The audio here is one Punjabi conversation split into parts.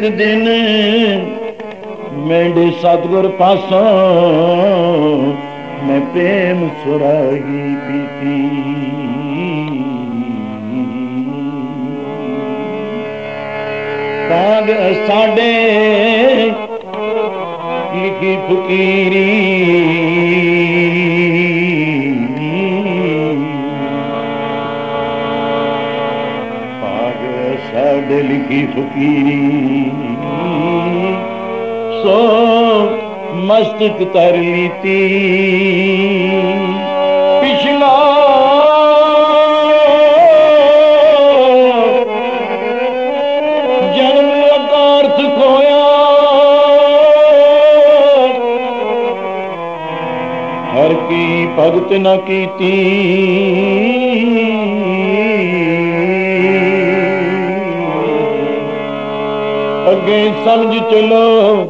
ਇੱਕ ਦਿਨ ਮੈਂਡੇ ਸਤਗੁਰ ਪਾਸੋਂ ਮੈਂ ਪ੍ਰੇਮ ਸੁਰਾਗੀ ਪੀਤੀ। ਕਾਗ ਸਾਡੇ ਲਿਖੀ ਫਕੀਰੀ। ਸਾਡੇ ਲਿਖੀ ਫਕੀਰੀ। ਸੋ ਮਸਤਕ ਤਰ ਲੀਤੀ ਪਿਛਲਾ ਜਨਮ ਅਕਾਰਥ ਖੋਇਆ। ਹਰ ਕੀ ਭਗਤ ਨਾ ਕੀਤੀ। ਅੱਗੇ ਸਮਝ ਚਲੋ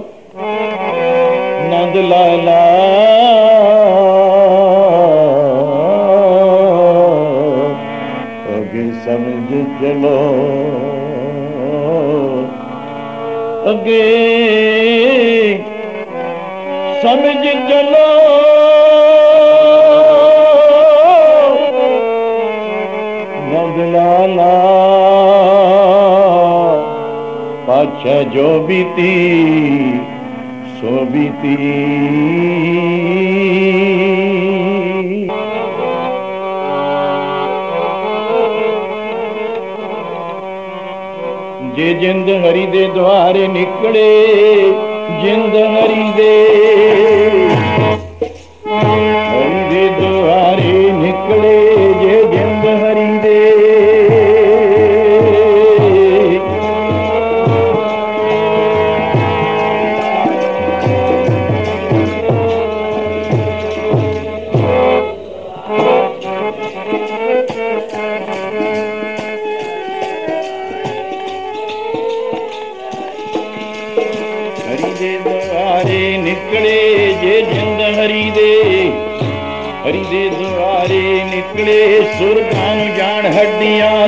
محمد لالا اگے سمجھ چلو۔ اگے سمجھ چلو۔ محمد لالا پاچھا جو بھی تھی۔ ਸੋ ਜੇ ਜਿੰਦ ਹਰੀ ਦੇ ਦੁਆਰੇ ਨਿਕਲੇ ਜਿੰਦ ਹਰੀ ਦੇ ਹਰੀ ਦੇ ਦੁਆਰੇ ਨਿਕਲੇ ਸੁਰਗਾਂ ਨੂੰ ਜਾਣ ਹੱਡੀਆਂ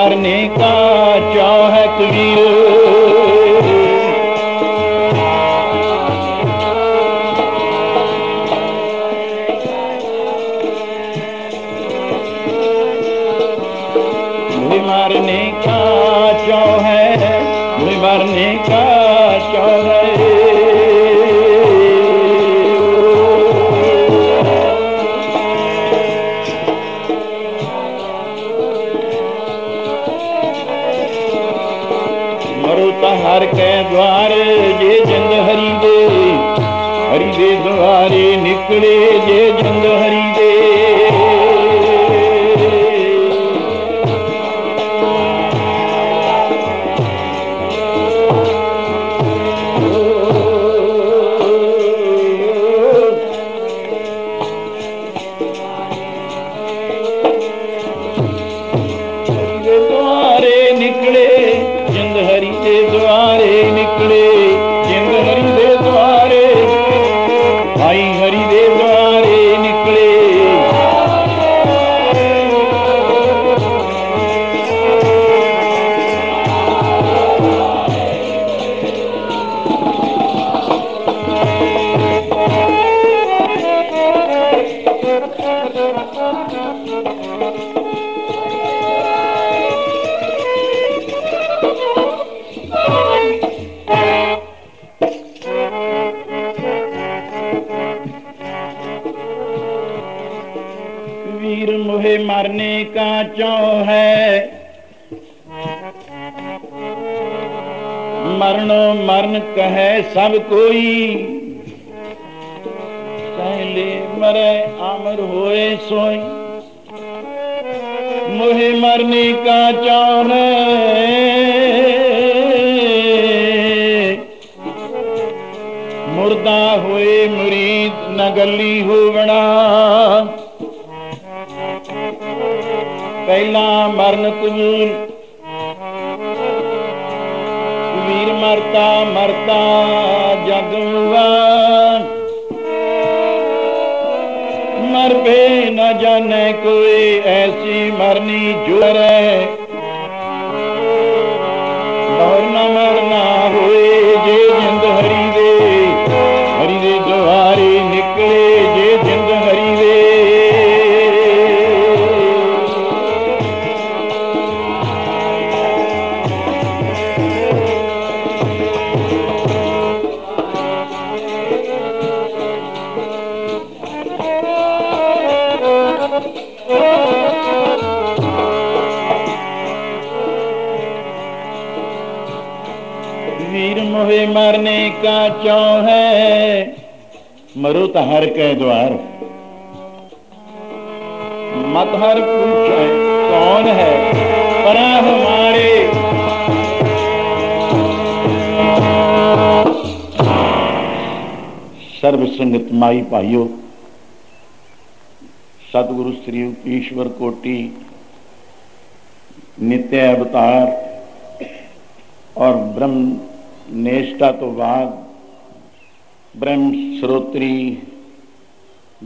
मरने का हर के द्वार। मत हर पूछे, कौन है? परा हमारे सर्व संगत माई भाइयों सतगुरु श्री ईश्वर कोटि, नित्य अवतार और ब्रह्म, नेष्ठा तो बाद ब्रह्म, श्रोत्री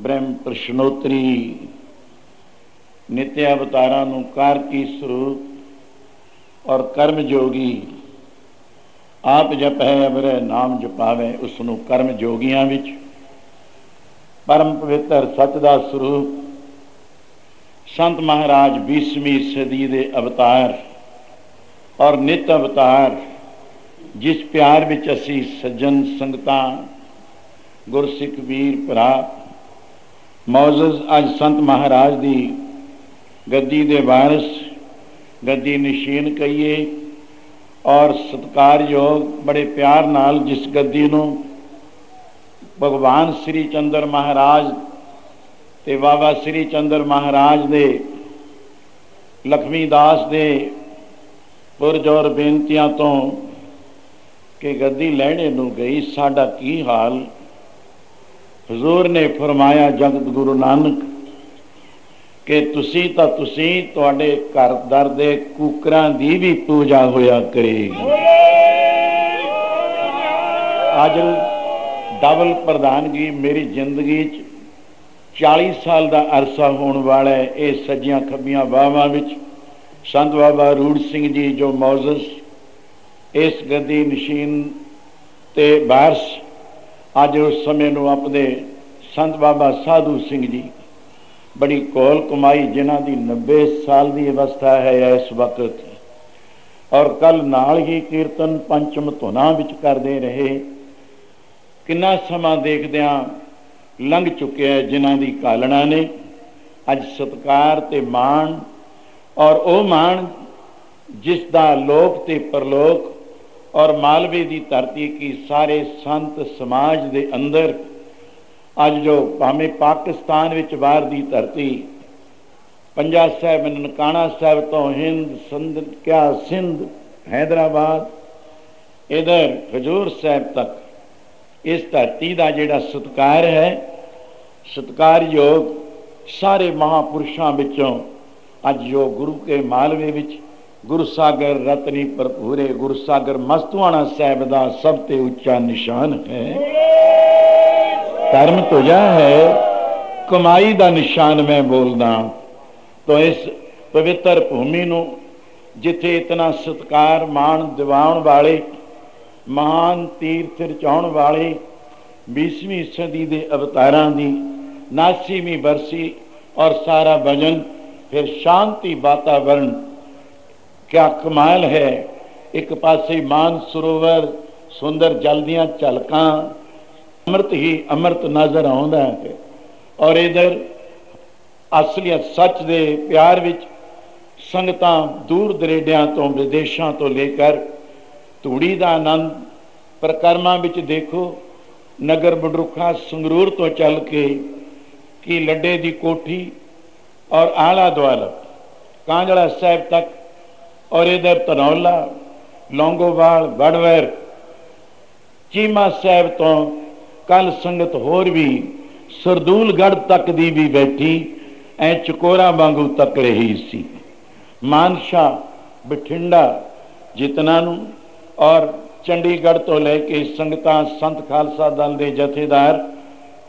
ਬ੍ਰਹਮ ਪ੍ਰਸ਼ਨੋਤਰੀ ਨਿਤਿਆ ਅਵਤਾਰਾਂ ਨੂੰ ਕਾਰਕੀ ਸਰੂਪ ਔਰ ਕਰਮ ਜੋਗੀ ਆਪ ਜਪ ਹੈ ਅਮਰੇ ਨਾਮ ਜਪਾਵੇ ਉਸ ਨੂੰ ਕਰਮ ਜੋਗੀਆਂ ਵਿੱਚ। ਪਰਮ ਪਵਿੱਤਰ ਸਤ ਦਾ ਸਰੂਪ ਸੰਤ ਮਹਾਰਾਜ 20ਵੀਂ ਸਦੀ ਦੇ ਅਵਤਾਰ ਔਰ ਨਿਤ ਅਵਤਾਰ, ਜਿਸ ਪਿਆਰ ਵਿੱਚ ਅਸੀਂ ਸੱਜਣ ਸੰਗਤਾਂ, ਗੁਰਸਿੱਖ ਵੀਰ ਭਰਾ ਮੌਜੂਦ ਅੱਜ ਸੰਤ ਮਹਾਰਾਜ ਦੀ ਗੱਦੀ ਦੇ ਵਾਰਿਸ, ਗੱਦੀ ਨਿਸ਼ੀਨ ਕਹੀਏ ਔਰ ਸਤਕਾਰਯੋਗ ਬੜੇ ਪਿਆਰ ਨਾਲ ਜਿਸ ਗੱਦੀ ਨੂੰ ਭਗਵਾਨ ਸ੍ਰੀ ਚੰਦਰ ਮਹਾਰਾਜ ਤੇ ਬਾਬਾ ਸ੍ਰੀ ਚੰਦਰ ਮਹਾਰਾਜ ਦੇ, ਲਖਮੀ ਦਾਸ ਦੇ ਪੁਰਜ ਔਰ ਬੇਨਤੀਆਂ ਤੋਂ ਕਿ ਗੱਦੀ ਲੈਣੇ ਨੂੰ ਗਈ, ਸਾਡਾ ਕੀ ਹਾਲ ਹਜ਼ੂਰ ਨੇ ਫਰਮਾਇਆ, ਜਗਤ ਗੁਰੂ ਨਾਨਕ, ਕਿ ਤੁਸੀਂ ਤਾਂ ਤੁਸੀਂ ਤੁਹਾਡੇ ਘਰ ਦਰ ਦੇ ਕੂਕਰਾਂ ਦੀ ਵੀ ਪੂਜਾ ਹੋਇਆ ਕਰੇਗੀ। ਅੱਜ ਡਬਲ ਪ੍ਰਧਾਨਗੀ ਮੇਰੀ ਜ਼ਿੰਦਗੀ 'ਚ 40 ਸਾਲ ਦਾ ਅਰਸਾ ਹੋਣ ਵਾਲਾ ਹੈ। ਇਹ ਸੱਜੀਆਂ ਖੱਬੀਆਂ ਬਾਹਾਂ ਵਿੱਚ ਸੰਤ ਬਾਬਾ ਰੂੜ ਸਿੰਘ ਜੀ ਜੋ ਮੌਜਸ ਇਸ ਗੱਦੀ ਨਸ਼ੀਨ ਤੇ ਬਾਰਸ ਅੱਜ ਉਸ ਸਮੇਂ ਨੂੰ ਆਪਣੇ ਸੰਤ ਬਾਬਾ ਸਾਧੂ ਸਿੰਘ ਜੀ ਬੜੀ ਕੋਲ ਕਮਾਈ ਜਿਨ੍ਹਾਂ ਦੀ 90 ਸਾਲ ਦੀ ਅਵਸਥਾ ਹੈ ਇਸ ਵਕਤ। ਔਰ ਕੱਲ ਨਾਲ ਹੀ ਕੀਰਤਨ ਪੰਚਮ ਧੁਨਾ ਵਿੱਚ ਕਰਦੇ ਰਹੇ। ਕਿੰਨਾ ਸਮਾਂ ਦੇਖਦਿਆਂ ਲੰਘ ਚੁੱਕਿਆ ਜਿਨ੍ਹਾਂ ਦੀ ਕਾਲਣਾ ਨੇ। ਅੱਜ ਸਤਕਾਰ ਤੇ ਮਾਣ ਔਰ ਉਹ ਮਾਣ ਜਿਸ ਦਾ ਲੋਕ ਤੇ ਪਰਲੋਕ ਔਰ ਮਾਲਵੇ ਦੀ ਧਰਤੀ ਕੀ ਸਾਰੇ ਸੰਤ ਸਮਾਜ ਦੇ ਅੰਦਰ ਅੱਜ ਜੋ ਭਾਵੇਂ ਪਾਕਿਸਤਾਨ ਵਿੱਚ ਬਾਹਰ ਦੀ ਧਰਤੀ ਪੰਜਾ ਸਾਹਿਬ ਨਨਕਾਣਾ ਸਾਹਿਬ ਤੋਂ ਹਿੰਦ ਸੰਦ ਕਿਆ ਸਿੰਧ ਹైదరాబాద్ ਇਧਰ ਹਜੂਰ ਸਾਹਿਬ ਤੱਕ ਇਸ ਧਰਤੀ ਦਾ ਜਿਹੜਾ ਸਤਕਾਰ ਹੈ, ਸਤਕਾਰਯੋਗ ਸਾਰੇ ਮਹਾਪੁਰਸ਼ਾਂ ਵਿੱਚੋਂ ਅੱਜ ਜੋ ਗੁਰੂ ਕੇ ਮਾਲਵੇ ਵਿੱਚ ਗੁਰਸਾਗਰ ਰਤਨੀ ਭਰਪੂਰੇ ਗੁਰਸਾਗਰ ਮਸਤਵਾਣਾ ਸਾਹਿਬ ਦਾ ਸਭ ਤੋਂ ਉੱਚਾ ਨਿਸ਼ਾਨ ਹੈ। ਧਰਮ ਤੁਜਾ ਹੈ, ਕਮਾਈ ਦਾ ਨਿਸ਼ਾਨ ਮੈਂ ਬੋਲਦਾ। ਤੋ ਇਸ ਪਵਿੱਤਰ ਭੂਮੀ ਨੂੰ ਜਿੱਥੇ ਇਤਨਾ ਸਤਕਾਰ ਮਾਣ ਦਿਵਾਉਣ ਵਾਲੇ, ਮਹਾਨ ਤੀਰਥ ਰਚਾਉਣ ਵਾਲੇ 20ਵੀਂ ਸਦੀ ਦੇ ਅਵਤਾਰਾਂ ਦੀ 89ਵੀਂ ਬਰਸੀ ਔਰ ਸਾਰਾ ਭਜਨ, ਫਿਰ ਸ਼ਾਂਤੀ ਵਾਤਾਵਰਣ ਕਿਆ ਕਮਾਲ ਹੈ। ਇੱਕ ਪਾਸੇ ਮਾਨ ਸਰੋਵਰ, ਸੁੰਦਰ ਜਲ ਦੀਆਂ ਝਲਕਾਂ, ਅੰਮ੍ਰਿਤ ਹੀ ਅੰਮ੍ਰਿਤ ਨਜ਼ਰ ਆਉਂਦਾ ਹੈ ਔਰ ਇਧਰ ਅਸਲੀਅਤ ਸੱਚ ਦੇ ਪਿਆਰ ਵਿੱਚ ਸੰਗਤਾਂ ਦੂਰ ਦਰੇਡਿਆਂ ਤੋਂ ਵਿਦੇਸ਼ਾਂ ਤੋਂ ਲੈ ਕੇ ਧੂੜੀ ਦਾ ਆਨੰਦ ਪ੍ਰਕਰਮਾਂ ਵਿੱਚ ਦੇਖੋ। ਨਗਰ ਬਡਰੁਖਾ ਸੰਗਰੂਰ ਤੋਂ ਚੱਲ ਕੇ ਕੀ ਲੱਡੇ ਦੀ ਕੋਠੀ ਔਰ ਆਲਾ ਦੁਆਲਾ ਕਾਂਜਲਾ ਸਾਹਿਬ ਤੱਕ ਔਰ ਇਧਰ ਤਨੌਲਾ ਲੌਂਗੋਵਾਲ ਗੜਵੈਰ ਚੀਮਾ ਸਾਹਿਬ ਤੋਂ ਕੱਲ ਸੰਗਤ ਹੋਰ ਵੀ ਸਰਦੂਲਗੜ ਤੱਕ ਦੀ ਵੀ ਬੈਠੀ, ਐ ਚਕੋਰਾ ਵਾਂਗੂ ਤੱਕ ਰਹੀ ਸੀ। ਮਾਨਸ਼ਾ, ਬਠਿੰਡਾ ਜਿਤਨਾ ਨੂੰ ਔਰ ਚੰਡੀਗੜ੍ਹ ਤੋਂ ਲੈ ਕੇ ਸੰਗਤਾਂ, ਸੰਤ ਖਾਲਸਾ ਦਲ ਦੇ ਜਥੇਦਾਰ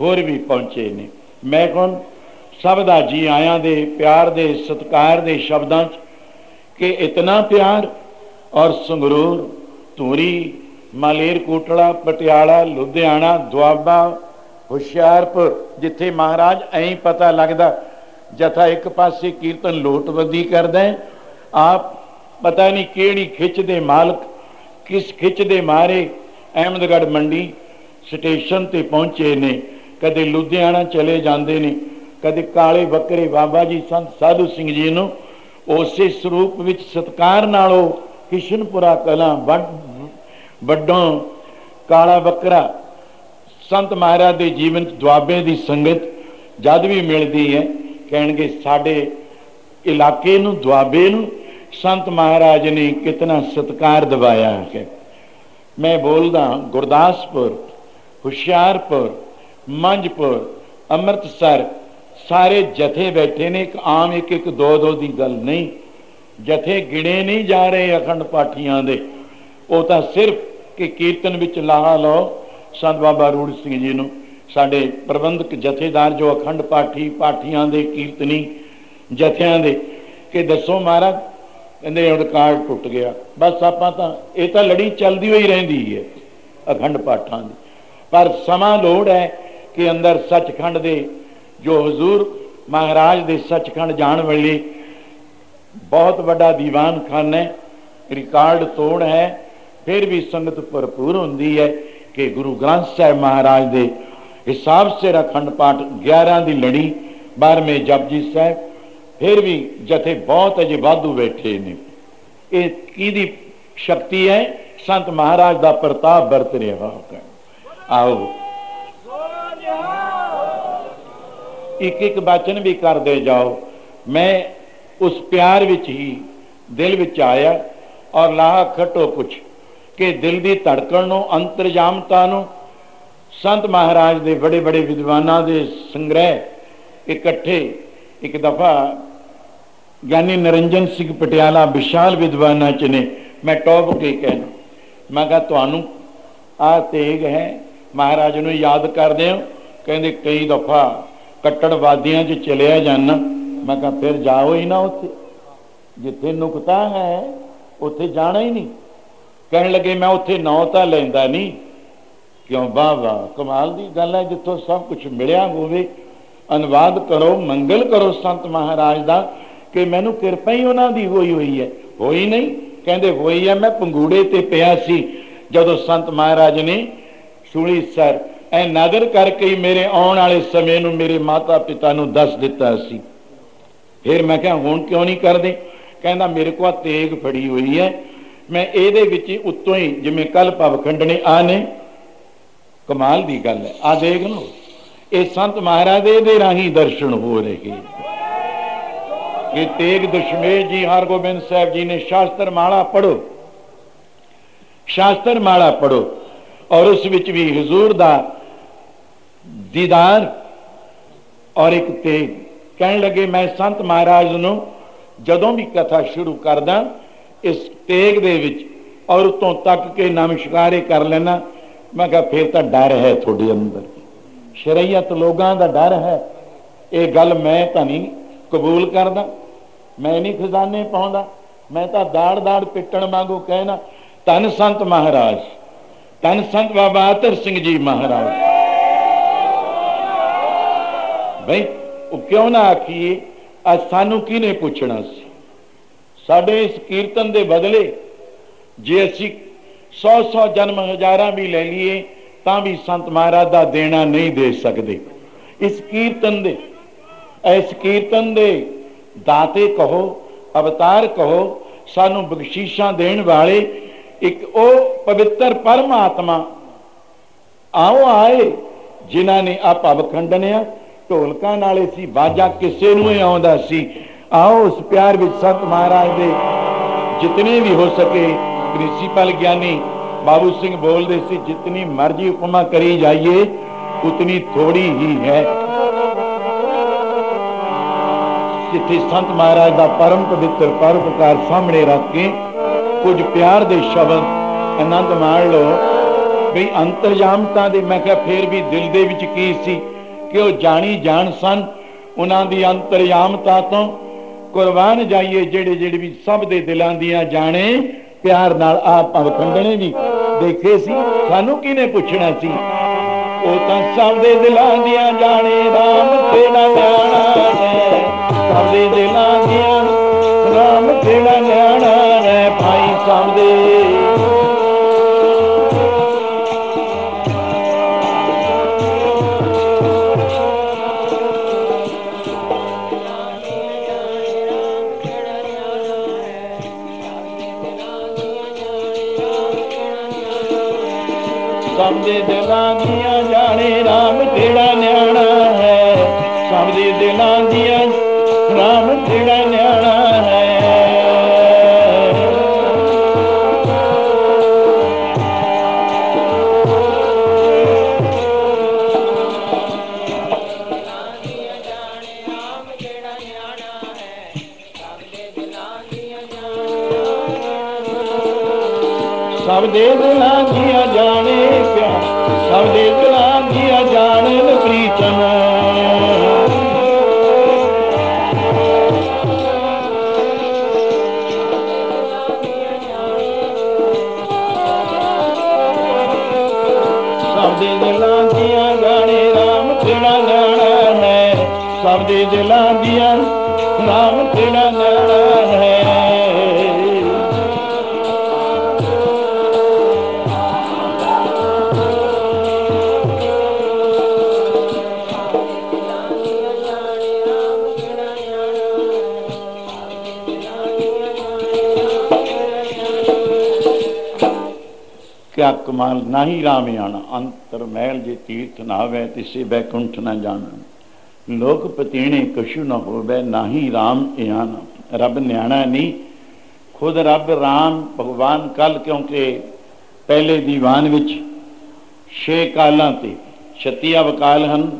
ਹੋਰ ਵੀ ਪਹੁੰਚੇ ਨੇ। ਮੈਂ ਕੋਣ? ਸਭ ਦਾ ਜੀ ਆਇਆਂ ਦੇ ਪਿਆਰ ਦੇ, ਸਤਿਕਾਰ ਦੇ ਸ਼ਬਦਾਂ 'ਚ ਕਿ ਇਤਨਾ ਪਿਆਰ ਔਰ ਸੰਗਰੂਰ, ਧੂਰੀ ਮਾਲੇਰਕੋਟਲਾ ਪਟਿਆਲਾ, ਲੁਧਿਆਣਾ, ਦੁਆਬਾ, ਹੁਸ਼ਿਆਰਪੁਰ, ਜਿੱਥੇ ਮਹਾਰਾਜ ਐਂ ਪਤਾ ਲੱਗਦਾ, ਜਥਾ ਇੱਕ ਪਾਸੇ ਕੀਰਤਨ ਲੋਟਵੰਦੀ ਕਰਦਾ ਆਪ ਪਤਾ ਨਹੀਂ ਕਿਹੜੀ ਖਿੱਚ ਦੇ ਮਾਲਕ, ਕਿਸ ਖਿੱਚ ਦੇ ਮਾਰੇ ਅਹਿਮਦਗੜ ਮੰਡੀ ਸਟੇਸ਼ਨ ਤੇ ਪਹੁੰਚੇ ਨੇ, ਕਦੇ ਲੁਧਿਆਣਾ ਚਲੇ ਜਾਂਦੇ ਨੇ, ਕਦੇ ਕਾਲੇ ਬੱਕਰੇ ਬਾਬਾ ਜੀ, ਸੰਤ ਸਾਧੂ ਸਿੰਘ ਜੀ ਨੂੰ ਉਸੇ ਸਰੂਪ ਵਿੱਚ ਸਤਕਾਰ ਨਾਲੋਂ ਕਿਸ਼ਨਪੁਰਾ ਕਲਾ ਵੱਡੋਂ ਕਾਲਾ ਬੱਕਰਾ ਸੰਤ ਮਹਾਰਾਜ ਦੇ ਜੀਵਨ ਚ ਦੁਆਬੇ ਦੀ ਸੰਗਤ ਜਦ ਵੀ ਮਿਲਦੀ ਹੈ, ਕਹਿਣਗੇ ਸਾਡੇ ਇਲਾਕੇ ਨੂੰ, ਦੁਆਬੇ ਨੂੰ ਸੰਤ ਮਹਾਰਾਜ ਨੇ ਕਿਤਨਾ ਸਤਕਾਰ ਦਿਵਾਇਆ ਹੈ। ਮੈਂ ਬੋਲਦਾ ਗੁਰਦਾਸਪੁਰ, ਹੁਸ਼ਿਆਰਪੁਰ ਮੰਜਪੁਰ ਅੰਮ੍ਰਿਤਸਰ ਸਾਰੇ ਜਥੇ ਬੈਠੇ ਨੇ, ਇੱਕ ਆਮ ਇੱਕ ਇੱਕ ਦੋ ਦੋ ਦੀ ਗੱਲ ਨਹੀਂ। ਜਥੇ ਗਿਣੇ ਨਹੀਂ ਜਾ ਰਹੇ ਅਖੰਡ ਪਾਠੀਆਂ ਦੇ। ਉਹ ਤਾਂ ਸਿਰਫ ਕਿ ਕੀਰਤਨ ਵਿੱਚ ਲਾਹਾ ਲਓ। ਸੰਤ ਬਾਬਾ ਰੂੜ ਸਿੰਘ ਜੀ ਨੂੰ, ਸਾਡੇ ਪ੍ਰਬੰਧਕ ਜਥੇਦਾਰ ਜੋ ਅਖੰਡ ਪਾਠੀ, ਪਾਠੀਆਂ ਦੇ ਕੀਰਤਨੀ ਜਥਿਆਂ ਦੇ, ਕਿ ਦੱਸੋ ਮਹਾਰਾਜ, ਕਹਿੰਦੇ ਉਹ ਰਿਕਾਰਡ ਟੁੱਟ ਗਿਆ। ਬਸ ਆਪਾਂ ਤਾਂ, ਇਹ ਤਾਂ ਲੜੀ ਚੱਲਦੀ ਹੋਈ ਰਹਿੰਦੀ ਹੈ, ਅਖੰਡ ਪਾਠਾਂ ਦੀ। ਪਰ ਸਮਾਂ ਲੋੜ ਹੈ ਕਿ ਅੰਦਰ ਸੱਚਖੰਡ ਦੇ ਜੋ ਹਜ਼ੂਰ ਮਹਾਰਾਜ ਦੇ ਸੱਚਖੰਡ ਜਾਣ ਵੇਲੇ ਬਹੁਤ ਵੱਡਾ ਦੀਵਾਨ ਖਾਨਾ ਹੈ, ਰਿਕਾਰਡ ਤੋੜ ਹੈ, ਫਿਰ ਵੀ ਸੰਗਤ ਭਰਪੂਰ ਹੁੰਦੀ ਹੈ ਕਿ ਗੁਰੂ ਗ੍ਰੰਥ ਸਾਹਿਬ ਮਹਾਰਾਜ ਦੇ ਹਿਸਾਬ ਸੇ ਅਖੰਡ ਪਾਠ 11 ਦੀ ਲੜੀ 12ਵੇਂ ਜਪਜੀ ਸਾਹਿਬ, ਫਿਰ ਵੀ ਜਥੇ ਬਹੁਤ ਅਜੇ ਵਾਧੂ ਬੈਠੇ ਨੇ। ਇਹ ਕਿਹਦੀ ਸ਼ਕਤੀ ਹੈ? ਸੰਤ ਮਹਾਰਾਜ ਦਾ ਪ੍ਰਤਾਪ ਵਰਤ ਰਿਹਾ ਹੈ ਆਓ। ਇੱਕ ਇੱਕ ਬਚਨ ਵੀ ਕਰਦੇ ਜਾਓ। ਮੈਂ ਉਸ ਪਿਆਰ ਵਿੱਚ ਹੀ ਦਿਲ ਵਿੱਚ ਆਇਆ ਔਰ ਲਾਹ ਖਟੋ ਕੁਛ ਕਿ ਦਿਲ ਦੀ ਧੜਕਣ ਨੂੰ, ਅੰਤਰਜਾਮਤਾ ਨੂੰ ਸੰਤ ਮਹਾਰਾਜ ਦੇ ਬੜੇ ਬੜੇ ਵਿਦਵਾਨਾਂ ਦੇ ਸੰਗ੍ਰਹਿ ਇਕੱਠੇ ਇੱਕ ਦਫਾ ਗਿਆਨੀ ਨਰਿੰਜਨ ਸਿੰਘ ਪਟਿਆਲਾ ਵਿਸ਼ਾਲ ਵਿਦਵਾਨਾਂ ਚ ਨੇ। ਮੈਂ ਟੌਪ ਕੇ ਕਹਿਣਾ, ਮੈਂ ਕਹਾ, ਤੁਹਾਨੂੰ ਆ ਤੇਗ ਹੈ? ਮਹਾਰਾਜ ਨੂੰ ਯਾਦ ਕਰਦੇ ਹੋ, ਕਹਿੰਦੇ, ਕਈ ਦਫਾ ਕੱਟੜਵਾਦੀਆਂ 'ਚ ਚਲਿਆ ਜਾਣਾ ਮੈਂ ਕਿਹਾ, ਫਿਰ ਜਾਓ ਹੀ ਨਾ ਉੱਥੇ। ਜਿੱਥੇ ਨੁਕਤਾ ਹੈ, ਉੱਥੇ ਜਾਣਾ ਹੀ ਨਹੀਂ। ਕਹਿਣ ਲੱਗੇ, ਮੈਂ ਉੱਥੇ ਨੌ ਤਾਂ ਲੈਂਦਾ ਨਹੀਂ। ਕਿਉਂ? ਬਾਬਾ ਕਮਾਲ ਦੀ ਗੱਲ ਹੈ। ਜਿੱਥੋਂ ਸਭ ਕੁਝ ਮਿਲਿਆ ਹੋਵੇ, ਅਨੁਵਾਦ ਕਰੋ, ਮੰਗਲ ਕਰੋ ਸੰਤ ਮਹਾਰਾਜ ਦਾ, ਕਿ ਮੈਨੂੰ ਕਿਰਪਾ ਹੀ ਉਹਨਾਂ ਦੀ ਹੋਈ ਹੋਈ ਹੈ। ਹੋਈ ਨਹੀਂ। ਕਹਿੰਦੇ, ਹੋਈ ਹੈ। ਮੈਂ ਪੰਗੂੜੇ ਤੇ ਪਿਆ ਸੀ। ਜਦੋਂ ਸੰਤ ਮਹਾਰਾਜ ਨੇ ਸੁਣੀ, ਸਰ ਐ ਨਜ਼ਰ ਕਰਕੇ ਹੀ ਮੇਰੇ ਆਉਣ ਵਾਲੇ ਸਮੇਂ ਨੂੰ ਮੇਰੇ ਮਾਤਾ ਪਿਤਾ ਨੂੰ ਦੱਸ ਦਿੱਤਾ ਸੀ। ਫਿਰ ਮੈਂ ਕਿਹਾ, ਹੁਣ ਕਿਉਂ ਨਹੀਂ ਕਰਦੇ? ਕਹਿੰਦਾ, ਮੇਰੇ ਕੋਲ ਤੇਗ ਫੜੀ ਹੋਈ ਹੈ। ਮੈਂ ਇਹਦੇ ਵਿੱਚ ਉੱਤੋਂ ਹੀ ਜਿਵੇਂ ਕੱਲ ਭਵ ਖੰਡਣੇ ਆ ਨੇ ਕਮਾਲ ਦੀ ਗੱਲ ਹੈ। ਆ ਦੇਖ ਲਓ, ਇਹ ਸੰਤ ਮਹਾਰਾਜ ਦੇ ਦੇ ਰਾਹੀਂ ਦਰਸ਼ਨ ਹੋ ਰਹੇ। ਇਹ ਤੇਗ ਦਸ਼ਮੇਸ਼ ਜੀ, ਹਰਗੋਬਿੰਦ ਸਾਹਿਬ ਜੀ ਨੇ ਸ਼ਾਸਤਰ ਮਾਲਾ ਪੜੋ ਸ਼ਾਸਤਰ ਮਾਲਾ ਪੜੋ ਔਰ ਉਸ ਵਿੱਚ ਵੀ ਹਜ਼ੂਰ ਦਾ ਦੀਦਾਰ ਔਰ ਇੱਕ ਤੇਗ ਕਹਿਣ ਲੱਗੇ, ਮੈਂ ਸੰਤ ਮਹਾਰਾਜ ਨੂੰ ਜਦੋਂ ਵੀ ਕਥਾ ਸ਼ੁਰੂ ਕਰਦਾ, ਇਸ ਤੇਗ ਦੇ ਵਿੱਚ ਔਰ ਉਤੋਂ ਤੱਕ ਕੇ ਨਮਸਕਾਰੇ ਕਰ ਲੈਣਾ ਮੈਂ ਕਿਹਾ, ਫਿਰ ਤਾਂ ਡਰ ਹੈ ਤੁਹਾਡੇ ਅੰਦਰ। ਸ਼ਰੀਅਤ ਲੋਕਾਂ ਦਾ ਡਰ ਹੈ। ਇਹ ਗੱਲ ਮੈਂ ਤਾਂ ਨਹੀਂ ਕਬੂਲ ਕਰਦਾ। ਮੈਂ ਨਹੀਂ ਖਜ਼ਾਨੇ ਪਾਉਂਦਾ। ਮੈਂ ਤਾਂ ਦਾੜ ਦਾੜ ਪਿੱਟਣ ਵਾਂਗੂ ਕਹਿਣਾ ਤਨ ਸੰਤ ਮਹਾਰਾਜ ਤਨ ਸੰਤ ਬਾਬਾ ਅਤਰ ਸਿੰਘ ਜੀ ਮਹਾਰਾਜ। ਬਈ, ਉਹ ਕਿਉਂ ਨਾ ਆਖੀਏ, ਅੱਜ ਸਾਨੂੰ ਕਿਹਨੇ ਪੁੱਛਣਾ ਸੀ? ਸਾਡੇ ਇਸ ਕੀਰਤਨ ਦੇ ਬਦਲੇ ਜੇ ਅਸੀਂ 100-100 ਜਨਮ ਹਜ਼ਾਰਾਂ ਵੀ ਲੈ ਲਈਏ, ਤਾਂ ਵੀ ਸੰਤ ਮਹਾਰਾਜ ਦਾ ਦੇਣਾ ਨਹੀਂ ਦੇ ਸਕਦੇ। ਇਸ ਕੀਰਤਨ ਦੇ, ਇਸ ਕੀਰਤਨ ਦੇ ਦਾਤੇ ਕਹੋ, ਅਵਤਾਰ ਕਹੋ, ਸਾਨੂੰ ਬਖਸ਼ੀਸ਼ਾਂ ਦੇਣ ਵਾਲੇ ਇੱਕ ਉਹ ਪਵਿੱਤਰ ਪਰਮਾਤਮਾ। ਆਓ ਆਏ, ਜਿਨ੍ਹਾਂ ਨੇ ਆ ਭਵ ਖੰਡਨਿਆ, ਢੋਲਕਾਂ ਨਾਲੇ ਸੀ ਬਾਜਾ ਕਿਸੇ ਨੂੰ ਹੀ ਆਉਂਦਾ ਸੀ। ਆਓ ਉਸ ਪਿਆਰ ਵਿੱਚ ਸੰਤ ਮਹਾਰਾਜ ਦੇ ਜਿਤਨੇ ਵੀ ਹੋ ਸਕੇ, ਪ੍ਰਿੰਸੀਪਲ ਗਿਆਨੀ ਬਾਬੂ ਸਿੰਘ ਬੋਲਦੇ ਸੀ, ਜਿਤਨੀ ਮਰਜ਼ੀ ਉਪਮਾ ਕਰੀ ਜਾਈਏ, ਉਤਨੀ ਥੋੜੀ ਹੀ ਹੈ। ਜਿੱਥੇ ਸੰਤ ਮਹਾਰਾਜ ਦਾ ਪਰਮ ਪਵਿੱਤਰ ਪਰਉਪਕਾਰ ਸਾਹਮਣੇ ਰੱਖ ਕੇ ਕੁਝ ਪਿਆਰ ਦੇ ਸ਼ਬਦ ਆਨੰਦ ਮਾਣ ਲਓ। ਵੀ ਅੰਤਰਜਾਮਤਾ ਦੇ ਮੈਂ ਕਿਹਾ ਫੇਰ ਵੀ ਦਿਲ ਦੇ ਵਿੱਚ ਕੀ ਸੀ? ਕਿ ਉਹ ਜਾਣੀ ਜਾਣ ਸਨ ਉਹਨਾਂ ਦੀ ਅੰਤਰਜਾਮਤਾ ਤੋਂ। ਕੁਰਬਾਨ ਜਾਈਏ ਜਿਹੜੇ ਜਿਹੜੇ ਵੀ ਸਭ ਦੇ ਦਿਲਾਂ ਦੀਆਂ ਜਾਣੇ, ਪਿਆਰ ਨਾਲ ਆ ਭਵਖੰਡਣੇ ਵੀ ਦੇਖੇ ਸੀ, ਸਾਨੂੰ ਕਿਹਨੇ ਪੁੱਛਣਾ ਸੀ? ਉਹ ਤਾਂ ਸਭ ਦੇ ਦਿਲਾਂ ਦੀਆਂ ਜਾਣੇ, ਰਾਮ ਤੇਰਾ ਨਿਆਣਾ ਹੈ। ਸਭ ਦੇ ਦਿਲਾਂ ਦੀਆਂ ਭਾਈ ਤੇਰਾ ਨਾਣਾ ਹੈ, ਸਭ ਦੇ ਦਿਲਾਂ ਦੀਆਂ ਨਾਮ ਤੇਰਾ ਨਾਣਾ ਹੈ। ਕਿਆ ਕਮਾਲ ਨਾਹੀ ਰਾਮ ਆਣਾ ਅੰਤਰ ਮਹਿਲ ਜੇ ਤੀਰਥ ਨਾ ਹੋਵੇ ਤਿਸੇ ਬੈਕੁੰਠ ਨਾ ਜਾਣਾ। ਲੋਕ ਪਤੀਣੇ ਕਛੂ ਨਾ ਹੋਵੇ ਨਾਹੀ ਰਾਮ ਆਣਾ ਰੱਬ ਨਿਆਣਾ ਨਹੀਂ, ਖੁਦ ਰੱਬ ਰਾਮ ਭਗਵਾਨ ਕੱਲ, ਕਿਉਂਕਿ ਪਹਿਲੇ ਦੀਵਾਨ ਵਿੱਚ ਛੇ ਕਾਲਾਂ ਤੇ 36 ਅਵਕਾਲ ਹਨ।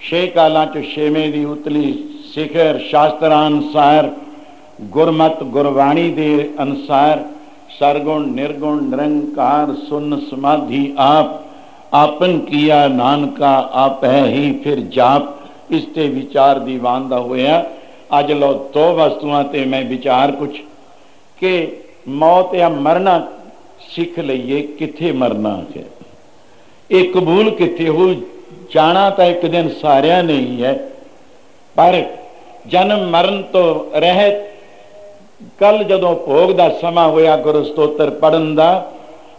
ਛੇ ਕਾਲਾਂ ਚ ਛੇਵੇਂ ਦੀ ਉਤਲੀ ਸਿਖਰ ਸ਼ਾਸਤਰਾਂ ਅਨੁਸਾਰ ਗੁਰਮਤ ਗੁਰਬਾਣੀ ਦੇ ਅਨੁਸਾਰ, ਸਰਗੁਣ, ਨਿਰਗੁਣ, ਨਿਰੰਕਾਰ, ਸੁਨ, ਸਮਾਧੀ ਆਪ ਆਪਨ ਕੀਆ ਨਾਨਕਾ, ਆਪ ਹੈ ਹੀ ਫਿਰ ਜਾਪ। ਇਸ ਤੇ ਵਿਚਾਰ ਦੀਵਾਨ ਦਾ ਹੋਇਆ। ਅੱਜ ਲੋ ਦੋ ਵਸਤੂਆਂ ਤੇ ਮੈਂ ਵਿਚਾਰ ਕੁਛ। ਕਿ ਮੌਤ ਜਾਂ ਮਰਨਾ ਸਿੱਖ ਲਈਏ, ਕਿੱਥੇ ਮਰਨਾ ਹੈ? ਇਹ ਕਬੂਲ ਕਿੱਥੇ ਹੋ? ਜਾਣਾ ਤਾਂ ਇੱਕ ਦਿਨ ਸਾਰਿਆਂ ਨੇ ਹੀ ਹੈ। ਪਰ ਜਨਮ ਮਰਨ ਤੋਂ ਰਹਿਤ ਕੱਲ ਜਦੋਂ ਭੋਗ ਦਾ ਸਮਾਂ ਹੋਇਆ ਗੁਰੂ ਸਤੋਤਰ ਪੜਨ ਦਾ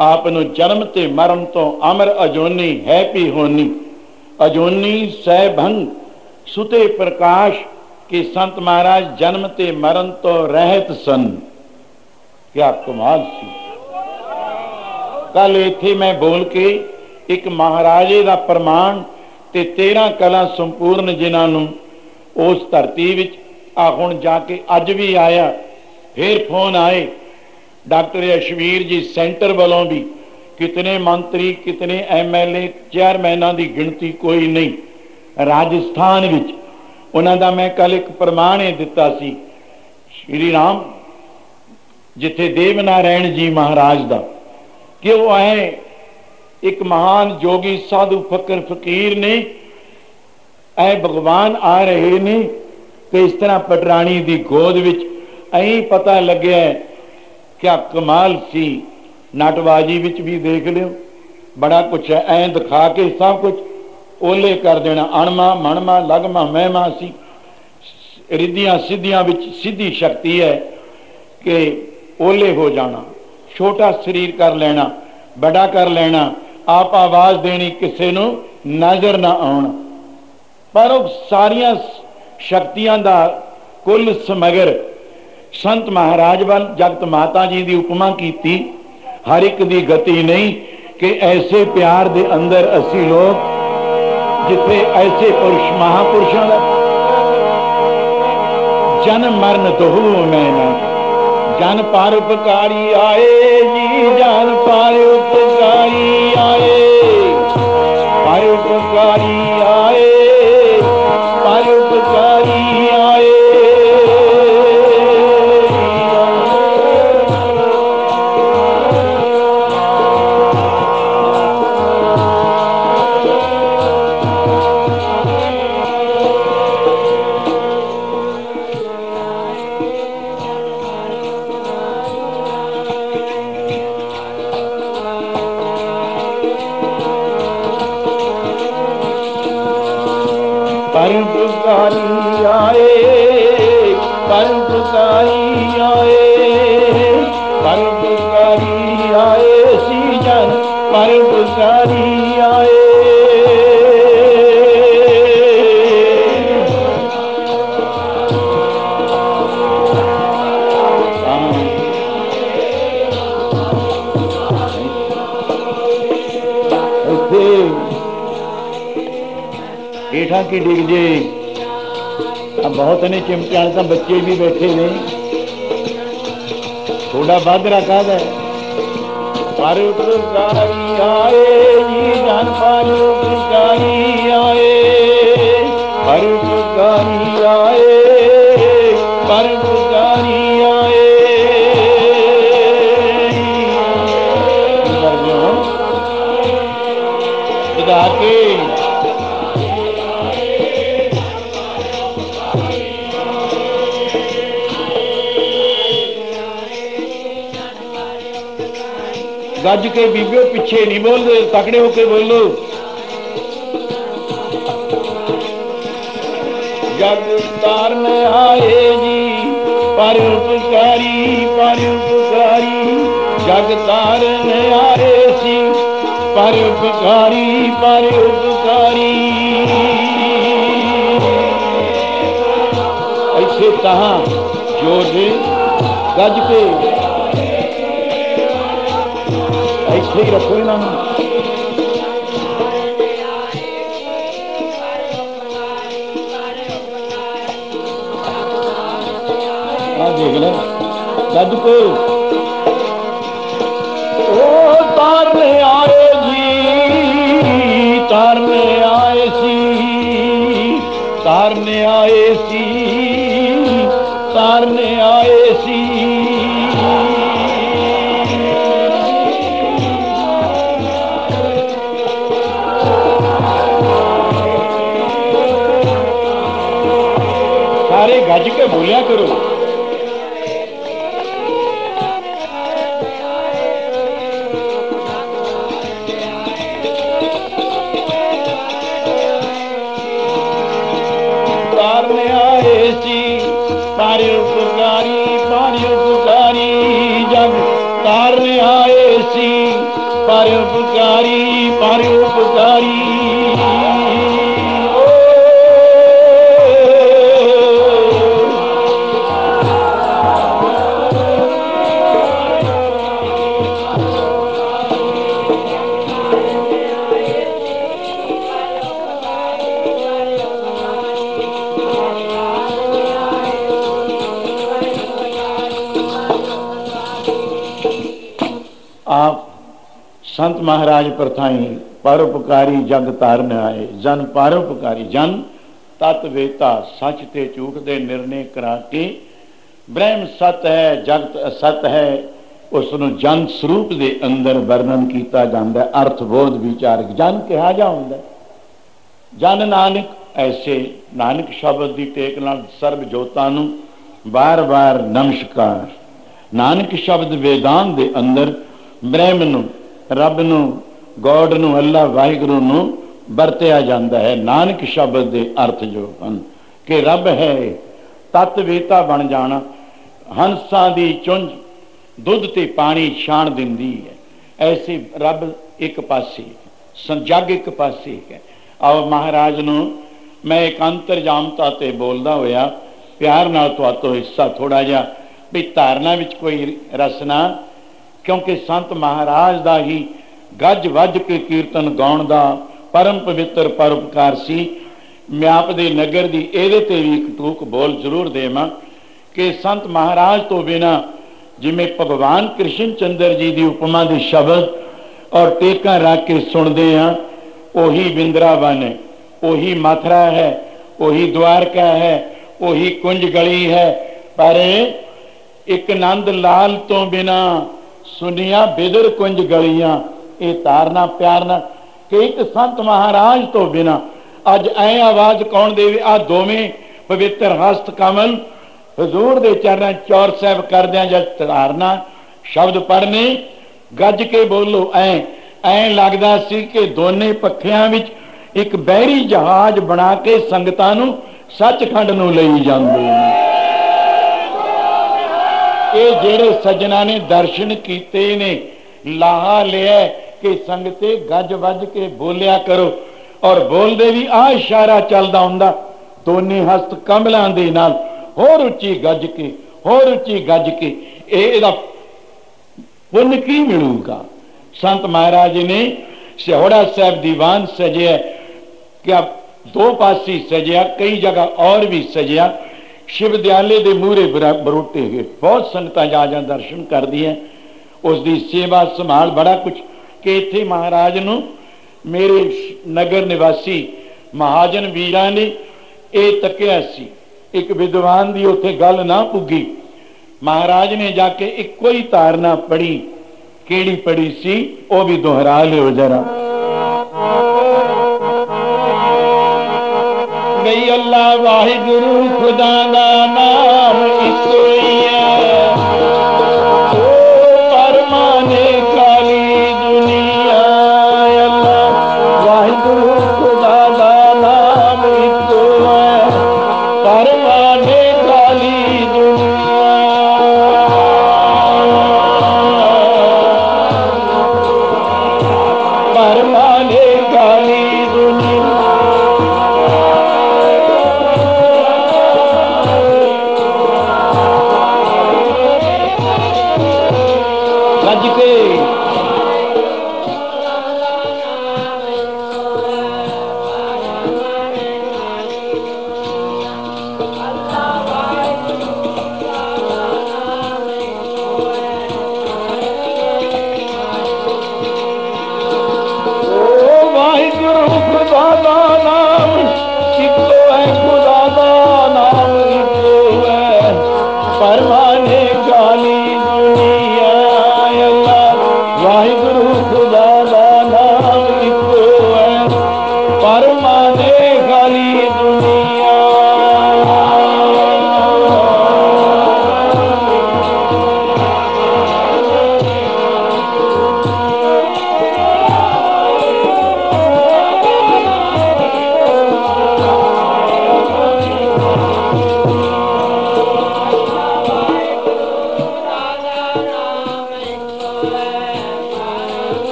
ਆਪ ਨੂੰ ਜਨਮ ਤੇ ਮਰਨ ਤੋਂ ਅਮਰ ਅਜੋਨੀ ਹੈ ਪੀ ਹੋਣੀ। ਅਜੋਨੀ ਸਹਿਭੰਗ ਸੁਤੇ ਪ੍ਰਕਾਸ਼ ਕਿ ਸੰਤ ਮਹਾਰਾਜ ਜਨਮ ਤੇ ਮਰਨ ਤੋਂ ਰਹਿਤ ਸਨ। ਕਿਆ ਕਮਾਲ ਸੀ। ਕੱਲ ਇੱਥੇ ਮੈਂ ਬੋਲ ਕੇ ਇੱਕ ਮਹਾਰਾਜੇ ਦਾ ਪ੍ਰਮਾਣ ਤੇ 13 ਕਲਾ ਸੰਪੂਰਨ ਜਿਨ੍ਹਾਂ ਨੂੰ ਉਸ ਧਰਤੀ ਵਿੱਚ ਆ ਹੁਣ ਜਾ ਕੇ ਅੱਜ ਵੀ ਆਇਆ। ਫੇਰ ਫੋਨ ਆਏ ਡਾਕਟਰ ਯਸ਼ਵੀਰ ਜੀ, ਸੈਂਟਰ ਵੱਲੋਂ ਵੀ ਕਿਤਨੇ ਮੰਤਰੀ, ਕਿਤਨੇ ਐਮਐਲਏ ਚੇਅਰਮੈਨਾਂ ਦੀ ਗਿਣਤੀ ਕੋਈ ਨਹੀਂ। ਰਾਜਸਥਾਨ ਵਿੱਚ ਉਹਨਾਂ ਦਾ ਮੈਂ ਕੱਲ ਇੱਕ ਪ੍ਰਮਾਣ ਇਹ ਦਿੱਤਾ ਸੀ, ਸ਼੍ਰੀ ਰਾਮ, ਜਿੱਥੇ ਦੇਵ ਨਾਰਾਇਣ ਜੀ ਮਹਾਰਾਜ ਦਾ, ਕਿ ਉਹ ਆਏ ਇੱਕ ਮਹਾਨ ਜੋਗੀ ਸਾਧੂ ਫਕਰ ਫਕੀਰ ਨੇ, ਐ ਭਗਵਾਨ ਆ ਰਹੇ ਨੇ ਕਿ ਇਸ ਤਰ੍ਹਾਂ ਪਟਰਾਣੀ ਦੀ ਗੋਦ ਵਿੱਚ ਐਂ ਪਤਾ ਲੱਗਿਆ ਕਿਆ ਕਮਾਲ ਸੀ। ਨਟਵਾਜੀ ਵਿੱਚ ਵੀ ਦੇਖ ਲਿਓ। ਬੜਾ ਕੁਛ ਹੈ, ਐਂ ਦਿਖਾ ਕੇ ਸਭ ਕੁਝ ਓਲੇ ਕਰ ਦੇਣਾ, ਅਣਮਾ, ਮਣਮਾ, ਲਗਮਾ, ਮਹਿਮਾ ਸੀ। ਰਿੱਧੀਆਂ ਸਿੱਧੀਆਂ ਵਿੱਚ ਸਿੱਧੀ ਸ਼ਕਤੀ ਹੈ ਕਿ ਓਲੇ ਹੋ ਜਾਣਾ। ਛੋਟਾ ਸਰੀਰ ਕਰ ਲੈਣਾ ਬੜਾ ਕਰ ਲੈਣਾ, ਆਪ ਆਵਾਜ਼ ਦੇਣੀ ਕਿਸੇ ਨੂੰ ਨਜ਼ਰ ਨਾ ਆਉਣ। ਪਰ ਉਹ ਸਾਰੀਆਂ ਸ਼ਕਤੀਆਂ ਦਾ ਕੁੱਲ ਸਮਗਰ ਸੰਤ ਮਹਾਰਾਜ ਵੱਲ ਜਗਤ ਮਾਤਾ ਜੀ ਦੀ ਉਪਮਾ ਕੀਤੀ। ਹਰ ਇੱਕ ਦੀ ਗਤੀ ਨਹੀਂ ਕਿ ਐਸੇ ਪਿਆਰ ਦੇ ਅੰਦਰ ਅਸੀਂ ਲੋਕ ਜਿੱਥੇ ਐਸੇ ਪੁਰਸ਼ ਮਹਾਪੁਰਸ਼ਾਂ ਦਾ ਜਨਮ ਮਰਨ ਦੋਹੂ ਮੈਂ ਨਾ। ਜਨ ਪਰ ਉਪਕਾਰੀ ਆਏ, ਜੀ ਜਨ ਪਰ ਉਪਕਾਰੀ ਆਏ। ਪਰ ਉਪਕਾਰੀ ਆਏ। ਬਹੁਤ ਨੇ ਚਿਮਟਿਆਂ ਤਾਂ ਬੱਚੇ ਵੀ ਬੈਠੇ ਨੇ। ਥੋੜਾ ਵੱਧ ਰੱਖਾ ਹੈ ਪਰ ਉਪਕਾਰੀ ਆਏ, ਜੀ ਜਨ ਪਰ ਉਪਕਾਰੀ ਆਏ। ਪਰ ਉਪਕਾਰੀ ਆਏ ਗੱਜ ਕੇ ਬੀਬੀਓ ਪਿੱਛੇ ਨਹੀਂ ਬੋਲਦੇ, ਤਕੜੇ ਹੋ ਕੇ ਬੋਲੋ। ਜਗ ਤਾਰਨ ਆਏ ਜੀ, ਪਰ ਉਪਕਾਰੀ ਪਰ ਉਪਕਾਰੀ। ਜਗ ਤਾਰਨ ਆਏ ਸੀ, ਪਰ ਉਪਕਾਰੀ ਪਰ ਉਪਕਾਰੀ। ਐਸੇ ਤਾਂ ਜੋਰ ਦੇ, ਗੱਜ ਕੇ ਇੱਥੇ ਹੀ ਆ ਦੇਖ ਲੈ ਗੱਜ ਕੋ ਉਹ ਤਾਰਨੇ ਆਏ ਜੀ ਤਾਰਨੇ ਆਏ ਸੀ ਤਾਰਨੇ ਆਏ ਸੀ ਤਾਰਨੇ ਮਹਾਰਾਜ ਪ੍ਰਥਾਈ ਪਰਉਪਕਾਰੀ ਜਗ ਧਾਰਨ ਆਏ, ਜਨ ਪਰਉਪਕਾਰੀ ਜਨ, ਤਤ ਵੇਤਾ ਸੱਚ ਤੇ ਝੂਠ ਦੇ ਨਿਰਣੇ ਕਰਾ ਕੇ, ਬ੍ਰਹਮ ਸਤ ਹੈ, ਜਗਤ ਅਸਤ ਹੈ ਉਸ ਨੂੰ ਜਨ ਸਰੂਪ ਦੇ ਅੰਦਰ ਵਰਣਨ ਕੀਤਾ ਜਾਂਦਾ ਹੈ, ਅਰਥ ਬੋਧ ਵਿਚਾਰ ਜਨ ਕਿਹਾ ਜਾਂਦਾ ਜਨ ਨਾਨਕ, ਐਸੇ ਨਾਨਕ ਸ਼ਬਦ ਦੀ ਟੇਕ ਨਾਲ ਸਰਬ ਜੋਤਾਂ ਨੂੰ ਬਾਰ-ਬਾਰ ਨਮਸਕਾਰ। ਨਾਨਕ ਸ਼ਬਦ ਵੇਦਾਂਤ ਦੇ ਅੰਦਰ ਬ੍ਰਹਮ ਨੂੰ ਰੱਬ ਨੂੰ ਗੋਡ ਨੂੰ, ਅੱਲਾ ਵਾਹਿਗੁਰੂ ਨੂੰ ਵਰਤਿਆ ਜਾਂਦਾ ਹੈ। ਨਾਨਕ ਸ਼ਬਦ ਦੇ ਅਰਥ ਜੋ ਹਨ ਕਿ ਰੱਬ ਹੈ, ਤਤ ਵੇਤਾ ਬਣ ਜਾਣਾ, ਹੰਸਾਂ ਦੀ ਚੁੰਝ, ਦੁੱਧ ਤੇ ਪਾਣੀ ਛਾਣ ਦਿੰਦੀ ਹੈ। ਐਸੇ ਰੱਬ ਇੱਕ ਪਾਸੇ ਸੰਜਗ ਇੱਕ ਪਾਸੇ ਹੈ। ਆਓ ਮਹਾਰਾਜ ਨੂੰ ਮੈਂ ਇੱਕ ਅੰਤਰਜਾਮਤਾ ਤੇ ਬੋਲਦਾ ਹੋਇਆ, ਪਿਆਰ ਨਾਲ ਤੁਹਾਤੋਂ ਹਿੱਸਾ ਥੋੜਾ ਜਿਹਾ, ਵੀ ਧਾਰਨਾ ਵਿੱਚ ਕੋਈ ਰਸਨਾ ਕਿਉਂਕਿ ਸੰਤ ਮਹਾਰਾਜ ਦਾ ਹੀ ਗੱਜ ਵੱਜ ਕੇ ਕੀਰਤਨ ਗਾਉਣ ਦਾ ਪਰਮ ਪਵਿੱਤਰ ਪਰਉਪਕਾਰ ਸੀ। ਮੈਂ ਦੇ ਨਗਰ ਦੀ ਇਹਦੇ ਤੇ ਵੀ ਇੱਕ ਟੂਕ ਬੋਲ ਜ਼ਰੂਰ ਦੇਵਾਂ ਕਿ ਸੰਤ ਮਹਾਰਾਜ ਤੋਂ ਬਿਨਾ ਜਿਵੇਂ ਭਗਵਾਨ ਕ੍ਰਿਸ਼ਨ ਚੰਦਰ ਜੀ ਦੀ ਉਪਮਾ ਦੇ ਸ਼ਬਦ ਔਰ ਟੇਕਾਂ ਰੱਖ ਕੇ ਸੁਣਦੇ ਆ ਉਹੀ ਬਿੰਦਰਾਵਨ ਹੈ, ਉਹੀ ਮਥਰਾ ਹੈ, ਉਹੀ ਦਵਾਰਕਾ ਹੈ, ਉਹੀ ਕੁੰਜ ਗਲੀ ਹੈ। ਪਰ ਇੱਕ ਨੰਦ ਲਾਲ ਤੋਂ ਬਿਨਾ ਸੁਨੀਆਂ ਬਿਦਰ ਕੁੰਜ ਗਲੀਆਂ, ਇਹ ਤਾਰਨਾ ਪਿਆਰਨਾ, ਕਿ ਇੱਕ ਸੰਤ ਮਹਾਰਾਜ ਤੋਂ ਬਿਨਾ ਅੱਜ ਐ ਆਵਾਜ਼ ਕੌਣ ਦੇਵੇ? ਆ ਦੋਵੇਂ ਪਵਿੱਤਰ ਹਸਤ ਕਮਲ, ਹਜ਼ੂਰ ਦੇ ਚਰਨਾਂ ਚੌਰ ਸਾਹਿਬ ਕਰਦਿਆਂ ਜਦ ਤਾਰਨਾ ਸ਼ਬਦ ਪੜਨੇ ਗੱਜ ਕੇ ਬੋਲੋ, ਐ ਐ ਲੱਗਦਾ ਸੀ ਕਿ ਦੋਨੇ ਪੱਖਿਆਂ ਵਿੱਚ ਇੱਕ ਬਹਿਰੀ ਜਹਾਜ਼ ਬਣਾ ਕੇ ਸੰਗਤਾਂ ਨੂੰ ਸੱਚਖੰਡ ਨੂੰ ਲਈ ਜਾਂਦੇ ਨੇ। ਇਹ ਜਿਹੜੇ ਸੱਜਣਾ ਨੇ ਦਰਸ਼ਨ ਕੀਤੇ ਨੇ, ਲਾਹਾ ਲਿਆ ਕਿ ਸੰਗਤੇ ਗੱਜ ਵੱਜ ਕੇ ਬੋਲਿਆ ਕਰੋ। ਔਰ ਬੋਲਦੇ ਵੀ ਆ ਇਸ਼ਾਰਾ ਚੱਲਦਾ ਹੁੰਦਾ, ਦੋਨੇ ਹਸਤ ਕਮਲਾਂ ਦੇ ਨਾਲ, ਹੋਰ ਉੱਚੀ ਗੱਜ ਕੇ, ਹੋਰ ਉੱਚੀ ਗੱਜ ਕੇ, ਇਹ ਇਹਦਾ ਪੁੰਨ ਕੀ ਮਿਲੂਗਾ? ਸੰਤ ਮਹਾਰਾਜ ਨੇ ਸਿਹੋੜਾ ਸਾਹਿਬ ਦੀਵਾਨ ਸਜਿਆ ਕਿ ਦੋ ਪਾਸੇ ਸਜਿਆ, ਕਈ ਜਗ੍ਹਾ ਔਰ ਵੀ ਸਜਿਆ। ਸ਼ਿਵ ਦਿਆਲੇ ਦੇ ਮੂਹਰੇ ਬਰੋਟੇ ਗਏ ਬਹੁਤ ਸੰਗਤਾਂ ਜਾ ਜਾ ਦਰਸ਼ਨ ਕਰਦੀਆਂ। ਉਸ ਦੀ ਸੇਵਾ ਸੰਭਾਲ ਬੜਾ ਕੁਝ ਕਿ ਇੱਥੇ ਮਹਾਰਾਜ ਨੂੰ ਮੇਰੇ ਨਗਰ ਨਿਵਾਸੀ ਮਹਾਜਨ ਵੀਰਾਂ ਨੇ ਇਹ ਤੱਕਿਆ ਸੀ। ਇੱਕ ਵਿਦਵਾਨ ਦੀ ਉੱਥੇ ਗੱਲ ਨਾ ਪੁੱਗੀ। ਮਹਾਰਾਜ ਨੇ ਜਾ ਕੇ ਇੱਕੋ ਹੀ ਤਾਰਨਾ ਪੜੀ। ਕਿਹੜੀ ਪੜੀ ਸੀ? ਉਹ ਵੀ ਦੁਹਰਾ ਲਿਓ ਜਰਾ। ਗਈ ਵਾਹਿਗੁਰੂ ਖੁਦਾ ਦਾ ਨਾਮ।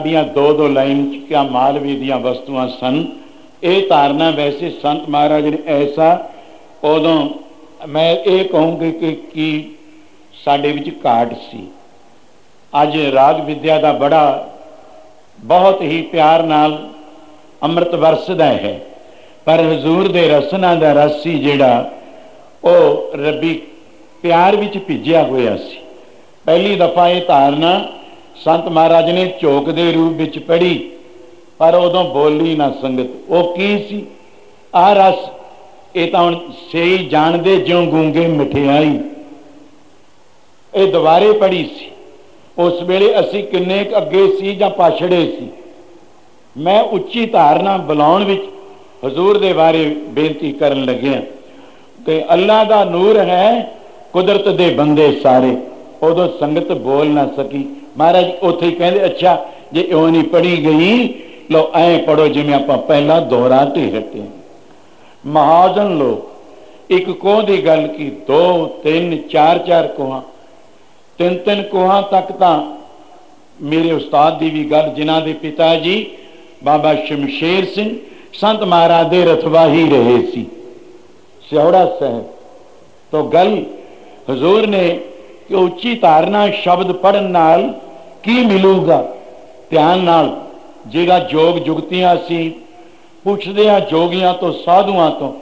ਸਾਡੀਆਂ ਦੋ ਦੋ ਲਾਈਨ ਚ ਕਿਆ ਮਾਲਵੀ ਦੀਆਂ ਵਸਤੂਆਂ ਸਨ। ਇਹ ਧਾਰਨਾ ਵੈਸੇ ਸੰਤ ਮਹਾਰਾਜ ਨੇ ਐਸਾ ਉਦੋਂ ਮੈਂ ਇਹ ਕਹੂੰਗੀ ਕਿ ਕੀ ਸਾਡੇ ਵਿੱਚ ਘਾਟ ਸੀ। ਅੱਜ ਰਾਗ ਵਿਦਿਆ ਦਾ ਬੜਾ, ਬਹੁਤ ਹੀ ਪਿਆਰ ਨਾਲ ਅੰਮ੍ਰਿਤ ਵਰਸਦਾ ਹੈ। ਪਰ ਹਜ਼ੂਰ ਦੇ ਰਸਨਾ ਦਾ ਰਸ ਸੀ ਜਿਹੜਾ ਉਹ ਰੱਬੀ ਪਿਆਰ ਵਿੱਚ ਭਿੱਜਿਆ ਹੋਇਆ ਸੀ। ਪਹਿਲੀ ਦਫਾ ਇਹ ਧਾਰਨਾ ਸੰਤ ਮਹਾਰਾਜ ਨੇ ਝੋਕ ਦੇ ਰੂਪ ਵਿੱਚ ਪੜ੍ਹੀ, ਪਰ ਉਦੋਂ ਬੋਲੀ ਨਾ ਸੰਗਤ। ਉਹ ਕੀ ਸੀ? ਆ ਰਸ, ਇਹ ਤਾਂ ਹੁਣ ਸਹੀ ਜਾਣਦੇ ਜਿਉਂ ਗੂੰਗੇ ਮਠਿਆਈ ਇਹ ਦੁਬਾਰੇ ਪੜੀ ਸੀ। ਉਸ ਵੇਲੇ ਅਸੀਂ ਕਿੰਨੇ ਅੱਗੇ ਸੀ ਜਾਂ ਪਾਛੜੇ ਸੀ। ਮੈਂ ਉੱਚੀ ਧਾਰਨਾ ਬੁਲਾਉਣ ਵਿੱਚ ਹਜ਼ੂਰ ਦੇ ਬਾਰੇ ਬੇਨਤੀ ਕਰਨ ਲੱਗਿਆ ਕਿ ਅੱਲਾ ਦਾ ਨੂਰ ਹੈ ਕੁਦਰਤ ਦੇ ਬੰਦੇ ਸਾਰੇ। ਉਦੋਂ ਸੰਗਤ ਬੋਲ ਨਾ ਸਕੀ। ਮਹਾਰਾਜ ਉੱਥੇ ਹੀ ਕਹਿੰਦੇ, ਅੱਛਾ, ਜੇ ਇਉਂ ਨਹੀਂ ਪੜੀ ਗਈ ਲੋ ਐ ਪੜੋ ਜਿਵੇਂ ਆਪਾਂ ਪਹਿਲਾਂ ਦੋਹਰਾ ਤੇ। ਹਟੇ ਮਹਾਜਨ ਲੋਕ, ਇੱਕ ਕੋਹ ਦੀ ਗੱਲ ਕੀ, ਦੋ, ਤਿੰਨ, ਚਾਰ ਚਾਰ ਕੋਹਾਂ। ਤਿੰਨ ਤਿੰਨ ਕੋਹਾਂ ਤੱਕ ਤਾਂ ਮੇਰੇ ਉਸਤਾਦ ਦੀ ਵੀ ਗੱਲ, ਜਿਨ੍ਹਾਂ ਦੇ ਪਿਤਾ ਜੀ, ਬਾਬਾ ਸ਼ਮਸ਼ੇਰ ਸਿੰਘ, ਸੰਤ ਮਹਾਰਾਜ ਦੇ ਰਥਵਾਹੀ ਰਹੇ ਸੀ। ਸਿਹੜਾ ਸਾਹਿਬ ਤੋਂ ਗੱਲ, ਹਜ਼ੂਰ ਨੇ ਕਿ ਉੱਚੀ ਧਾਰਨਾ ਸ਼ਬਦ ਪੜਨ ਨਾਲ ਕੀ ਮਿਲੂਗਾ? ਧਿਆਨ ਨਾਲ। ਜਿਹੜਾ ਜੋਗ ਜੁਗਤੀਆਂ ਸੀ, ਪੁੱਛਦੇ ਆ ਜੋਗੀਆਂ ਤੋਂ, ਸਾਧੂਆਂ ਤੋਂ,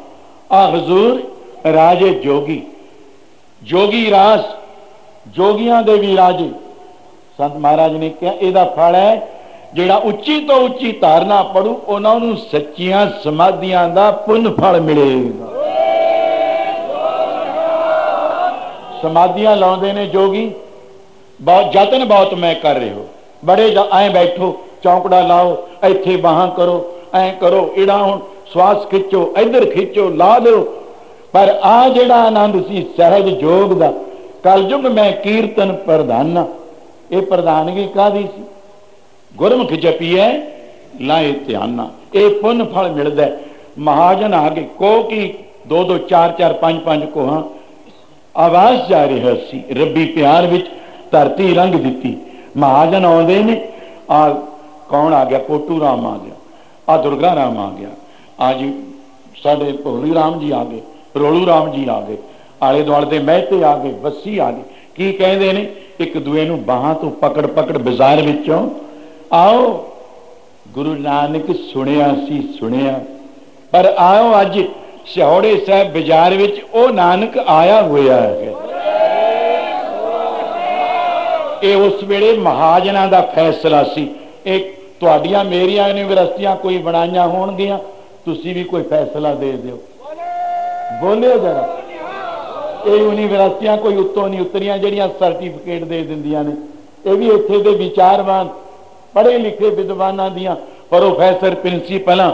ਆ ਹਜ਼ੂਰ ਰਾਜੇ ਜੋਗੀ। ਜੋਗੀ ਰਾਸ, ਜੋਗੀਆਂ ਦੇ ਵੀ ਰਾਜੇ। ਸੰਤ ਮਹਾਰਾਜ ਨੇ ਕਿਹਾ, ਇਹਦਾ ਫਲ ਹੈ, ਜਿਹੜਾ ਉੱਚੀ ਤੋਂ ਉੱਚੀ ਧਾਰਨਾ ਪੜੂ ਉਹਨਾਂ ਨੂੰ ਸੱਚੀਆਂ ਸਮਾਧੀਆਂ ਦਾ ਪੁੰਨ ਫਲ ਮਿਲੇਗਾ। ਸਮਾਧੀਆਂ ਲਾਉਂਦੇ ਨੇ ਜੋਗੀ। ਬਹੁਤ ਯਤਨ ਬਹੁਤ ਮੈਂ ਕਰ ਰਹੇ ਹੋ। ਬੜੇ ਐ ਬੈਠੋ, ਚੌਂਕੜਾ ਲਾਓ, ਇੱਥੇ ਬਾਹਾਂ ਕਰੋ, ਐ ਕਰੋ ਇੜਾ ਹੁਣ ਸਵਾਸ ਖਿੱਚੋ, ਇੱਧਰ ਖਿੱਚੋ, ਲਾ ਲਿਓ ਪਰ ਆ ਜਿਹੜਾ ਆਨੰਦ ਸੀ, ਸਹਿਜ ਜੋਗ ਦਾ। ਕਲਯੁਗ ਮੈਂ ਕੀਰਤਨ ਪ੍ਰਧਾਨਾ ਇਹ ਪ੍ਰਧਾਨਗੀ ਕਾਦੀ ਸੀ? ਗੁਰਮੁਖ ਜਪੀਐ, ਲਾਏ ਧਿਆਨਾ। ਇਹ ਪੁੰਨ ਫਲ ਮਿਲਦਾ ਮਹਾਜਨ ਆ ਕੇ ਕੋ ਕੀ ਦੋ ਦੋ ਚਾਰ ਚਾਰ ਪੰਜ ਪੰਜ ਕੋਹਾਂ ਆਵਾਜ਼ ਜਾ ਰਿਹਾ ਸੀ। ਰੱਬੀ ਪਿਆਰ ਵਿੱਚ ਧਰਤੀ ਰੰਗ ਦਿੱਤੀ। ਮਹਾਜਨ ਆਉਂਦੇ ਨੇ। ਆ ਕੌਣ ਆ ਗਿਆ? ਕੋਟੂ ਰਾਮ ਆ ਗਿਆ। ਆ ਦੁਰਗਾ ਰਾਮ ਆ ਗਿਆ। ਅੱਜ ਸਾਡੇ ਭੋਲੀ ਰਾਮ ਜੀ ਆ ਗਏ। ਰੋਲੂ ਰਾਮ ਜੀ ਆ ਗਏ। ਆਲੇ ਦੁਆਲੇ ਦੇ ਮਹਿਤੇ ਆ ਗਏ। ਬੱਸੀ ਆ ਗਏ। ਕੀ ਕਹਿੰਦੇ ਨੇ? ਇੱਕ ਦੂਏ ਨੂੰ ਬਾਹਾਂ ਤੋਂ ਪਕੜ ਪਕੜ ਬਾਜ਼ਾਰ ਵਿੱਚੋਂ। ਆਓ, ਗੁਰੂ ਨਾਨਕ ਸੁਣਿਆ ਸੀ, ਸੁਣਿਆ। ਪਰ ਆਓ ਅੱਜ ਸਿਹੌੜੇ ਸਾਹਿਬ ਬਾਜ਼ਾਰ ਵਿੱਚ ਉਹ ਨਾਨਕ ਆਇਆ ਹੋਇਆ ਹੈ। ਇਹ ਉਸ ਵੇਲੇ ਮਹਾਜਨਾਂ ਦਾ ਫੈਸਲਾ ਸੀ। ਇਹ ਤੁਹਾਡੀਆਂ ਮੇਰੀਆਂ ਯੂਨੀਵਰਸਿਟੀਆਂ ਕੋਈ ਬਣਾਈਆਂ ਹੋਣਗੀਆਂ, ਤੁਸੀਂ ਵੀ ਕੋਈ ਫੈਸਲਾ ਦੇ ਦਿਓ। ਬੋਲਿਓ ਜਰਾ। ਇਹ ਯੂਨੀਵਰਸਿਟੀਆਂ ਕੋਈ ਉੱਤੋਂ ਨਹੀਂ ਉਤਰੀਆਂ, ਜਿਹੜੀਆਂ ਸਰਟੀਫਿਕੇਟ ਦੇ ਦਿੰਦੀਆਂ ਨੇ। ਇਹ ਵੀ ਇੱਥੇ ਦੇ ਵਿਚਾਰਵਾਨ, ਪੜ੍ਹੇ ਲਿਖੇ ਵਿਦਵਾਨਾਂ ਦੀਆਂ। ਪ੍ਰੋਫੈਸਰ ਪ੍ਰਿੰਸੀਪਲਾਂ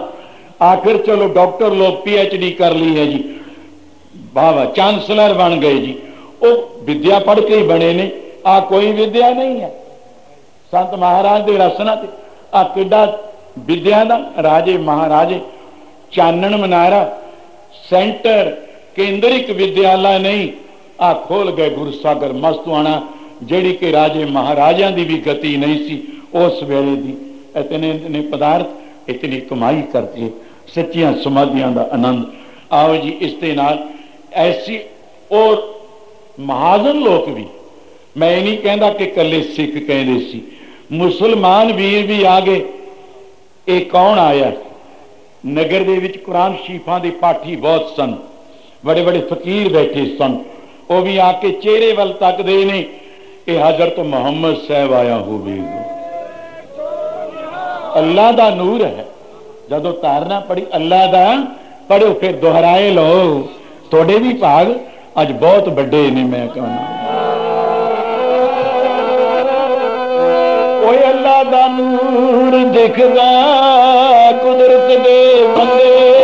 ਆਖਿਰ ਚਲੋ ਡਾਕਟਰ ਲੋਕ ਪੀ ਐਚ ਡੀ ਕਰ ਲਈ ਹੈ ਜੀ। ਬਾਵਾ ਚਾਂਸਲਰ ਬਣ ਗਏ ਜੀ। ਉਹ ਵਿਦਿਆ ਪੜ੍ਹ ਕੇ ਹੀ ਬਣੇ ਨੇ। ਆ ਕੋਈ ਵਿਦਿਆ ਨਹੀਂ ਹੈ। ਸੰਤ ਮਹਾਰਾਜ ਦੇ ਰਸਨਾ ਤੇ ਆ ਕਿੱਡਾ ਵਿਦਿਆ ਦਾ ਰਾਜੇ ਮਹਾਰਾਜੇ ਚਾਨਣ ਮਨਾਰਾ ਸੈਂਟਰ ਕੇਂਦਰਿਕ ਵਿਦਿਆਲਾ ਨਹੀਂ ਆ ਖੋਲ ਗਏ ਗੁਰਸਾਗਰ ਮਸਤਵਾਣਾ ਜਿਹੜੀ ਕਿ ਰਾਜੇ ਮਹਾਰਾਜਿਆਂ ਦੀ ਵੀ ਗਤੀ ਨਹੀਂ ਸੀ ਉਸ ਵੇਲੇ ਦੀ। ਇਤਨੇ ਨੇ ਪਦਾਰਥ, ਇਤਨੀ ਕਮਾਈ ਕਰਦੇ ਸੱਚੀਆਂ ਸਮਾਧੀਆਂ ਦਾ ਆਨੰਦ। ਆਓ ਜੀ, ਇਸ ਦੇ ਨਾਲ ਐਸੀ ਔਰ ਮਹਾਜਨ ਲੋਕ ਵੀ। ਮੈਂ ਇਹ ਨਹੀਂ ਕਹਿੰਦਾ ਕਿ ਕੱਲੇ ਸਿੱਖ ਕਹਿੰਦੇ ਸੀ। ਮੁਸਲਮਾਨ ਵੀਰ ਵੀ ਆ ਗਏ। ਇਹ ਕੌਣ ਆਇਆ? ਨਗਰ ਦੇ ਵਿੱਚ ਕੁਰਾਨ ਸ਼ੀਫਾਂ ਦੇ ਪਾਠੀ ਬਹੁਤ ਸਨ। ਬੜੇ ਬੜੇ ਫਕੀਰ ਬੈਠੇ ਸਨ। ਉਹ ਵੀ ਆ ਕੇ ਚਿਹਰੇ ਵੱਲ ਤੱਕਦੇ ਨੇ। ਇਹ ਹਜ਼ਰਤ ਮੁਹੰਮਦ ਸਾਹਿਬ ਆਇਆ ਹੋਵੇਗਾ। ਅੱਲਾ ਦਾ ਨੂਰ ਹੈ। ਜਦੋਂ ਧਾਰਨਾ ਪੜੀ ਅੱਲਾ ਦਾ ਪੜੋ ਫਿਰ ਦੁਹਰਾਏ ਲਓ। ਤੁਹਾਡੇ ਵੀ ਭਾਗ ਅੱਜ ਬਹੁਤ ਵੱਡੇ ਨੇ, ਮੈਂ ਕਹਿੰਦਾ ਓਏ ਅੱਲਾ ਦਾ ਨੂਰ ਦਿਖਦਾ, ਕੁਦਰਤ ਦੇ ਬੰਦੇ।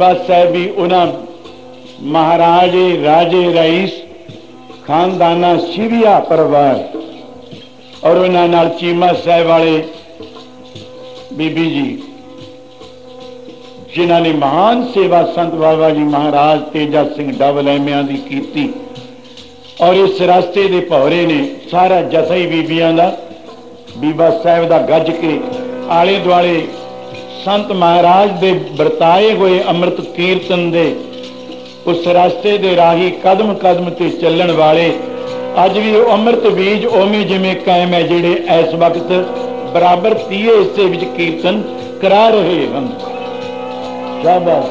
ਬੀਬਾ ਸਾਹਿਬ ਉਹਨਾਂ ਮਹਾਰਾਜੇ, ਰਾਜੇ, ਰਈਸ, ਖਾਨਦਾਨਾ ਸ਼ਿਵਿਆ ਪਰਿਵਾਰ ਔਰ ਉਹਨਾਂ ਨਾਲ ਚੀਮਾ ਸਾਹਿਬ ਵਾਲੇ ਬੀਬੀ ਜੀ, ਜਿਨ੍ਹਾਂ ਨੇ ਮਹਾਨ ਸੇਵਾ ਸੰਤ ਬਾਬਾ ਜੀ ਮਹਾਰਾਜ ਤੇਜਾ ਸਿੰਘ ਡਬਲ ਐਮਿਆਂ ਦੀ ਕੀਤੀ ਔਰ ਇਸ ਰਸਤੇ ਦੇ ਭੌਰੇ ਨੇ ਸਾਰਾ ਜਥਾ ਬੀਬੀਆਂ ਦਾ, ਬੀਬਾ ਸਾਹਿਬ ਦਾ ਗੱਜ ਕੇ ਆਲੇ ਦੁਆਲੇ ਸੰਤ ਮਹਾਰਾਜ ਦੇ ਵਰਤਾਏ ਹੋਏ ਅੰਮ੍ਰਿਤ ਕੀਰਤਨ ਦੇ ਉਸ ਰਸਤੇ ਦੇ ਰਾਹੀ ਕਦਮ ਕਦਮ ਤੇ ਚੱਲਣ ਵਾਲੇ ਅੱਜ ਵੀ ਉਹ ਅੰਮ੍ਰਿਤ ਬੀਜ ਉਵੇਂ ਜਿਵੇਂ ਕਾਇਮ ਹੈ ਜਿਹੜੇ ਇਸ ਵਕਤ ਬਰਾਬਰ ਤੀਏ ਹਿੱਸੇ ਵਿੱਚ ਕੀਰਤਨ ਕਰਾ ਰਹੇ ਹਨ। ਸ਼ਾਬਾਸ਼।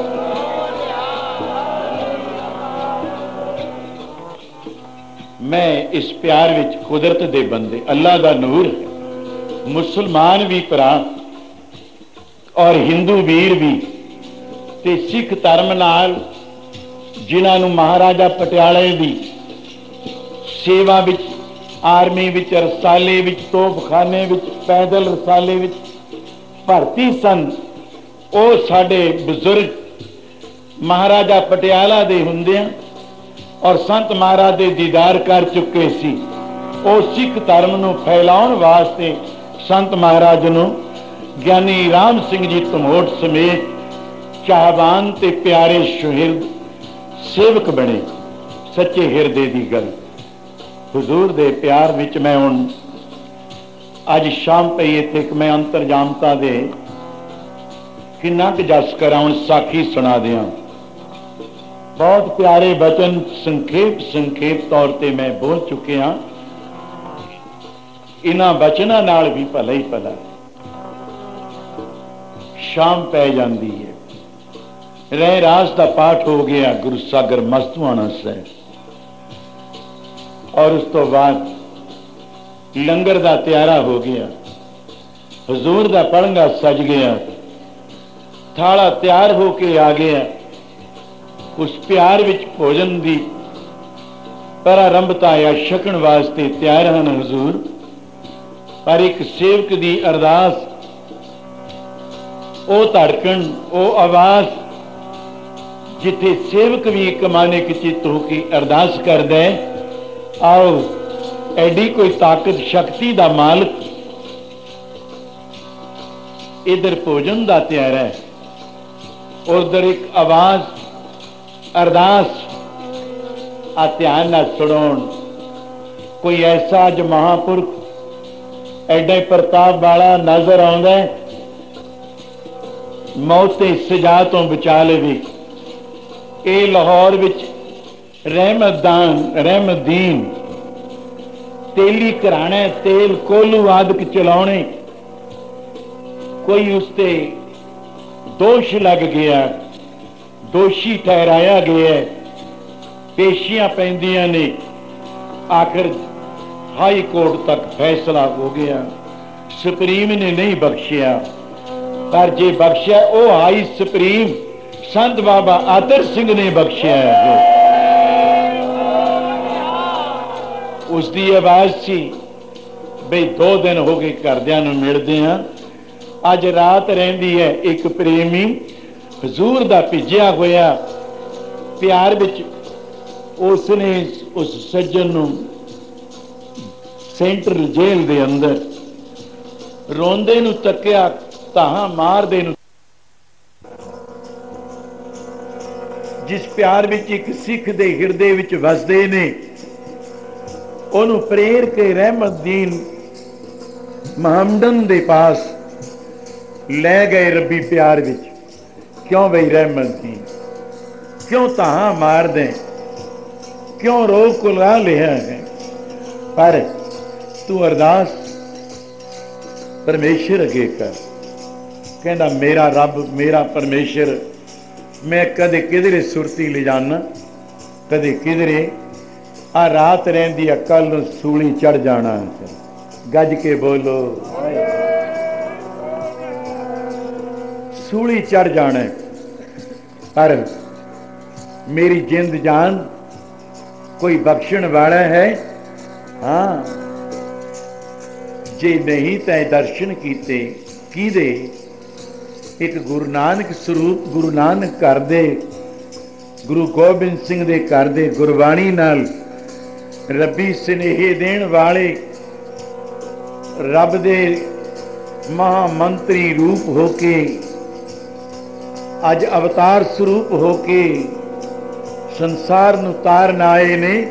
ਮੈਂ ਇਸ ਪਿਆਰ ਵਿੱਚ ਕੁਦਰਤ ਦੇ ਬੰਦੇ ਅੱਲਾ ਦਾ ਨੂਰ, ਮੁਸਲਮਾਨ ਵੀ ਭਰਾ ਔਰ ਹਿੰਦੂ ਵੀਰ ਵੀ ਤੇ ਸਿੱਖ ਧਰਮ ਨਾਲ ਜਿਨ੍ਹਾਂ ਨੂੰ ਮਹਾਰਾਜਾ ਪਟਿਆਲੇ ਦੀ ਸੇਵਾ ਵਿੱਚ, ਆਰਮੀ ਵਿੱਚ, ਰਸਾਲੇ ਵਿੱਚ, ਤੋਪਖਾਨੇ ਵਿੱਚ, ਪੈਦਲ ਰਸਾਲੇ ਵਿੱਚ ਭਰਤੀ ਸਨ, ਉਹ ਸਾਡੇ ਬਜ਼ੁਰਗ ਮਹਾਰਾਜਾ ਪਟਿਆਲਾ ਦੇ ਹੁੰਦਿਆਂ ਔਰ ਸੰਤ ਮਹਾਰਾਜ ਦੇ ਦੀਦਾਰ ਕਰ ਚੁੱਕੇ ਸੀ। ਉਹ ਸਿੱਖ ਧਰਮ ਨੂੰ ਫੈਲਾਉਣ ਵਾਸਤੇ ਸੰਤ ਮਹਾਰਾਜ ਨੂੰ ਗਿਆਨੀ ਰਾਮ ਸਿੰਘ ਜੀ ਧਮੋਟ ਸਮੇਤ ਚਾਹਵਾਨ ਤੇ ਪਿਆਰੇ ਸ਼ਹਿਰ ਸੇਵਕ ਬਣੇ ਸੱਚੇ ਹਿਰਦੇ ਦੀ ਗੱਲ। ਹਜ਼ੂਰ ਦੇ ਪਿਆਰ ਵਿੱਚ ਮੈਂ ਹੁਣ ਅੱਜ ਸ਼ਾਮ ਪਈ ਇੱਥੇ ਕਿ ਮੈਂ ਅੰਤਰਜਾਮਤਾ ਦੇ ਕਿੰਨਾ ਕੁ ਜਸ ਕਰਾਂ, ਹੁਣ ਸਾਖੀ ਸੁਣਾ ਦਿਆਂ। ਬਹੁਤ ਪਿਆਰੇ ਬਚਨ ਸੰਖੇਪ ਸੰਖੇਪ ਤੌਰ ਤੇ ਮੈਂ ਬੋਲ ਚੁੱਕਿਆ। ਇਹਨਾਂ ਬਚਨਾਂ ਨਾਲ ਵੀ ਭਲਾ ਹੀ ਭਲਾ। ਸ਼ਾਮ ਪੈ ਜਾਂਦੀ ਹੈ। ਰਹਿ ਰਾਸ ਦਾ ਪਾਠ ਹੋ ਗਿਆ ਗੁਰੂ ਸਾਗਰ ਮਸਤੂਆਣਾ ਸਾਹਿਬ। ਔਰ ਉਸ ਤੋਂ ਬਾਅਦ ਲੰਗਰ ਦਾ ਤਿਆਰਾ ਹੋ ਗਿਆ। ਹਜ਼ੂਰ ਦਾ ਪੜੰਗਾ ਸਜ ਗਿਆ। ਥਾਲਾ ਤਿਆਰ ਹੋ ਕੇ ਆ ਗਿਆ। ਉਸ ਪਿਆਰ ਵਿੱਚ ਭੋਜਨ ਦੀ ਪ੍ਰਾਰੰਭਤਾ ਜਾਂ ਛਕਣ ਵਾਸਤੇ ਤਿਆਰ ਹਨ ਹਜ਼ੂਰ। ਪਰ ਇੱਕ ਸੇਵਕ ਦੀ ਅਰਦਾਸ ਉਹ ਧੜਕਣ, ਉਹ ਆਵਾਜ਼ ਜਿੱਥੇ ਸੇਵਕ ਵੀ ਇੱਕ ਮਾਨੇ ਚਿੱਤ ਹੋ ਕੇ ਅਰਦਾਸ ਕਰਦਾ ਹੈ, ਆਓ, ਐਡੀ ਕੋਈ ਤਾਕਤ, ਸ਼ਕਤੀ ਦਾ ਮਾਲਕ ਇਧਰ ਭੋਜਨ ਦਾ ਤਿਆਰ ਹੈ। ਉਧਰ ਇੱਕ ਆਵਾਜ਼, ਅਰਦਾਸ, ਆ ਧਿਆਨ ਨਾਲ ਸੁਣਾਉਣ। ਕੋਈ ਐਸਾ ਜ ਮਹਾਪੁਰਖ, ਐਡਾ ਪ੍ਰਤਾਪ ਵਾਲਾ ਨਜ਼ਰ ਆਉਂਦਾ ਹੈ ਮੌਤ ਤੇ ਸਜ਼ਾ ਤੋਂ ਬਚਾ ਲਵੇ। ਇਹ ਲਾਹੌਰ ਵਿੱਚ ਰਹਿਮਤਦਾਨ ਰਹਿਮਦੀਨ, ਤੇਲੀ ਘਰਾਣੇ ਤੇਲ ਕੋਲੂ ਆਦਿਕ ਚਲਾਉਣੇ। ਕੋਈ ਉਸ ਤੇ ਦੋਸ਼ ਲੱਗ ਗਿਆ, ਦੋਸ਼ੀ ਠਹਿਰਾਇਆ ਗਿਆ ਪੇਸ਼ੀਆਂ ਪੈਂਦੀਆਂ ਨੇ। ਆਖਰ ਹਾਈ ਕੋਰਟ ਤੱਕ ਫੈਸਲਾ ਹੋ ਗਿਆ। ਸੁਪਰੀਮ ਨੇ ਨਹੀਂ ਬਖਸ਼ਿਆ। ਪਰ ਜੇ ਬਖਸ਼ਿਆ, ਉਹ ਹਾਈ ਸੁਪਰੀਮ। ਸੰਤ ਬਾਬਾ ਆਦਰ ਸਿੰਘ ਨੇ ਬਖਸ਼ਿਆ ਹੈ। ਉਸ ਦੀ ਆਵਾਜ਼ ਸੀ, ਬਈ ਦੋ ਦਿਨ ਹੋ ਗਏ ਘਰਦਿਆਂ ਨੂੰ ਮਿਲਦੇ ਆ ਅੱਜ ਰਾਤ ਰਹਿੰਦੀ ਹੈ ਇੱਕ ਪ੍ਰੇਮੀ, ਹਜ਼ੂਰ ਦਾ ਭਿੱਜਿਆ ਹੋਇਆ। ਪਿਆਰ ਵਿੱਚ ਉਸ ਨੇ ਉਸ ਸੱਜਣ ਨੂੰ ਸੈਂਟਰਲ ਜੇਲ੍ਹ ਦੇ ਅੰਦਰ ਰੋਂਦੇ ਨੂੰ ਤੱਕਿਆ ਤਾਂ ਮਾਰਦੇ ਨੂੰ। ਜਿਸ ਪਿਆਰ ਵਿੱਚ ਇੱਕ ਸਿੱਖ ਦੇ ਹਿਰਦੇ ਵਿੱਚ ਵਸਦੇ ਨੇ, ਉਹਨੂੰ ਪ੍ਰੇਰ ਕੇ ਰਹਿਮਤਦੀਨ ਮੁਹੰਮਦਨ ਦੇ ਪਾਸ ਲੈ ਗਏ ਰੱਬੀ ਪਿਆਰ ਵਿੱਚ। ਕਿਉਂ ਬਈ ਰਹਿਮਤਦੀਨ ਕਿਉਂ ਤਾਂ ਮਾਰਦੇ? ਕਿਉਂ ਰੋਕ ਲਾ ਲਿਆ ਹੈ? ਪਰ ਤੂੰ ਅਰਦਾਸ ਪਰਮੇਸ਼ਰ ਅਗੇ ਕਰ। ਕਹਿੰਦਾ, ਮੇਰਾ ਰੱਬ, ਮੇਰਾ ਪਰਮੇਸ਼ਰ, ਮੈਂ ਕਦੇ ਕਿਧਰੇ ਸੁਰਤੀ ਲਿਜਾਨਾ ਕਦੇ ਕਿਧਰੇ। ਆ ਰਾਤ ਰਹਿੰਦੀ ਆ ਕੱਲ ਨੂੰ ਸੂਲੀ ਚੜ ਜਾਣਾ ਗੱਜ ਕੇ ਬੋਲੋ ਸੂਲੀ ਚੜ ਜਾਣਾ। ਪਰ ਮੇਰੀ ਜਿੰਦ ਜਾਨ ਕੋਈ ਬਖਸ਼ਣ ਵਾਲਾ ਹੈ? ਹਾਂ। ਜੇ ਨਹੀਂ ਤੈ ਦਰਸ਼ਨ ਕੀਤੇ ਕੀਦੇ ਇੱਕ ਗੁਰੂ ਨਾਨਕ ਸਰੂਪ, ਗੁਰੂ ਨਾਨਕ ਘਰ ਦੇ, ਗੁਰੂ ਗੋਬਿੰਦ ਸਿੰਘ ਦੇ ਘਰ ਦੇ ਗੁਰਬਾਣੀ ਨਾਲ ਰੱਬੀ ਸਨੇਹ ਦੇਣ ਵਾਲੇ ਰੱਬ ਦੇ ਮਹਾ ਮੰਤਰੀ ਰੂਪ ਹੋ ਕੇ, ਅੱਜ ਅਵਤਾਰ ਸਰੂਪ ਹੋ ਕੇ ਸੰਸਾਰ ਨੂੰ ਤਾਰਨ ਆਏ ਨੇ।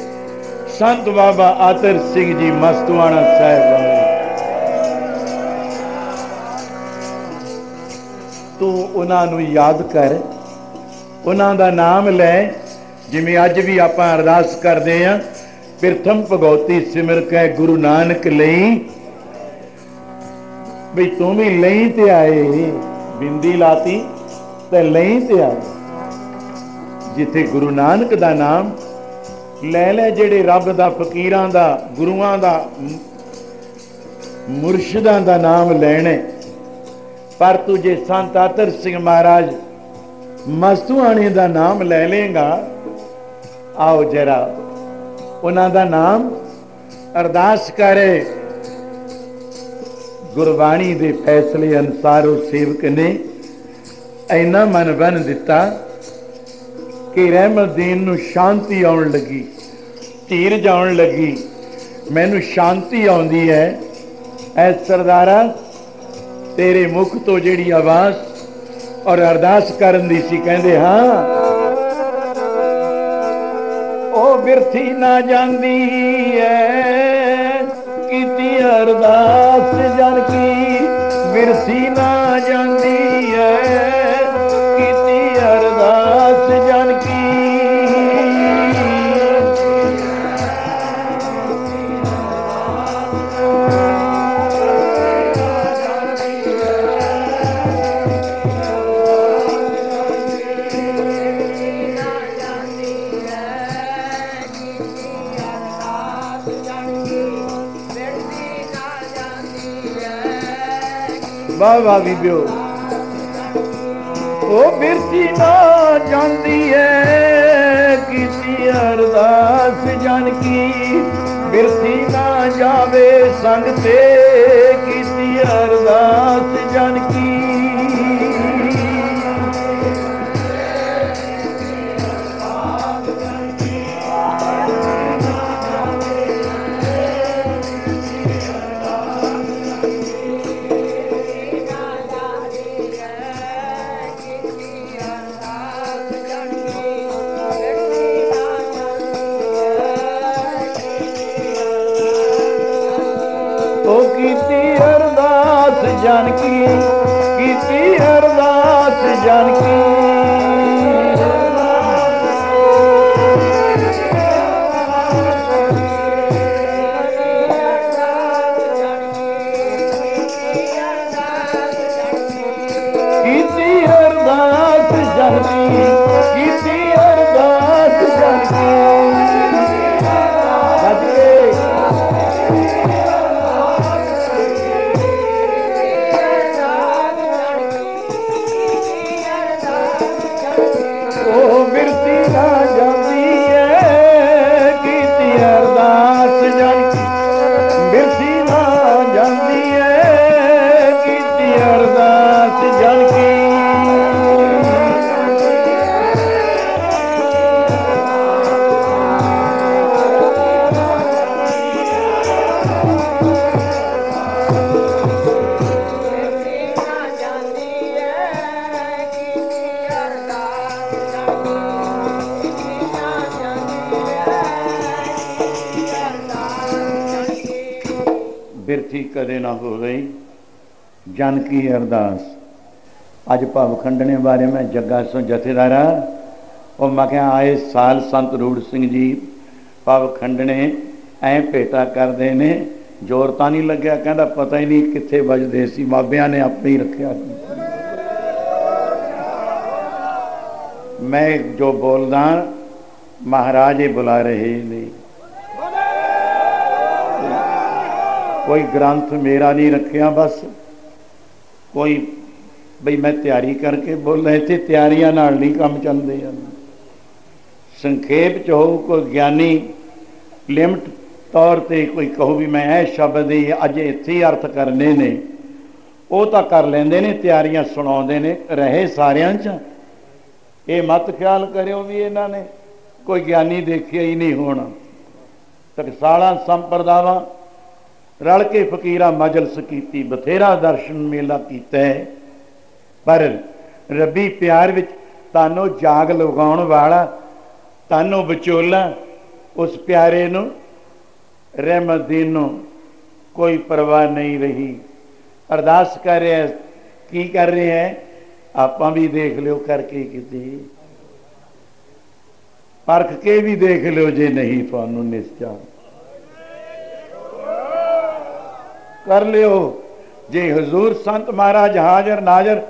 ਸੰਤ ਬਾਬਾ ਆਤਰ ਸਿੰਘ ਜੀ ਮਸਤਵਾਣਾ ਸਾਹਿਬ। ਤੂੰ ਉਹਨਾਂ ਨੂੰ ਯਾਦ ਕਰ। ਉਹਨਾਂ ਦਾ ਨਾਮ ਲੈ, ਜਿਵੇਂ ਅੱਜ ਵੀ ਆਪਾਂ ਅਰਦਾਸ ਕਰਦੇ ਆਂ, ਪ੍ਰਥਮ ਭਗਉਤੀ ਸਿਮਰ ਕੈ ਗੁਰੂ ਨਾਨਕ ਲਈ। ਵੀ ਤੂੰ ਵੀ ਲਈ ਤੇ ਆਏ, ਬਿੰਦੀ ਲਾਤੀ ਤੇ ਲਈ ਤੇ ਆਏ। ਜਿੱਥੇ ਗੁਰੂ ਨਾਨਕ ਦਾ ਨਾਮ ਲੈ ਲੈ, ਜਿਹੜੇ ਰੱਬ ਦਾ, ਫਕੀਰਾਂ ਦਾ, ਗੁਰੂਆਂ ਦਾ ਮੁਰਸ਼ਿਦਾਂ ਦਾ ਨਾਮ ਲੈਣੇ। ਪਰ ਤੂੰ ਜੇ ਸੰਤ ਆਤਰ ਸਿੰਘ ਮਹਾਰਾਜ, ਮਸਤੂਆਣੇ ਦਾ ਨਾਮ ਲੈ ਲੇਗਾ ਆਓ ਜਰਾ, ਉਹਨਾਂ ਦਾ ਨਾਮ ਅਰਦਾਸ ਕਰੇ। ਗੁਰਬਾਣੀ ਦੇ ਫੈਸਲੇ ਅਨਸਾਰ ਉਹ ਸੇਵਕ ਨੇ ਐਨਾ ਮਨ ਬਨ ਦਿੱਤਾ ਕਿ ਰਹਿਮਤਦੀਨ ਨੂੰ ਸ਼ਾਂਤੀ ਆਉਣ ਲੱਗੀ, ਧੀਰ ਜਾਣ ਲੱਗੀ। ਮੈਨੂੰ ਸ਼ਾਂਤੀ ਆਉਂਦੀ ਹੈ। ਐ ਸਰਦਾਰਾ ਤੇਰੇ ਮੁਖ ਤੋਂ ਜਿਹੜੀ ਆਵਾਜ਼ ਔਰ ਅਰਦਾਸ ਕਰਨ ਦੀ ਸੀ, ਕਹਿੰਦੇ, ਹਾਂ, ਉਹ ਬਿਰਥੀ ਨਾ ਜਾਂਦੀ ਐ। ਕੀਤੀ ਅਰਦਾਸ ਜਨ ਕੀ ਬਿਰਥੀ ਨਾ ਜਾਂਦੀ ਵਾਹ ਵਾਹ ਬੀਬਿਓ ਉਹ ਬਿਰਤੀ ਨਾ ਜਾਂਦੀ ਐ ਕੀਤੀ ਅਰਦਾਸ ਜਨ ਕੀ। ਬਿਰਤੀ ਨਾ ਜਾਵੇ ਸੰਗ ਤੇ ਕੀਤੀ ਅਰਦਾਸ ਜਨ ਕੀ। ਕੀ ਅਰਦਾਸ? ਅੱਜ ਭਵ ਖੰਡਣੇ ਬਾਰੇ ਮੈਂ ਜੱਗਾ ਸੋ ਜਥੇਦਾਰਾ, ਉਹ ਮੈਂ ਕਿਹਾ, ਆਏ ਸਾਲ ਸੰਤ ਰੂੜ ਸਿੰਘ ਜੀ, ਭਵ ਖੰਡਣੇ ਐ ਭੇਟਾ ਕਰਦੇ ਨੇ, ਜ਼ੋਰ ਤਾਂ ਨਹੀਂ ਲੱਗਿਆ, ਕਹਿੰਦਾ ਪਤਾ ਹੀ ਨਹੀਂ ਕਿੱਥੇ ਵੱਜਦੇ ਸੀ, ਬਾਬਿਆਂ ਨੇ ਆਪੇ ਹੀ ਰੱਖਿਆ ਮੈਂ ਜੋ ਬੋਲਦਾ, ਮਹਾਰਾਜ ਹੀ ਬੁਲਾ ਰਹੇ ਨੇ। ਕੋਈ ਗ੍ਰੰਥ ਮੇਰਾ ਨਹੀਂ ਰੱਖਿਆ ਬਸ ਕੋਈ ਬਈ ਮੈਂ ਤਿਆਰੀ ਕਰਕੇ ਬੋਲਦਾ ਇੱਥੇ ਤਿਆਰੀਆਂ ਨਾਲ ਨਹੀਂ ਕੰਮ ਚੱਲਦੇ ਹਨ। ਸੰਖੇਪ ਚ ਹੋਊ, ਕੋਈ ਗਿਆਨੀ ਲਿਮਟ ਤੌਰ ਤੇ ਕੋਈ ਕਹੋ ਵੀ ਮੈਂ ਇਹ ਸ਼ਬਦ ਹੀ ਅੱਜ ਇੱਥੇ ਹੀ ਅਰਥ ਕਰਨੇ ਨੇ। ਉਹ ਤਾਂ ਕਰ ਲੈਂਦੇ ਨੇ, ਤਿਆਰੀਆਂ ਸੁਣਾਉਂਦੇ ਨੇ, ਰਹੇ ਸਾਰਿਆਂ 'ਚ। ਇਹ ਮਤ ਖਿਆਲ ਕਰਿਓ ਵੀ ਇਹਨਾਂ ਨੇ, ਕੋਈ ਗਿਆਨੀ ਦੇਖਿਆ ਹੀ ਨਹੀਂ ਹੋਣਾ। ਟਕਸਾਲਾ ਸੰਪਰਦਾਵਾਂ ਰਲ ਕੇ ਫਕੀਰਾ ਮਜਲਸ ਕੀਤੀ, ਬਥੇਰਾ ਦਰਸ਼ਨ ਮੇਲਾ ਕੀਤਾ ਪਰ ਰੱਬੀ ਪਿਆਰ ਵਿੱਚ ਤਾਨੋ ਜਾਗ ਲਗਾਉਣ ਵਾਲਾ, ਤਾਨੋ ਵਿਚੋਲਾ, ਉਸ ਪਿਆਰੇ ਨੂੰ ਰਹਿਮਤ ਦੀਨ ਨੂੰ ਕੋਈ ਪਰਵਾਹ ਨਹੀਂ ਰਹੀ। ਅਰਦਾਸ ਕਰ ਰਿਹਾ ਕੀ ਕਰ ਰਿਹਾ ਹੈ? ਆਪਾਂ ਵੀ ਦੇਖ ਲਿਓ ਕਰਕੇ ਕਿਤੇ। ਪਰਖ ਕੇ ਵੀ ਦੇਖ ਲਿਓ ਜੇ ਨਹੀਂ ਤੁਹਾਨੂੰ ਨਿਸ਼ਚਾ। ਕਰ ਲਿਓ। ਜੇ ਹਜ਼ੂਰ ਸੰਤ ਮਹਾਰਾਜ ਹਾਜ਼ਰ ਨਾਜ਼ਰ,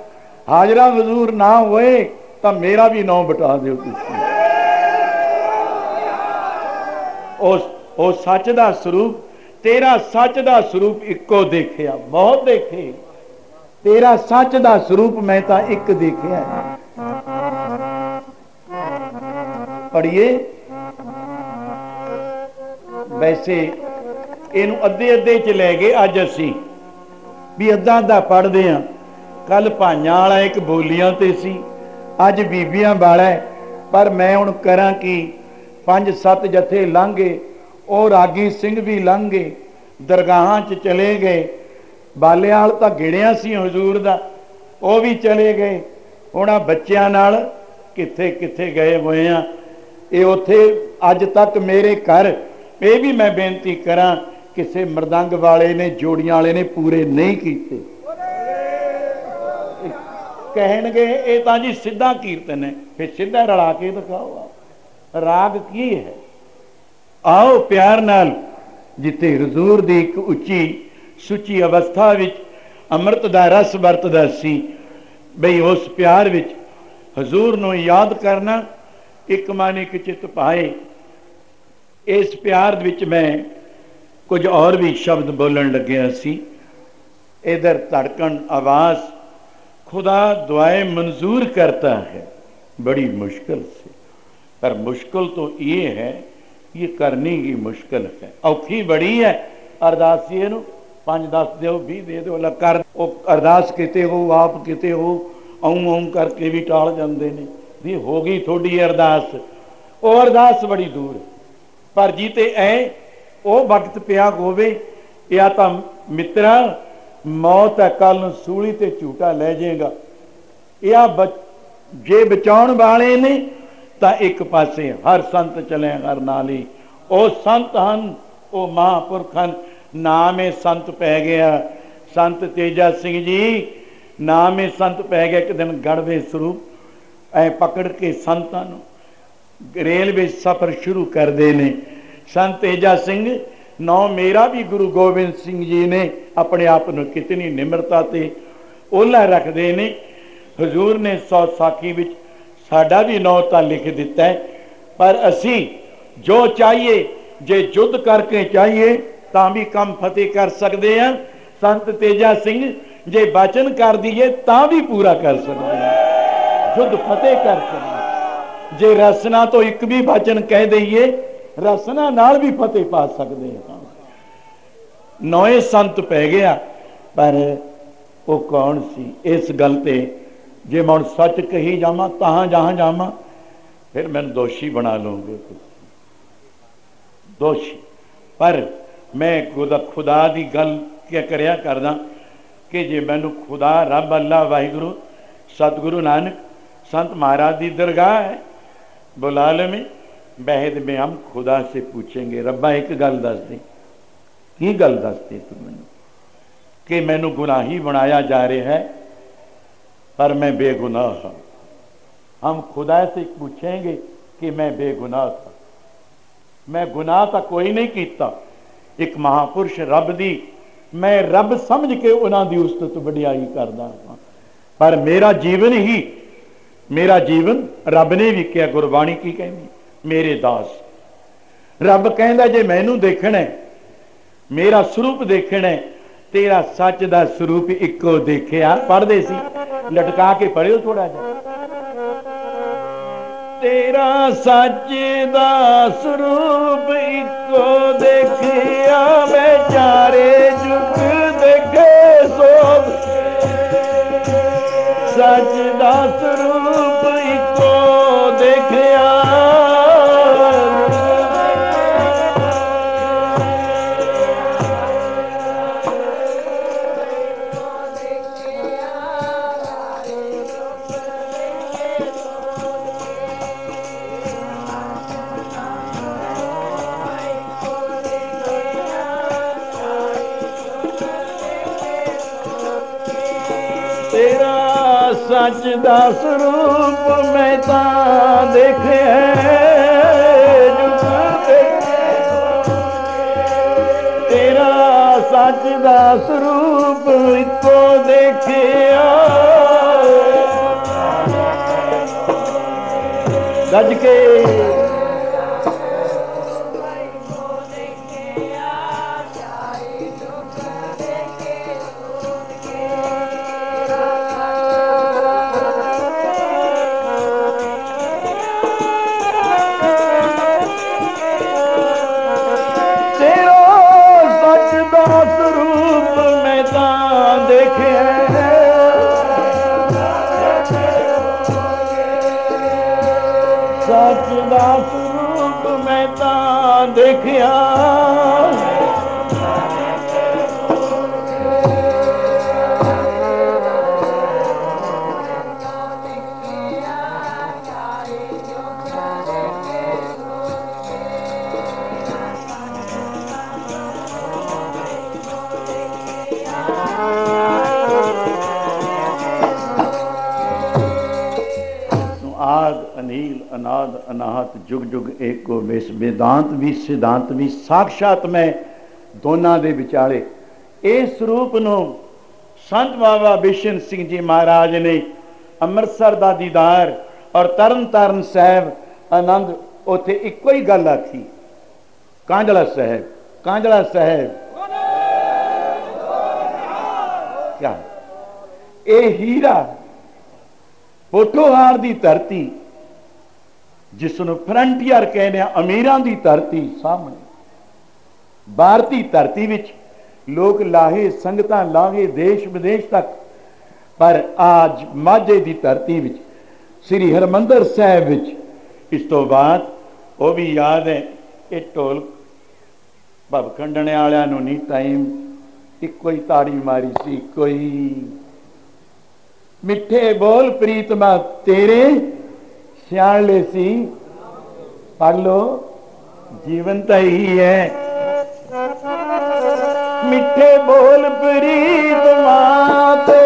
ਹਾਜ਼ਰਾ ਹਜ਼ੂਰ ਨਾ ਹੋਏ, ਤਾਂ ਮੇਰਾ ਵੀ ਨਾਮ ਬਟਾ ਦਿਓ ਤੁਸੀਂ। ਉਸ ਉਹ ਸੱਚ ਦਾ ਸਰੂਪ, ਤੇਰਾ ਸੱਚ ਦਾ ਸਰੂਪ ਇੱਕੋ ਦੇਖਿਆ, ਬਹੁਤ ਦੇਖੇ। ਤੇਰਾ ਸੱਚ ਦਾ ਸਰੂਪ ਮੈਂ ਤਾਂ ਇੱਕ ਦੇਖਿਆ। ਪੜੀਏ ਵੈਸੇ ਇਹਨੂੰ ਅੱਧੇ ਅੱਧੇ ਚ ਲੈ ਗਏ ਅੱਜ ਅਸੀਂ ਵੀ ਅੱਧਾ ਅੱਧਾ ਪੜਦੇ ਆ ਕੱਲ ਭਾਈਆਂ ਵਾਲਾ ਇੱਕ ਬੋਲੀਆਂ ਤੇ ਸੀ, ਅੱਜ ਬੀਬੀਆਂ ਵਾਲਾ ਪਰ ਮੈਂ ਹੁਣ ਕਰਾਂ ਕਿ? ਪੰਜ ਸੱਤ ਜਥੇ ਲੰਘੇ, ਉਹ ਰਾਗੀ ਸਿੰਘ ਵੀ ਲੰਘੇ, ਦਰਗਾਹਾਂ 'ਚ ਚਲੇ ਗਏ। ਬਾਲਿਆਲ ਤਾਂ ਗਿਣਿਆ ਸੀ ਹਜ਼ੂਰ ਦਾ, ਉਹ ਵੀ ਚਲੇ ਗਏ। ਹੁਣ ਆ ਬੱਚਿਆਂ ਨਾਲ ਕਿੱਥੇ ਕਿੱਥੇ ਗਏ ਹੋਏ ਆ। ਇਹ ਉੱਥੇ ਅੱਜ ਤੱਕ ਮੇਰੇ ਘਰ, ਇਹ ਵੀ ਮੈਂ ਬੇਨਤੀ ਕਰਾਂ ਕਿਸੇ ਮਰਦੰਗ ਵਾਲੇ ਨੇ, ਜੋੜੀਆਂ ਵਾਲੇ ਨੇ ਪੂਰੇ ਨਹੀਂ ਕੀਤੇ। ਕਹਿਣਗੇ, ਇਹ ਤਾਂ ਜੀ ਸਿੱਧਾ ਕੀਰਤਨ ਹੈ। ਫਿਰ ਸਿੱਧਾ ਰਲਾ ਕੇ ਦਿਖਾਓ ਰਾਗ ਕੀ ਹੈ? ਆਓ ਪਿਆਰ ਨਾਲ, ਜਿੱਥੇ ਹਜ਼ੂਰ ਦੀ ਇੱਕ ਉੱਚੀ ਸੁੱਚੀ ਅਵਸਥਾ ਵਿੱਚ ਅੰਮ੍ਰਿਤ ਦਾ ਰਸ ਵਰਤਦਾ ਸੀ, ਬਈ ਉਸ ਪਿਆਰ ਵਿੱਚ ਹਜ਼ੂਰ ਨੂੰ ਯਾਦ ਕਰਨਾ ਇੱਕ ਮਨ ਇੱਕ ਚਿੱਤ ਪਾਏ। ਇਸ ਪਿਆਰ ਵਿੱਚ ਮੈਂ ਕੁਝ ਹੋਰ ਵੀ ਸ਼ਬਦ ਬੋਲਣ ਲੱਗਿਆ ਸੀ ਇਧਰ ਧੜਕਣ ਆਵਾਜ਼ खुदा दुआएं मंजूर करता है बड़ी मुश्किल से पर मुश्किल तो ये है ये करनी ही मुश्किल है औखी बड़ी है ਅਰਦਾਸੀਏ ਨੂੰ 5 10 ਦਿਓ 20 ਦੇ ਦਿਓ ਲੱਗ ਕਰ ਉਹ ਅਰਦਾਸ ਕਿਤੇ ਹੋ ਆਪ ਕਿਤੇ ਹੋ ਆਉਂ ਆਉਂ ਕਰਕੇ ਵੀ ਟਾਲ ਜਾਂਦੇ ਨੇ ਵੀ ਹੋ ਗਈ ਤੁਹਾਡੀ ਅਰਦਾਸ ਉਹ ਅਰਦਾਸ ਬੜੀ ਦੂਰ ਪਰ ਜੀ ਤੇ ਐ ਉਹ ਵਕਤ ਪਿਆ ਹੋਵੇ ਜਾਂ ਤਾਂ ਮਿੱਤਰਾ, ਮੌਤ ਹੈ ਕੱਲ ਨੂੰ ਸੂਲੀ ਤੇ ਝੂਟਾ ਲੈ ਜਾਏਗਾ। ਇਹ ਆ ਜੇ ਬਚਾਉਣ ਵਾਲੇ ਨੇ, ਤਾਂ ਇੱਕ ਪਾਸੇ ਹਰ ਸੰਤ ਚਲੇ ਹਰ ਨਾਲੀ। ਉਹ ਸੰਤ ਹਨ, ਉਹ ਮਹਾਂਪੁਰਖ ਹਨ। ਨਾਮੇ ਸੰਤ ਪੈ ਗਿਆ। ਸੰਤ ਤੇਜਾ ਸਿੰਘ ਜੀ, ਨਾਮੇ ਸੰਤ ਪੈ ਗਿਆ। ਇੱਕ ਦਿਨ ਗੜਵੇ ਸਰੂਪ, ਐ ਪਕੜ ਕੇ ਸੰਤਾਂ ਨੂੰ ਰੇਲਵੇ ਸਫ਼ਰ ਸ਼ੁਰੂ ਕਰਦੇ ਨੇ। ਸੰਤ ਤੇਜਾ ਸਿੰਘ, ਨੌ ਮੇਰਾ ਵੀ ਗੁਰੂ ਗੋਬਿੰਦ ਸਿੰਘ ਜੀ ਨੇ ਆਪਣੇ ਆਪ ਨੂੰ ਕਿਤਨੀ ਨਿਮਰਤਾ ਤੇ ਉਹਲਾ ਰੱਖਦੇ ਨੇ। ਹਜ਼ੂਰ ਨੇ ਸੌ ਸਾਖੀ ਵਿੱਚ ਸਾਡਾ ਵੀ ਨੌ ਤਾਂ ਲਿਖ ਦਿੱਤਾ ਹੈ, ਪਰ ਅਸੀਂ ਜੋ ਚਾਹੀਏ, ਜੇ ਜੁੱਧ ਕਰਕੇ ਚਾਹੀਏ, ਤਾਂ ਵੀ ਕੰਮ ਫਤਿਹ ਕਰ ਸਕਦੇ ਹਾਂ। ਸੰਤ ਤੇਜਾ ਸਿੰਘ, ਜੇ ਬਚਨ ਕਰ ਦਈਏ, ਤਾਂ ਵੀ ਪੂਰਾ ਕਰ ਸਕਦੇ ਹਾਂ। ਜੁੱਧ ਫਤਿਹ ਕਰ ਸਕਦੇ ਜੇ ਰਸਨਾ ਤੋਂ ਇੱਕ ਵੀ ਬਚਨ ਕਹਿ ਦਈਏ ਰਸਨਾ ਨਾਲ ਵੀ ਫਤਿਹ ਪਾ ਸਕਦੇ ਹਾਂ। ਨੌਏ ਸੰਤ ਪੈ ਗਿਆ, ਪਰ ਉਹ ਕੌਣ ਸੀ? ਇਸ ਗੱਲ ਤੇ ਜੇ ਮੈਂ ਸੱਚ ਕਹੀ ਜਾਵਾਂ, ਤਾਂ ਜਹਾਂ ਜਾਵਾਂ, ਫਿਰ ਮੈਨੂੰ ਦੋਸ਼ੀ ਬਣਾ ਲਓਗੇ ਦੋਸ਼ੀ। ਪਰ ਮੈਂ ਗੁਦਾ ਖੁਦਾ ਦੀ ਗੱਲ ਕਿ ਕਰਿਆ ਕਰਦਾ ਕਿ ਜੇ ਮੈਨੂੰ ਖੁਦਾ, ਰੱਬ ਅੱਲਾ, ਵਾਹਿਗੁਰੂ, ਸਤਿਗੁਰੂ ਨਾਨਕ, ਸੰਤ ਮਹਾਰਾਜ ਦੀ ਦਰਗਾਹ ਹੈ, ਬੁਲਾ ਲਵੇਂ। बहद में हम खुदा से पूछेंगे रब्बा एक गल दस दे की गल दस दे तू मैं कि मैनू गुनाही बनाया जा रहा है पर मैं बेगुनाह हाँ हम खुदा से पूछेंगे कि मैं बेगुनाह था मैं गुनाह तो कोई नहीं किया एक महापुरुष रब दी मैं रब समझ के उन्होंने उस्तत वडियाई करता हाँ पर मेरा जीवन ही ਮੇਰਾ ਜੀਵਨ ਰੱਬ ਨੇ ਵੀ ਕਿਹਾ ਗੁਰਬਾਣੀ ਕੀ ਕਹਿੰਦੀ ਮੇਰੇ ਦਾਸ। ਰੱਬ ਕਹਿੰਦਾ, ਜੇ ਮੈਨੂੰ ਦੇਖਣਾ ਮੇਰਾ ਸਰੂਪ ਦੇਖਣਾ ਤੇਰਾ ਸੱਚ ਦਾ ਸਰੂਪ ਇੱਕੋ ਦੇਖਿਆ। ਪੜਦੇ ਸੀ, ਲਟਕਾ ਕੇ ਪੜਿਓ ਥੋੜਾ ਜਿਹਾ। ਤੇਰਾ ਸੱਚ ਦਾ ਸਰੂਪ ਇੱਕੋ ਦੇਖਿਆ, ਮੈਂ ਜੁਗ ਦੇਖੇ ਸੋ ਸੱਚ ਦਾ ਸਰੂਪ ਸੱਚ ਦਾ ਸਰੂਪ ਮੈਂ ਤਾਂ ਦੇਖਿਆ ਤੇਰਾ ਸੱਚ ਦਾ ਸਰੂਪ ਇੱਕੋ ਦੇਖਿਆ। ਗੱਜ ਕੇ ਅਨਾਦ ਅਨਾਹਤ ਜੁਗ ਜੁਗ ਏਕੋ ਵਿਸ वेदांत ਵੀ ਸਿਧਾਂਤ ਵੀ ਸਾਖਸ਼ਾਤ ਮੈਂ ਦੋਨਾਂ ਦੇ ਵਿਚਾਲੇ ਇਸ ਸਰੂਪ ਨੂੰ ਸੰਤ ਬਾਬਾ ਬਿਸ਼ਨ ਸਿੰਘ ਜੀ ਮਹਾਰਾਜ ਨੇ ਅੰਮ੍ਰਿਤਸਰ ਦਾ ਦੀਦਾਰ ਔਰ ਤਰਨ ਤਾਰਨ ਸਾਹਿਬ ਆਨੰਦ ਉਥੇ ਇੱਕੋ ਹੀ ਗੱਲ ਆਖੀ ਕਾਂਜਲਾ ਸਾਹਿਬ ਕਾਂਜਲਾ ਸਾਹਿਬ ਕਿਆ ਇਹ ਹੀਰਾ ਪੋਟੋਹਾਰ ਦੀ ਧਰਤੀ ਜਿਸ ਨੂੰ ਫਰੰਟੀਅਰ ਕਹਿੰਦੇ ਆ, ਅਮੀਰਾਂ ਦੀ ਧਰਤੀ ਸਾਹਮਣੇ। ਭਾਰਤੀ ਧਰਤੀ ਵਿੱਚ ਲੋਕ ਲਾਹੇ ਸੰਗਤਾਂ, ਲਾਹੇ ਦੇਸ਼ ਵਿਦੇਸ਼ ਤੱਕ। ਪਰ ਅੱਜ ਮਾਝੇ ਦੀ ਧਰਤੀ ਵਿੱਚ, ਸ੍ਰੀ ਹਰਮੰਦਰ ਸਾਹਿਬ ਵਿੱਚ, ਇਸ ਤੋਂ ਬਾਅਦ ਉਹ ਵੀ ਯਾਦ ਹੈ, ਇਹ ਢੋਲ ਭਵ ਖੰਡਣੇ ਵਾਲਿਆਂ ਨੂੰ ਨਹੀਂ ਟਾਈਮ, ਇੱਕੋ ਹੀ ਤਾੜੀ ਮਾਰੀ ਸੀ ਕੋਈ ਮਿੱਠੇ ਬੋਲ ਪ੍ਰੀਤਮਾ, ਤੇਰੇ ਸਿਆਣਲੇ ਸੀ ਪੜ ਲੋ ਜੀਵਨ ਤਾਂ ਹੀ ਹੈ। ਮਿੱਠੇ ਬੋਲ ਪ੍ਰੀਤ ਤੇਰੇ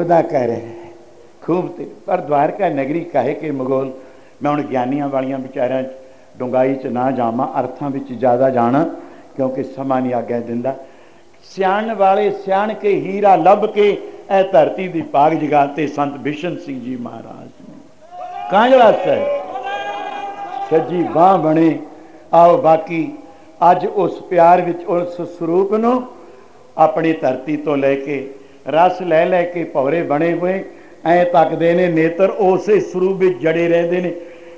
ਇਹ ਰੱਬ ਦਾ ਕਹਿ ਹੈ। ਖੂਬ ਤੇ ਪਰ ਦਵਾਰਕਾ ਨਗਰੀ ਕਹੇ ਕਿ ਮਗੋਲ? ਮੈਂ ਹੁਣ ਗਿਆਨੀਆਂ ਵਾਲੀਆਂ ਵਿਚਾਰਾਂ 'ਚ ਡੁੰਗਾਈ 'ਚ ਨਾ ਜਾਵਾਂ, ਅਰਥਾਂ ਵਿੱਚ ਜ਼ਿਆਦਾ ਜਾਣਾ, ਕਿਉਂਕਿ ਸਮਾਂ ਨਹੀਂ ਆਗਿਆ ਦਿੰਦਾ। ਸਿਆਣ ਵਾਲੇ ਸਿਆਣ ਕੇ ਹੀਰਾ ਲੱਭ ਕੇ ਇਹ ਧਰਤੀ ਦੀ ਪਾਗ ਜਗਾਤੇ ਸੰਤ ਬਿਸ਼ਨ ਸਿੰਘ ਜੀ ਮਹਾਰਾਜ ਨੇ। ਕਾਂਜਲਾ ਸਾਹਿਬ ਸੱਜੀ ਬਾਹ ਬਣੇ। ਆਓ ਬਾਕੀ, ਅੱਜ ਉਸ ਪਿਆਰ ਵਿੱਚ, ਉਸ ਸਰੂਪ ਨੂੰ ਆਪਣੀ ਧਰਤੀ ਤੋਂ ਲੈ ਕੇ ਰਸ ਲੈ ਲੈ ਕੇ ਭੌਰੇ ਬਣੇ ਹੋਏ। ਐ ਤੱਕਦੇ ਨੇ ਨੇਤਰ, ਉਸੇ ਸਰੂਪ ਵਿੱਚ ਜੜੇ ਰਹਿੰਦੇ ਨੇ।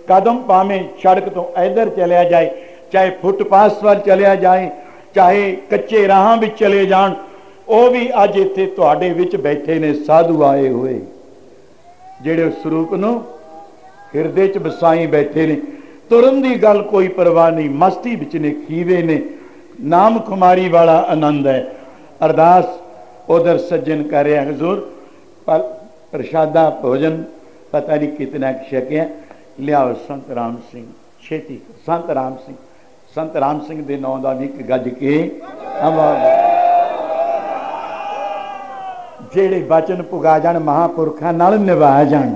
ਕਦਮ ਪਾਵੇਂ ਸੜਕ ਤੋਂ ਇਧਰ ਚਲਿਆ ਜਾਏ, ਚਾਹੇ ਫੁੱਟਪਾਥ ਵੱਲ ਚਲਿਆ ਜਾਏ, ਚਾਹੇ ਕੱਚੇ ਰਾਹਾਂ ਵਿੱਚ ਚਲੇ ਜਾਣ, ਉਹ ਵੀ ਅੱਜ ਇੱਥੇ ਤੁਹਾਡੇ ਵਿੱਚ ਬੈਠੇ ਨੇ, ਸਾਧੂ ਆਏ ਹੋਏ। ਜਿਹੜੇ ਉਸ ਸਰੂਪ ਨੂੰ ਹਿਰਦੇ 'ਚ ਵਸਾਈ ਬੈਠੇ ਨੇ, ਤੁਰਨ ਦੀ ਗੱਲ ਕੋਈ ਪਰਵਾਹ ਨਹੀਂ, ਮਸਤੀ ਵਿੱਚ ਨੇ, ਖੀਵੇ ਨੇ। ਨਾਮ ਖੁਮਾਰੀ ਵਾਲਾ ਆਨੰਦ ਹੈ। ਅਰਦਾਸ ਉਧਰ ਸੱਜਣ ਕਰ ਰਿਹਾ ਹਜ਼ੂਰ ਪਰ ਪ੍ਰਸ਼ਾਦਾ ਭੋਜਨ ਪਤਾ ਨਹੀਂ ਕਿਤਨਾ ਛਕਿਆ ਲਿਆਓ ਸੰਤ ਰਾਮ ਸਿੰਘ ਛੇਤੀ ਸੰਤ ਰਾਮ ਸਿੰਘ ਸੰਤ ਰਾਮ ਸਿੰਘ ਦੇ ਨਾਂ ਦਾ ਵੀ ਇੱਕ ਗੱਜ ਕੇ ਆਵਾਜ਼ ਜਿਹੜੇ ਬਚਨ ਪੁਗਾ ਜਾਣ ਮਹਾਪੁਰਖਾਂ ਨਾਲ ਨਿਭਾ ਜਾਣ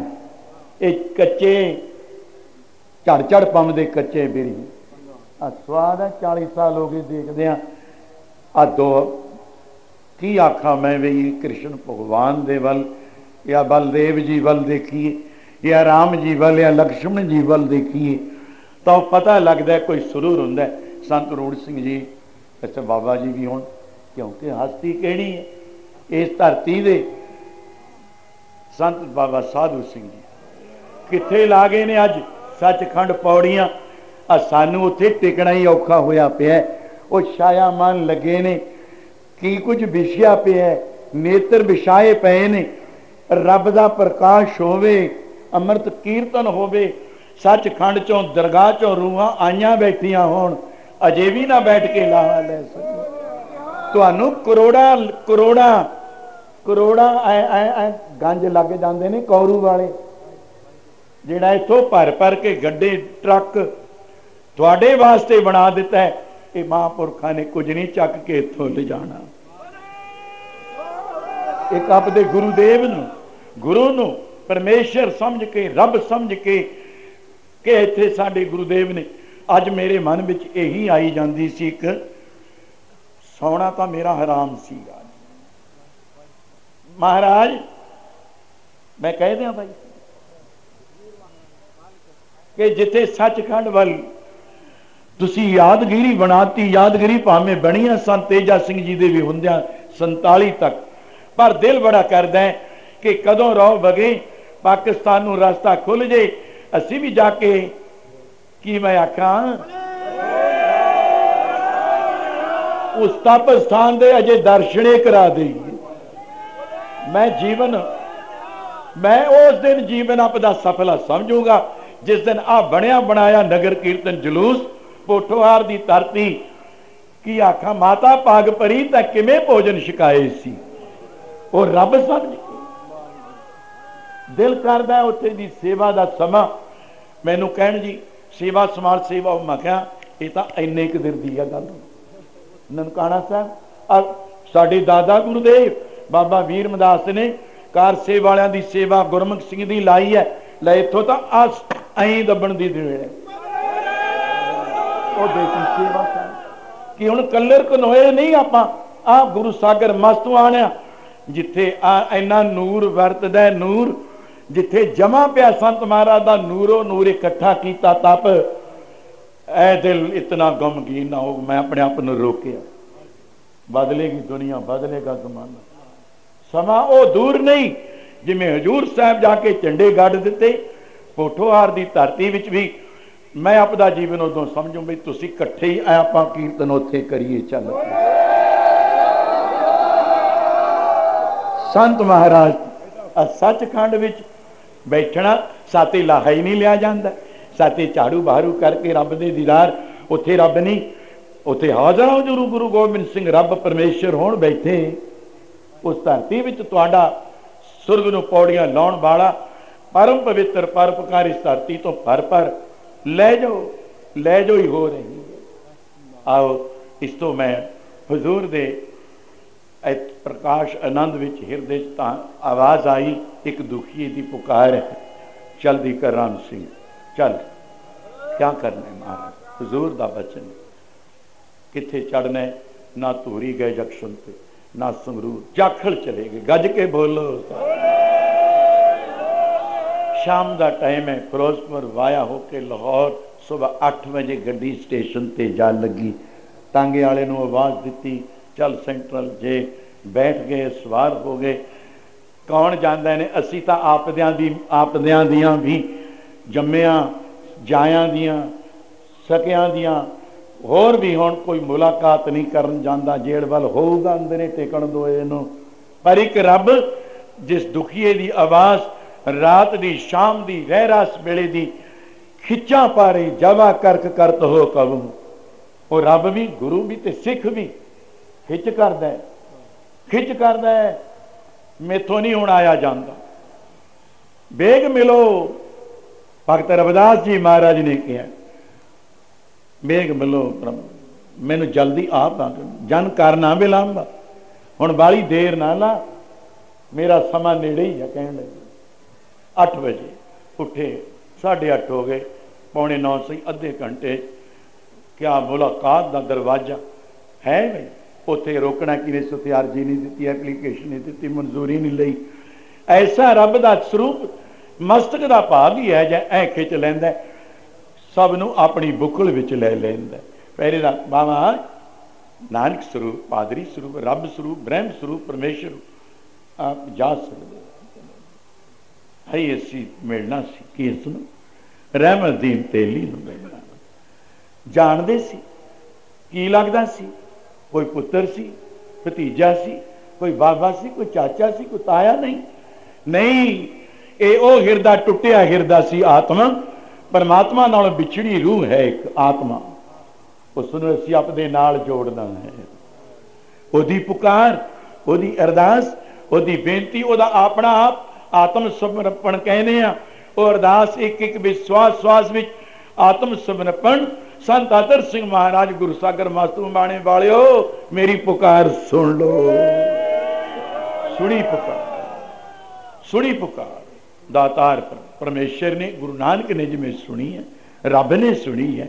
ਇਹ ਕੱਚੇ ਝੜ ਝੜ ਪੰਮ ਕੱਚੇ ਬੇਰੀ ਆ ਸਵਾਦ ਹੈ 40 ਸਾਲ ਹੋ ਗਏ ਦੇਖਦੇ ਆ ਆ ਦੋ ਕੀ ਆਖਾਂ ਮੈਂ ਵੀ ਕ੍ਰਿਸ਼ਨ ਭਗਵਾਨ ਦੇ ਵੱਲ, ਜਾਂ ਬਲਦੇਵ ਜੀ ਵੱਲ ਦੇਖੀਏ, ਜਾਂ ਰਾਮ ਜੀ ਵੱਲ, ਜਾਂ ਲਕਸ਼ਮਣ ਜੀ ਵੱਲ ਦੇਖੀਏ, ਤਾਂ ਪਤਾ ਲੱਗਦਾ ਕੋਈ ਸਰੂਰ ਹੁੰਦਾ ਸੰਤ ਰੂੜ ਸਿੰਘ ਜੀ, ਅੱਛਾ ਬਾਬਾ ਜੀ ਵੀ ਹੁਣ, ਕਿਉਂਕਿ ਹਸਤੀ ਕਿਹੜੀ ਹੈ? ਇਸ ਧਰਤੀ ਦੇ ਸੰਤ ਬਾਬਾ ਸਾਧੂ ਸਿੰਘ ਜੀ। ਕਿੱਥੇ ਲਾ ਗਏ ਨੇ ਅੱਜ? ਸੱਚਖੰਡ ਪੌੜੀਆਂ। ਆ ਸਾਨੂੰ ਉੱਥੇ ਟਿਕਣਾ ਹੀ ਔਖਾ ਹੋਇਆ ਪਿਆ ਉਹ ਛਾਇਆ ਮਨ ਲੱਗੇ ਨੇ। ਕੀ ਕੁਝ ਵਿਛਿਆ ਪਿਆ ਨੇਤਰ ਵਿਛਾਏ ਪਏ ਨੇ। ਰੱਬ ਦਾ ਪ੍ਰਕਾਸ਼ ਹੋਵੇ, ਅੰਮ੍ਰਿਤ ਕੀਰਤਨ ਹੋਵੇ, ਸੱਚਖੰਡ ਚੋਂ ਦਰਗਾਹ ਚੋਂ ਰੂਹਾਂ ਆਈਆਂ ਬੈਠੀਆਂ ਹੋਣ, ਅਜੇ ਵੀ ਨਾ ਬੈਠ ਕੇ ਲਾਹਾ ਲੈ ਸਕੋ ਤੁਹਾਨੂੰ ਕਰੋੜਾ ਕਰੋੜਾ ਕਰੋੜਾ ਐ ਐ ਐ ਗੰਜ ਲੱਗ ਜਾਂਦੇ ਨੇ ਕੌਰੂ ਵਾਲੇ। ਜਿਹੜਾ ਇਥੋਂ ਭਰ ਭਰ ਕੇ ਗੱਡੇ, ਟਰੱਕ ਤੁਹਾਡੇ ਵਾਸਤੇ ਬਣਾ ਦਿੱਤਾ ਹੈ। ਇਹ ਮਹਾਂਪੁਰਖਾਂ ਨੇ ਕੁਝ ਨਹੀਂ ਚੱਕ ਕੇ ਇੱਥੋਂ ਲਿਜਾਣਾ। ਇੱਕ ਆਪਦੇ ਗੁਰੂਦੇਵ ਨੂੰ, ਗੁਰੂ ਨੂੰ ਪਰਮੇਸ਼ਰ ਸਮਝ ਕੇ, ਰੱਬ ਸਮਝ ਕੇ ਕਿ ਇੱਥੇ ਸਾਡੇ ਗੁਰੂਦੇਵ ਨੇ। ਅੱਜ ਮੇਰੇ ਮਨ ਵਿੱਚ ਇਹੀ ਆਈ ਜਾਂਦੀ ਸੀ ਇੱਕ, ਸੌਣਾ ਤਾਂ ਮੇਰਾ ਹਰਾਮ ਸੀਗਾ। ਮਹਾਰਾਜ, ਮੈਂ ਕਹਿ ਦਿਆਂ ਭਾਈ ਕਿ ਜਿੱਥੇ ਸੱਚਖੰਡ ਵੱਲ ਤੁਸੀਂ ਯਾਦਗਿਰੀ ਬਣਾਤੀ, ਯਾਦਗਿਰੀ ਭਾਵੇਂ ਬਣੀਆਂ ਸੰ ਤੇਜਾ ਸਿੰਘ ਜੀ ਦੇ ਵੀ ਹੁੰਦਿਆਂ 47 ਤੱਕ। ਪਰ ਦਿਲ ਬੜਾ ਕਰਦਾ ਹੈ ਕਿ ਕਦੋਂ ਰੋ ਵਗੇ, ਪਾਕਿਸਤਾਨ ਨੂੰ ਰਸਤਾ ਖੁੱਲ ਜੇ। ਅਸੀਂ ਵੀ ਜਾ ਕੇ ਕੀ ਮੈਂ ਆਖਾਂ? ਉਸ ਤਪਸਥਾਨ ਦੇ ਅਜੇ ਦਰਸ਼ਨੇ ਕਰਾ ਦੇਈਏ। ਮੈਂ ਜੀਵਨ, ਮੈਂ ਉਸ ਦਿਨ ਜੀਵਨ ਆਪ ਦਾ ਸਫਲਾ ਸਮਝੂਗਾ। ਜਿਸ ਦਿਨ ਆ ਬਣਿਆ ਬਣਾਇਆ ਨਗਰ ਕੀਰਤਨ ਜਲੂਸ ਪੋਠੋਹਾਰ ਦੀ ਧਰਤੀ, ਕੀ ਆਖਾਂ, ਮਾਤਾ ਪਾਗ ਪਰੀ ਤਾਂ ਕਿਵੇਂ ਭੋਜਨ ਛਕਾਏ ਸੀ? ਉਹ ਰੱਬ ਸਮਝ ਦਿਲ ਕਰਦਾ ਉੱਥੇ ਦੀ ਸੇਵਾ ਦਾ ਸਮਾਂ। ਮੈਨੂੰ ਕਹਿਣ ਜੀ, ਸੇਵਾ ਸਮਾਜ ਸੇਵਾ ਮੈਂ ਕਿਹਾ, ਇਹ ਤਾਂ ਇੰਨੇ ਕੁ ਦਿਨ ਦੀ ਆ ਗੱਲ। ਨਨਕਾਣਾ ਸਾਹਿਬ, ਆ ਸਾਡੇ ਦਾਦਾ ਗੁਰਦੇਵ, ਬਾਬਾ ਵੀਰ ਮਦਾਸ ਨੇ ਕਾਰ ਸੇਵਾ ਵਾਲਿਆਂ ਦੀ ਸੇਵਾ ਗੁਰਮੁਖ ਸਿੰਘ ਦੀ ਲਾਈ ਹੈ। ਲੈ ਇੱਥੋਂ ਤਾਂ ਆ ਐਂ ਦੱਬਣ ਦੀ ਦੇਣ। ਹੈ ਉਹ ਦੇਖੀ ਸੇਵਾ ਸਾਹਿਬ ਕਿ ਹੁਣ ਕੱਲਰ ਕਨੋਏ ਨਹੀਂ ਆਪਾਂ ਆ ਗੁਰੂ ਸਾਗਰ ਮਸਤਵਾਣਿਆ ਜਿੱਥੇ ਆ ਇੰਨਾ ਨੂਰ ਵਰਤਦਾ ਨੂਰ, ਜਿੱਥੇ ਜਮਾ ਪਿਆ ਸੰਤ ਮਹਾਰਾਜ ਦਾ ਨੂਰੋ ਨੂਰ ਇਕੱਠਾ ਕੀਤਾ ਤਪ। ਐ ਦਿਲ ਇਤਨਾ ਗਮਗੀਨ ਨਾ ਹੋ ਮੈਂ ਆਪਣੇ ਆਪ ਨੂੰ ਰੋਕਿਆ। ਬਦਲੇਗੀ ਦੁਨੀਆ, ਬਦਲੇਗਾ ਜ਼ਮਾਨਾ। ਸਮਾਂ ਉਹ ਦੂਰ ਨਹੀਂ, ਜਿਵੇਂ ਹਜੂਰ ਸਾਹਿਬ ਜਾ ਕੇ ਝੰਡੇ ਗੱਡ ਦਿੱਤੇ, ਕੋਠੋਹਾਰ ਦੀ ਧਰਤੀ ਵਿੱਚ ਵੀ ਮੈਂ ਆਪਦਾ ਜੀਵਨ ਉਦੋਂ ਸਮਝੂ ਵੀ ਤੁਸੀਂ ਇਕੱਠੇ ਹੀ ਆਪਾਂ ਕੀਰਤਨ ਉੱਥੇ ਕਰੀਏ, ਚੱਲ। ਸੰਤ ਮਹਾਰਾਜ ਸੱਚਖੰਡ ਵਿੱਚ ਬੈਠਣਾ ਸਾਤੇ ਲਾਹਾ ਹੀ ਨਹੀਂ ਲਿਆ ਜਾਂਦਾ। ਸਾਤੇ ਝਾੜੂ ਬਾਹਰੂ ਕਰਕੇ ਰੱਬ ਦੇ ਦੀਦਾਰ, ਉੱਥੇ ਰੱਬ ਨਹੀਂ, ਉੱਥੇ ਹਾਜ਼ਰ ਹੋ ਜਰੂ ਗੁਰੂ ਗੋਬਿੰਦ ਸਿੰਘ, ਰੱਬ ਪਰਮੇਸ਼ਰ ਹੋਣ ਬੈਠੇ। ਉਸ ਧਰਤੀ ਵਿੱਚ ਤੁਹਾਡਾ ਸੁਰਗ ਨੂੰ ਪੌੜੀਆਂ ਲਾਉਣ ਵਾਲਾ ਪਰਮ ਪਵਿੱਤਰ ਪਰਪਕਾਰ ਇਸ ਧਰਤੀ ਤੋਂ ਭਰ ਭਰ ਲੈ ਜਾਓ ਲੈ ਜਾਓ ਹੀ ਹੋ ਰਹੀ ਹੈ। ਆਓ, ਇਸ ਤੋਂ ਮੈਂ ਹਜ਼ੂਰ ਦੇ ਪ੍ਰਕਾਸ਼ ਆਨੰਦ ਵਿੱਚ ਹਿਰਦੇ 'ਚ ਤਾਂ ਆਵਾਜ਼ ਆਈ, ਇੱਕ ਦੁਖੀ ਦੀ ਪੁਕਾਰ ਹੈ। ਚਲਦੀ ਕਰ ਰਾਮ ਸਿੰਘ, ਚੱਲ। ਕਿਆ ਕਰਨਾ ਮਹਾਰਾਜ? ਹਜ਼ੂਰ ਦਾ ਬਚਨ। ਕਿੱਥੇ ਚੜਨਾ ਨਾ ਧੂਰੀ ਗਏ ਜਕਸ਼ਨ ਤੇ, ਨਾ ਸੰਗਰੂਰ। ਜਾਖਲ ਚਲੇ ਗਏ। ਗੱਜ ਕੇ ਬੋਲੋ। ਸ਼ਾਮ ਦਾ ਟਾਈਮ ਹੈ, ਫਿਰੋਜ਼ਪੁਰ ਵਾਇਆ ਹੋ ਕੇ ਲਾਹੌਰ ਸਵੇਰ 8 ਵਜੇ ਗੱਡੀ ਸਟੇਸ਼ਨ ਤੇ ਜਾ ਲੱਗੀ। ਤਾਂਗੇ ਵਾਲੇ ਨੂੰ ਆਵਾਜ਼ ਦਿੱਤੀ, ਚੱਲ ਸੈਂਟਰਲ ਜੇ ਬੈਠ ਗਏ, ਸਵਾਰ ਹੋ ਗਏ। ਕੌਣ ਜਾਂਦਾ ਨੇ ਅਸੀਂ ਤਾਂ ਆਪਦਿਆਂ ਦੀ, ਆਪਦਿਆਂ ਦੀਆਂ ਵੀ ਜੰਮਿਆਂ, ਜਾਇਆਂ ਦੀਆਂ, ਸਕਿਆਂ ਦੀਆਂ। ਹੋਰ ਵੀ ਹੁਣ ਕੋਈ ਮੁਲਾਕਾਤ ਨਹੀਂ ਕਰਨ ਜਾਂਦਾ। ਜੇੜ ਵੱਲ ਹੋਊਗਾ ਅੰਦਰੇ ਟਿਕਣ ਦੋ ਇਹਨੂੰ। ਪਰ ਇੱਕ ਰੱਬ, ਜਿਸ ਦੁਖੀਏ ਦੀ ਆਵਾਜ਼ ਰਾਤ ਦੀ, ਸ਼ਾਮ ਦੀ, ਰਹਿਰਾਸ ਵੇਲੇ ਦੀ ਖਿੱਚਾਂ ਪਾਰੇ ਜਵਾ ਕਰਕ ਕਰਤ ਹੋ ਕਵਮ। ਉਹ ਰੱਬ ਵੀ, ਗੁਰੂ ਵੀ ਤੇ ਸਿੱਖ ਵੀ ਖਿੱਚ ਕਰਦਾ ਹੈ। ਖਿੱਚ ਕਰਦਾ ਹੈ। ਮੇਥੋਂ ਨਹੀਂ ਹੁਣ ਆਇਆ ਜਾਂਦਾ। ਬੇਗ ਮਿਲੋ। ਭਗਤ ਰਵਿਦਾਸ ਜੀ ਮਹਾਰਾਜ ਨੇ ਕਿਹਾ, ਬੇਗ ਮਿਲੋ ਪ੍ਰਭੂ, ਮੈਨੂੰ ਜਲਦੀ ਆਪ ਜਨ ਕਰਨਾ ਬਿਲੰਬ। ਹੁਣ ਬਾਲੀ ਦੇਰ ਨਾ ਲਾ। ਮੇਰਾ ਸਮਾਂ ਨੇੜੇ ਹੀ ਹੈ ਕਹਿਣ ਲੱਗੇ। 8 ਵਜੇ ਉੱਠੇ 8:30 ਹੋ ਗਏ, ਪੌਣੇ 9 ਸਹੀ ਅੱਧੇ ਘੰਟੇ, ਕਿਆ ਮੁਲਾਕਾਤ ਦਾ ਦਰਵਾਜ਼ਾ ਹੈ ਬਈ ਉੱਥੇ ਰੋਕਣਾ ਕਿਵੇਂ ਸੁਥਿਆਰ ਜੀ ਨਹੀਂ ਦਿੱਤੀ ਐਪਲੀਕੇਸ਼ਨ ਨਹੀਂ ਦਿੱਤੀ, ਮਨਜ਼ੂਰੀ ਨਹੀਂ ਲਈ। ਐਸਾ ਰੱਬ ਦਾ ਸਰੂਪ ਮਸਤਕ ਦਾ ਭਾਵ ਹੀ ਹੈ ਜਾਂ ਐ ਖਿੱਚ ਲੈਂਦਾ ਸਭ ਨੂੰ ਆਪਣੀ ਬੁਕਲ ਵਿੱਚ ਲੈ ਲੈਂਦਾ ਪਹਿਲੇ ਦਾ ਬਾਬਾ ਨਾਨਕ ਸਰੂਪ, ਪਾਦਰੀ ਸਰੂਪ, ਰੱਬ ਸਰੂਪ, ਬ੍ਰਹਮ ਸਰੂਪ, ਪਰਮੇਸ਼ਰ ਆਪ ਜਾ ਸਕਦੇ ਹੈ ਅਸੀਂ ਮਿਲਣਾ ਸੀ ਕਿਸ ਨੂੰ ਰਹਿਮਤਦੀਨ ਤੇਲੀ ਨੂੰ ਮਿਲਣਾ। ਜਾਣਦੇ ਸੀ, ਕੀ ਲੱਗਦਾ ਸੀ? ਕੋਈ ਪੁੱਤਰ ਸੀ, ਭਤੀਜਾ ਸੀ, ਕੋਈ ਬਾਬਾ ਸੀ, ਕੋਈ ਚਾਚਾ ਸੀ, ਕੋਈ ਤਾਇਆ ਨਹੀਂ। ਨਹੀਂ, ਇਹ ਉਹ ਹਿਰਦਾ ਟੁੱਟਿਆ ਹਿਰਦਾ ਸੀ ਆਤਮਾ। ਪਰਮਾਤਮਾ ਨਾਲ ਵਿਛੜੀ ਰੂਹ ਹੈ ਇੱਕ ਆਤਮਾ। ਉਸ ਨੂੰ ਅਸੀਂ ਆਪਣੇ ਨਾਲ ਜੋੜਨਾ ਹੈ। ਉਹਦੀ ਪੁਕਾਰ, ਉਹਦੀ ਅਰਦਾਸ, ਉਹਦੀ ਬੇਨਤੀ, ਉਹਦਾ ਆਪਣਾ ਆਪ ਆਤਮ ਸਮਰਪਣ ਕਹਿੰਦੇ ਆ। ਉਹ ਅਰਦਾਸ ਇੱਕ ਇੱਕ ਵਿਸ਼ਵਾਸ ਸਵਾਸ ਵਿੱਚ ਆਤਮ ਸਮਰਪਣ ਸੰਤ ਆਦਰ ਸਿੰਘ ਮਹਾਰਾਜ ਗੁਰੂ ਸਾਗਰ ਮਾਸਟਰ ਬਾਣੇ ਵਾਲਿਓ, ਮੇਰੀ ਪੁਕਾਰ ਸੁਣ ਲਓ। ਸੁਣੀ ਪੁਕਾਰ। ਸੁਣੀ ਪੁਕਾਰ। ਦਾਤਾਰ ਪਰਮੇਸ਼ਰ ਨੇ, ਗੁਰੂ ਨਾਨਕ ਨੇ ਜਿਵੇਂ ਸੁਣੀ ਹੈ, ਰੱਬ ਨੇ ਸੁਣੀ ਹੈ,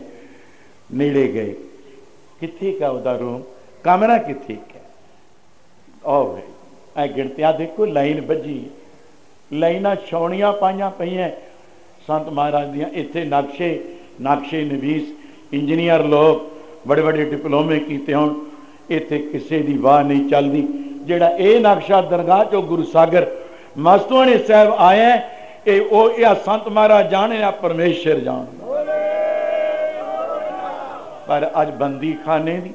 ਨੇੜੇ ਗਏ। ਕਿੱਥੇ ਕਾ ਉਹਦਾ ਰੂਮ ਕਮਰਾ ਕਿੱਥੇ ਹੈ ਉਹ ਵੇ। ਐ ਗਿਣਤਿਆ ਦੇਖੋ, ਲਾਈਨ ਵੱਜੀ। ਲਾਈਨਾਂ ਛੌਣੀਆਂ ਪਾਈਆਂ ਪਈਆਂ। ਸੰਤ ਮਹਾਰਾਜ ਦੀਆਂ ਇੱਥੇ ਨਕਸ਼ੇ ਨਕਸ਼ੇ ਨਵੀਸ, ਇੰਜੀਨੀਅਰ ਲੋਕ ਬੜੇ ਬੜੇ ਡਿਪਲੋਮੇ ਕੀਤੇ ਹੋਣ। ਇੱਥੇ ਕਿਸੇ ਦੀ ਵਾਹ ਨਹੀਂ ਚੱਲਦੀ। ਜਿਹੜਾ ਇਹ ਨਕਸ਼ਾ ਦਰਗਾਹ ਚੋਂ ਗੁਰੂ ਸਾਗਰ ਮਸਤੋਣੇ ਸਾਹਿਬ ਆਇਆ ਇਹ ਉਹ ਇਹ ਸੰਤ ਮਹਾਰਾਜ ਜਾਣੇ ਆ ਪਰਮੇਸ਼ਰ ਜਾਣ। ਪਰ ਅੱਜ ਬੰਦੀ ਖਾਨੇ ਦੀ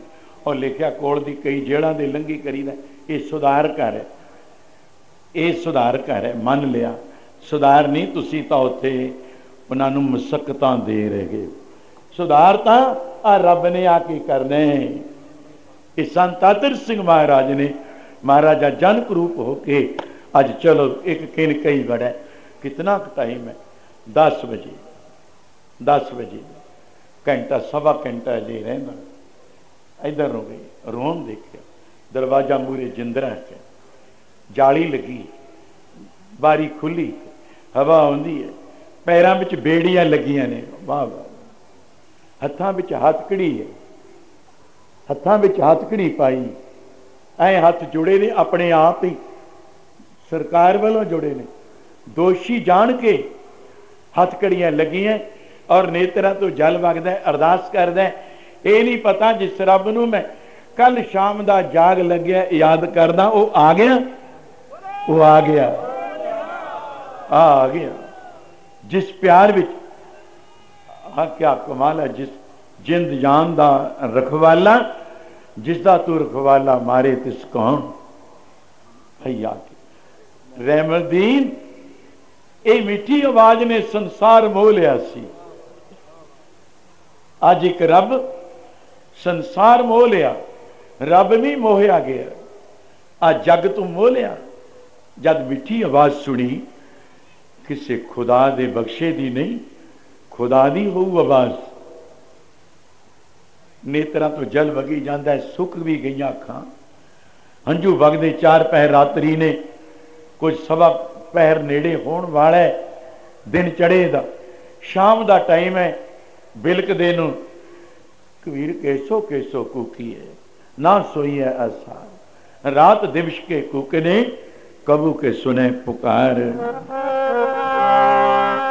ਉਹ ਲਿਖਿਆ ਕੋਲ ਦੀ ਕਈ ਜੇੜਾਂ ਦੇ ਲੰਗੀ ਕਰੀਦਾ, ਇਹ ਸੁਧਾਰ ਕਰ ਹੈ ਇਹ ਸੁਧਾਰ ਕਰ ਹੈ, ਮੰਨ ਲਿਆ। ਸੁਧਾਰ ਨਹੀਂ, ਤੁਸੀਂ ਤਾਂ ਉੱਥੇ ਉਹਨਾਂ ਨੂੰ ਮੁਸਕਤਾਂ ਦੇ ਰਹੇ ਸੁਧਾਰ ਤਾਂ ਆ ਰੱਬ ਨੇ ਆ ਕੇ ਕਰਨੇ। ਇਹ ਸੰਤ ਆਦਰ ਸਿੰਘ ਮਹਾਰਾਜ ਨੇ, ਮਹਾਰਾਜਾ ਜਨਕ ਰੂਪ ਹੋ ਕੇ ਅੱਜ ਚਲੋ ਇੱਕ ਕਿਨ ਕਈ ਵੜਾ ਕਿਤਨਾ ਕੁ ਟਾਈਮ ਹੈ? 10 ਵਜੇ। 10 ਵਜੇ। ਘੰਟਾ, ਸਵਾ ਘੰਟਾ ਜੇ ਰਹਿੰਦਾ। ਇਧਰ ਨੂੰ ਗਈ ਰੋਮ ਦੇਖਿਆ। ਦਰਵਾਜ਼ਾ ਮੂਰੇ ਜਿੰਦਰਾ ਹੈ। ਜਾਲੀ ਲੱਗੀ, ਬਾਰੀ ਖੁੱਲੀ, ਹਵਾ ਆਉਂਦੀ ਹੈ। ਪੈਰਾਂ ਵਿੱਚ ਬੇੜੀਆਂ ਲੱਗੀਆਂ ਨੇ। ਵਾਹ ਵਾਹ। ਹੱਥਾਂ ਵਿੱਚ ਹੱਥਕੜੀ ਹੈ। ਹੱਥਾਂ ਵਿੱਚ ਹੱਥਕੜੀ ਪਾਈ। ਐ ਹੱਥ ਜੁੜੇ ਨੇ, ਆਪਣੇ ਆਪ ਹੀ ਸਰਕਾਰ ਵੱਲੋਂ ਜੁੜੇ ਨੇ। ਦੋਸ਼ੀ ਜਾਣ ਕੇ ਹੱਥ ਕੜੀਆਂ ਲੱਗੀਆਂ ਔਰ ਨੇਤਰਾਂ ਤੋਂ ਜਲ ਵਗਦਾ ਅਰਦਾਸ ਕਰਦਾ ਇਹ ਨਹੀਂ ਪਤਾ ਜਿਸ ਰੱਬ ਨੂੰ ਮੈਂ ਕੱਲ ਸ਼ਾਮ ਦਾ ਜਾਗ ਲੱਗਿਆ, ਯਾਦ ਕਰਦਾ, ਉਹ ਆ ਗਿਆ। ਉਹ ਆ ਗਿਆ। ਆ ਆ ਗਿਆ। ਜਿਸ ਪਿਆਰ ਵਿੱਚ ਆ ਕਿਆ ਕਮਾਲ ਹੈ, ਜਿਸ ਜਿੰਦ ਜਾਨ ਦਾ ਰਖਵਾਲਾ, ਜਿਸ ਦਾ ਤੂੰ ਰਖਵਾਲਾ ਮਾਰੇ ਤਿਸ ਕੌਣ? ਭਈਆ ਰਹਿਮਦੀਨ ਇਹ ਮਿੱਠੀ ਆਵਾਜ਼ ਨੇ ਸੰਸਾਰ ਮੋਹ ਲਿਆ ਸੀ। ਅੱਜ ਇੱਕ ਰੱਬ ਸੰਸਾਰ ਮੋਹ ਲਿਆ। ਰੱਬ ਨਹੀਂ ਮੋਹਿਆ ਗਿਆ। ਆ ਜੱਗ ਤੂੰ ਮੋਹ ਲਿਆ। ਜਦ ਮਿੱਠੀ ਆਵਾਜ਼ ਸੁਣੀ, ਕਿਸੇ ਖੁਦਾ ਦੇ ਬਖਸ਼ੇ ਦੀ ਨਹੀਂ, ਖੁਦਾ ਦੀ ਹੋਊ ਆਵਾਜ਼। ਨੇਤਰਾਂ ਤੋਂ ਜਲ ਵਗੀ ਜਾਂਦਾ ਸੁੱਕ ਵੀ ਗਈਆਂ ਅੱਖਾਂ। ਹੰਝੂ ਵਗਦੇ ਚਾਰ ਪਹਿਰ ਰਾਤਰੀ ਨੇ, ਕੁਝ ਸਵਾ ਪਹਿਰ ਨੇੜੇ ਹੋਣ ਵਾਲਾ ਦਿਨ ਚੜੇ ਦਾ। ਸ਼ਾਮ ਦਾ ਟਾਈਮ ਹੈ ਬਿਲਕਦੇ ਨੂੰ ਕਬੀਰ ਕੇਸੋ ਕੇਸੋ ਕੂਕੀ ਹੈ ਨਾ ਸੋਈ ਹੈ ਅਸਾ। ਰਾਤ ਦਿਵਸ ਕੇ ਕੂਕਨੇ ਕਬੂ ਕੇ ਸੁਨੇ ਪੁਕਾਰ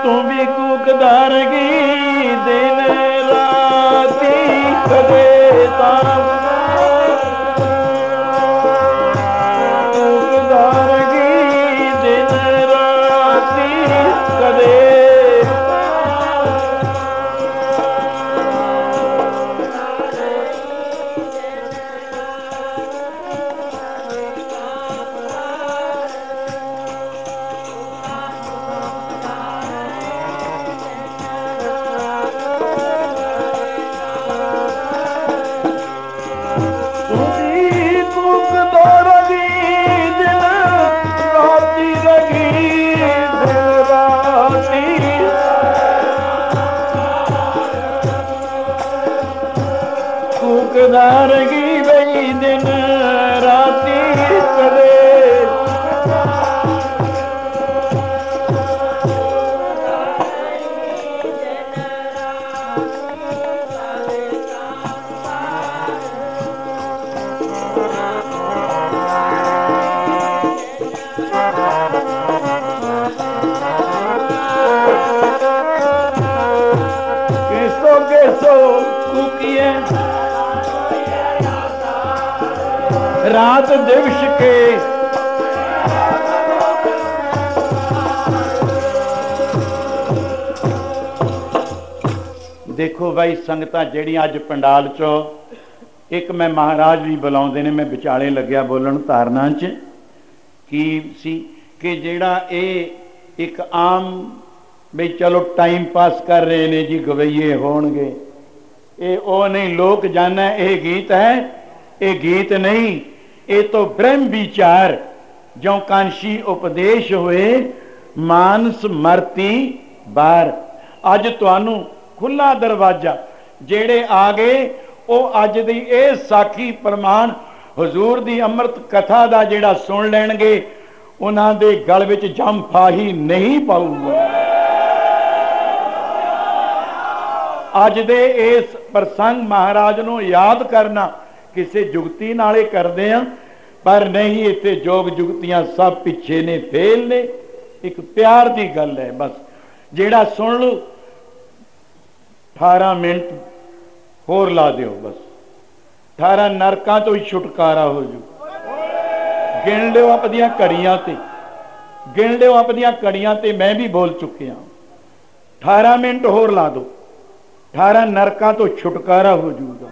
ਤੂੰ ਵੀ ਕੂਕਦਾਰਗੀ ਦਿਨ ਰਾਤੀ ਕਦੇ ਤਾਂ ਕੂਕਦਾਰਗੀ ਰਾਤ ਦਿਵਸ ਕੇ। ਦੇਖੋ ਭਾਈ ਸੰਗਤਾਂ ਜਿਹੜੀਆਂ ਅੱਜ ਪੰਡਾਲ ਚੋਂ, ਇੱਕ ਮੈਂ ਮਹਾਰਾਜ ਵੀ ਬੁਲਾਉਂਦੇ ਨੇ, ਮੈਂ ਵਿਚਾਲੇ ਲੱਗਿਆ ਬੋਲਣ ਧਾਰਨਾ 'ਚ, ਕੀ ਸੀ ਕਿ ਜਿਹੜਾ ਇਹ ਇੱਕ ਆਮ ਵੀ ਚਲੋ ਟਾਈਮ ਪਾਸ ਕਰ ਰਹੇ ਨੇ ਜੀ, ਗਵਈਏ ਹੋਣਗੇ। ਇਹ ਉਹ ਨਹੀਂ, ਲੋਕ ਜਾਣਾ, ਇਹ ਗੀਤ ਹੈ, ਇਹ ਗੀਤ ਨਹੀਂ। ਇਹ ਤਾਂ ਬ੍ਰਹਮ ਵਿਚਾਰ ਜੋ ਕਾਂਸ਼ੀ ਉਪਦੇਸ਼ ਹੋਏ, ਮਾਨਸ ਮਰਤੀ ਬਾਰ। ਅੱਜ ਤੁਹਾਨੂੰ ਖੁੱਲਾ ਦਰਵਾਜ਼ਾ, ਜਿਹੜੇ ਆ ਗਏ, ਉਹ ਅੱਜ ਦੀ ਇਹ ਸਾਖੀ ਪ੍ਰਮਾਣ ਹਜ਼ੂਰ ਦੀ ਅੰਮ੍ਰਿਤ ਕਥਾ ਦਾ ਜਿਹੜਾ ਸੁਣ ਲੈਣਗੇ, ਉਹਨਾਂ ਦੇ ਗਲ ਵਿੱਚ ਜੰਮ ਫਾਹੀ ਨਹੀਂ ਪਾਊਗਾ। ਅੱਜ ਦੇ ਇਸ ਪ੍ਰਸੰਗ ਮਹਾਰਾਜ ਨੂੰ ਯਾਦ ਕਰਨਾ ਕਿਸੇ ਜੁਗਤੀ ਨਾਲੇ ਕਰਦੇ ਆ ਪਰ ਨਹੀਂ, ਇੱਥੇ ਜੋਗ ਜੁਗਤੀਆਂ ਸਭ ਪਿੱਛੇ ਨੇ, ਫੇਲ ਨੇ। ਇੱਕ ਪਿਆਰ ਦੀ ਗੱਲ ਹੈ, ਬਸ। ਜਿਹੜਾ ਸੁਣ ਲਓ 18 ਮਿੰਟ ਹੋਰ ਲਾ ਦਿਓ, ਬਸ। 18 ਨਰਕਾਂ ਤੋਂ ਹੀ ਛੁਟਕਾਰਾ ਹੋ ਜੂ। ਗਿਣ ਲਿਓ ਆਪਣੀਆਂ ਘੜੀਆਂ ਤੇ। ਗਿਣ ਲਿਓ ਆਪਣੀਆਂ ਘੜੀਆਂ ਤੇ, ਮੈਂ ਵੀ ਬੋਲ ਚੁੱਕਿਆ। 18 ਮਿੰਟ ਹੋਰ ਲਾ ਦਿਓ। 18 ਨਰਕਾਂ ਤੋਂ ਛੁਟਕਾਰਾ ਹੋ ਜੂਗਾ।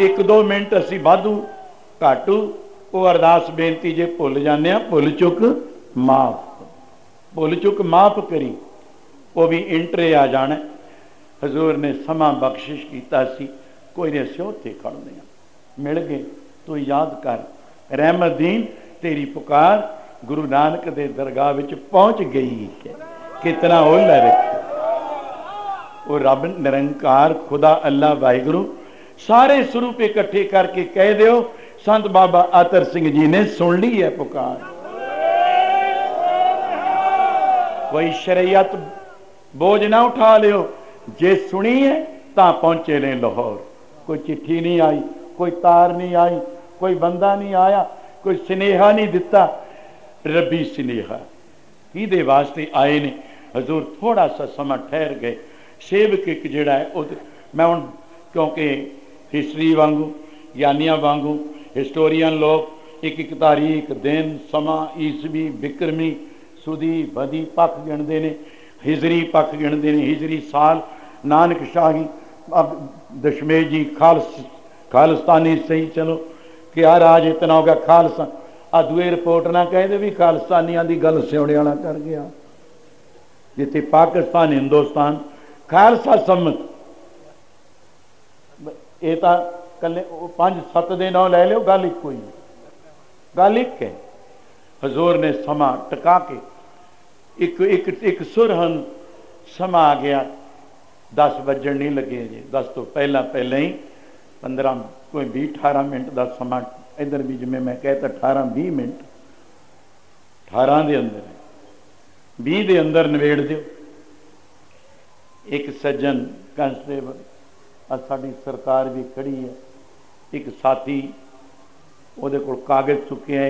ਇੱਕ ਦੋ ਮਿੰਟ ਅਸੀਂ ਵਾਧੂ ਘਾਟੂ। ਉਹ ਅਰਦਾਸ ਬੇਨਤੀ ਜੇ ਭੁੱਲ ਜਾਂਦੇ ਆ ਭੁੱਲ ਚੁੱਕ ਮਾਫ। ਭੁੱਲ ਚੁੱਕ ਮਾਫ ਕਰੀ। ਉਹ ਵੀ ਇੰਟਰੇ ਆ ਜਾਣਾ। ਹਜ਼ੂਰ ਨੇ ਸਮਾਂ ਬਖਸ਼ਿਸ਼ ਕੀਤਾ ਸੀ। ਕੋਈ ਨੇ ਅਸੀਂ ਉੱਥੇ ਖੜਦੇ ਆ ਮਿਲ ਗਏ। ਤੂੰ ਯਾਦ ਕਰ। ਰਹਿਮਦੀਨ ਤੇਰੀ ਪੁਕਾਰ ਗੁਰੂ ਨਾਨਕ ਦੇ ਦਰਗਾਹ ਵਿੱਚ ਪਹੁੰਚ ਗਈ ਹੈ। ਕਿਤਨਾ ਓਲਾ ਰੱਖਿਆ ਉਹ ਰੱਬ ਨਿਰੰਕਾਰ, ਖੁਦਾ, ਅੱਲਾ, ਵਾਹਿਗੁਰੂ ਸਾਰੇ ਸਰੂਪ ਇਕੱਠੇ ਕਰਕੇ ਕਹਿ ਦਿਓ, ਸੰਤ ਬਾਬਾ ਆਤਰ ਸਿੰਘ ਜੀ ਨੇ ਸੁਣ ਲਈ ਹੈ ਪੁਕਾਰ। ਕੋਈ ਸ਼ਰੀਅਤ ਬੋਝ ਨਾ ਉਠਾ ਲਿਓ, ਜੇ ਸੁਣੀ ਹੈ ਤਾਂ ਪਹੁੰਚੇ ਨੇ ਲਾਹੌਰ। ਕੋਈ ਚਿੱਠੀ ਨਹੀਂ ਆਈ, ਕੋਈ ਤਾਰ ਨਹੀਂ ਆਈ, ਕੋਈ ਬੰਦਾ ਨਹੀਂ ਆਇਆ, ਕੋਈ ਸਨੇਹਾ ਨਹੀਂ ਦਿੱਤਾ। ਰੱਬੀ ਸਨੇਹਾ ਇਹਦੇ ਵਾਸਤੇ ਆਏ ਨੇ? ਹਜ਼ੂਰ ਥੋੜਾ ਸਾ ਸਮਾਂ ਠਹਿਰ ਗਏ। ਸੇਵਕ ਇੱਕ ਜਿਹੜਾ ਹੈ, ਉਹ ਮੈਂ ਹੁਣ ਕਿਉਂਕਿ ਹਿਸਟਰੀ ਵਾਂਗੂ, ਗਿਆਨੀਆਂ ਵਾਂਗੂ ਹਿਸਟੋਰੀਅਨ ਲੋਕ, ਇੱਕ ਇੱਕ ਤਾਰੀਖ, ਦਿਨ, ਸਮਾਂ, ਈਸਵੀ ਬਿਕਰਮੀ ਸੁਦੀ, ਬਦੀ ਪੱਖ ਗਿਣਦੇ ਨੇ, ਹਿਜਰੀ ਪੱਖ ਗਿਣਦੇ ਨੇ, ਹਿਜਰੀ ਸਾਲ, ਨਾਨਕ ਸ਼ਾਹੀ ਦਸ਼ਮੇ ਜੀ, ਖਾਲਸ, ਖਾਲਸਤਾਨੀ ਸਹੀ, ਚਲੋ ਕਿ ਆ ਰਾਜ ਇਤਨਾ ਹੋ ਗਿਆ, ਖਾਲਸਾ। ਆ ਦੂਏ ਰਿਪੋਰਟ ਨਾ ਕਹਿੰਦੇ ਵੀ ਖਾਲਸਤਾਨੀਆਂ ਦੀ ਗੱਲ ਸਿਉਣੇ ਵਾਲਾ ਕਰ ਗਿਆ। ਜਿੱਥੇ ਪਾਕਿਸਤਾਨ, ਹਿੰਦੁਸਤਾਨ, ਖਾਲਸਾ ਸੰਮਤ ਇਹ ਤਾਂ ਕੱਲੇ ਪੰਜ, ਸੱਤ ਦੇ ਨਾਂ ਲੈ ਲਿਓ, ਗੱਲ ਇੱਕੋ ਹੀ ਗੱਲ ਇੱਕ ਹੈ। ਹਜ਼ੂਰ ਨੇ ਸਮਾਂ ਟਿਕਾ ਕੇ ਇੱਕ ਇੱਕ ਇੱਕ ਸੁਰਹਨ ਸਮਾ ਆ ਗਿਆ। 10 ਵਜਣ ਨਹੀਂ ਲੱਗੇ ਜੀ 10 ਤੋਂ ਪਹਿਲਾਂ ਪਹਿਲਾਂ ਹੀ 15 ਕੋਈ 20 18 ਮਿੰਟ ਦਾ ਸਮਾਂ ਇਧਰ ਵੀ ਜਿਵੇਂ ਮੈਂ ਕਹਿਤਾ 18 20 ਮਿੰਟ। 18 ਦੇ ਅੰਦਰ 20 ਦੇ ਅੰਦਰ ਨਵੇੜ ਦਿਓ। ਇੱਕ ਸੱਜਣ ਕਨਸਟੇਬਲ ਆ ਸਾਡੀ ਸਰਕਾਰ ਵੀ ਖੜੀ ਹੈ। ਇੱਕ ਸਾਥੀ ਉਹਦੇ ਕੋਲ ਕਾਗਜ਼ ਚੁੱਕਿਆ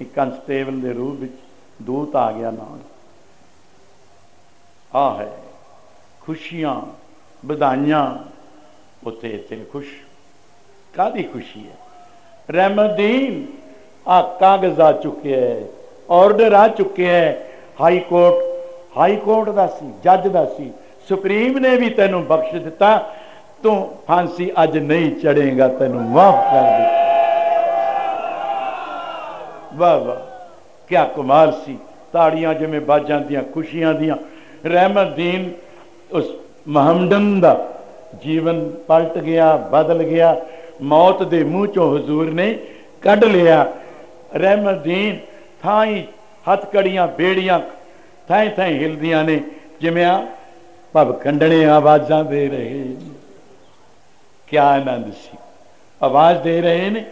ਇੱਕ ਕਨਸਟੇਬਲ ਦੇ ਰੂਪ ਵਿੱਚ ਦੂਤ ਆ ਗਿਆ ਨਾਲ। ਆ ਹੈ, ਖੁਸ਼ੀਆਂ, ਵਧਾਈਆਂ, ਉੱਥੇ ਇੱਥੇ ਖੁਸ਼। ਕਾਦੀ ਖੁਸ਼ੀ ਹੈ? ਰਹਿਮਦੀਨ ਆ ਕਾਗਜ਼ ਆ ਚੁੱਕਿਆ ਹੈ ਆਰਡਰ ਆ ਚੁੱਕਿਆ ਹੈ। ਹਾਈ ਕੋਰਟ ਹਾਈ ਕੋਰਟ ਦਾ ਸੀ, ਜੱਜ ਦਾ ਸੀ। ਸੁਪਰੀਮ ਨੇ ਵੀ ਤੈਨੂੰ ਬਖਸ਼ ਦਿੱਤਾ। ਤੂੰ ਫਾਂਸੀ ਅੱਜ ਨਹੀਂ ਚੜੇਗਾ, ਤੈਨੂੰ ਮਾਫ ਕਰ ਦੇ। ਵਾਹ ਵਾਹ ਕੀ ਕਮਾਲ ਸੀ। ਤਾੜੀਆਂ ਜਿਵੇਂ ਵੱਜ ਜਾਂਦੀਆਂ ਖੁਸ਼ੀਆਂ ਦੀਆਂ। ਰਹਿਮਦੀਨ ਉਸ ਮੁਹੰਮਦਨ ਦਾ ਜੀਵਨ ਪਲਟ ਗਿਆ, ਬਦਲ ਗਿਆ। ਮੌਤ ਦੇ ਮੂੰਹ ਚੋਂ ਹਜ਼ੂਰ ਨੇ ਕੱਢ ਲਿਆ। ਰਹਿਮਦੀਨ ਥਾਈ ਹੱਥਕੜੀਆਂ, ਬੇੜੀਆਂ ਥਾਂ ਥਾਂ ਹਿਲਦੀਆਂ ਨੇ, ਜਿਵੇਂ ਆ ਭਵ ਖੰਡਣੇ ਆਵਾਜ਼ਾਂ ਦੇ ਰਹੇ ਕਿਆ ਆਨੰਦ ਸੀ। ਆਵਾਜ਼ ਦੇ ਰਹੇ ਨੇ,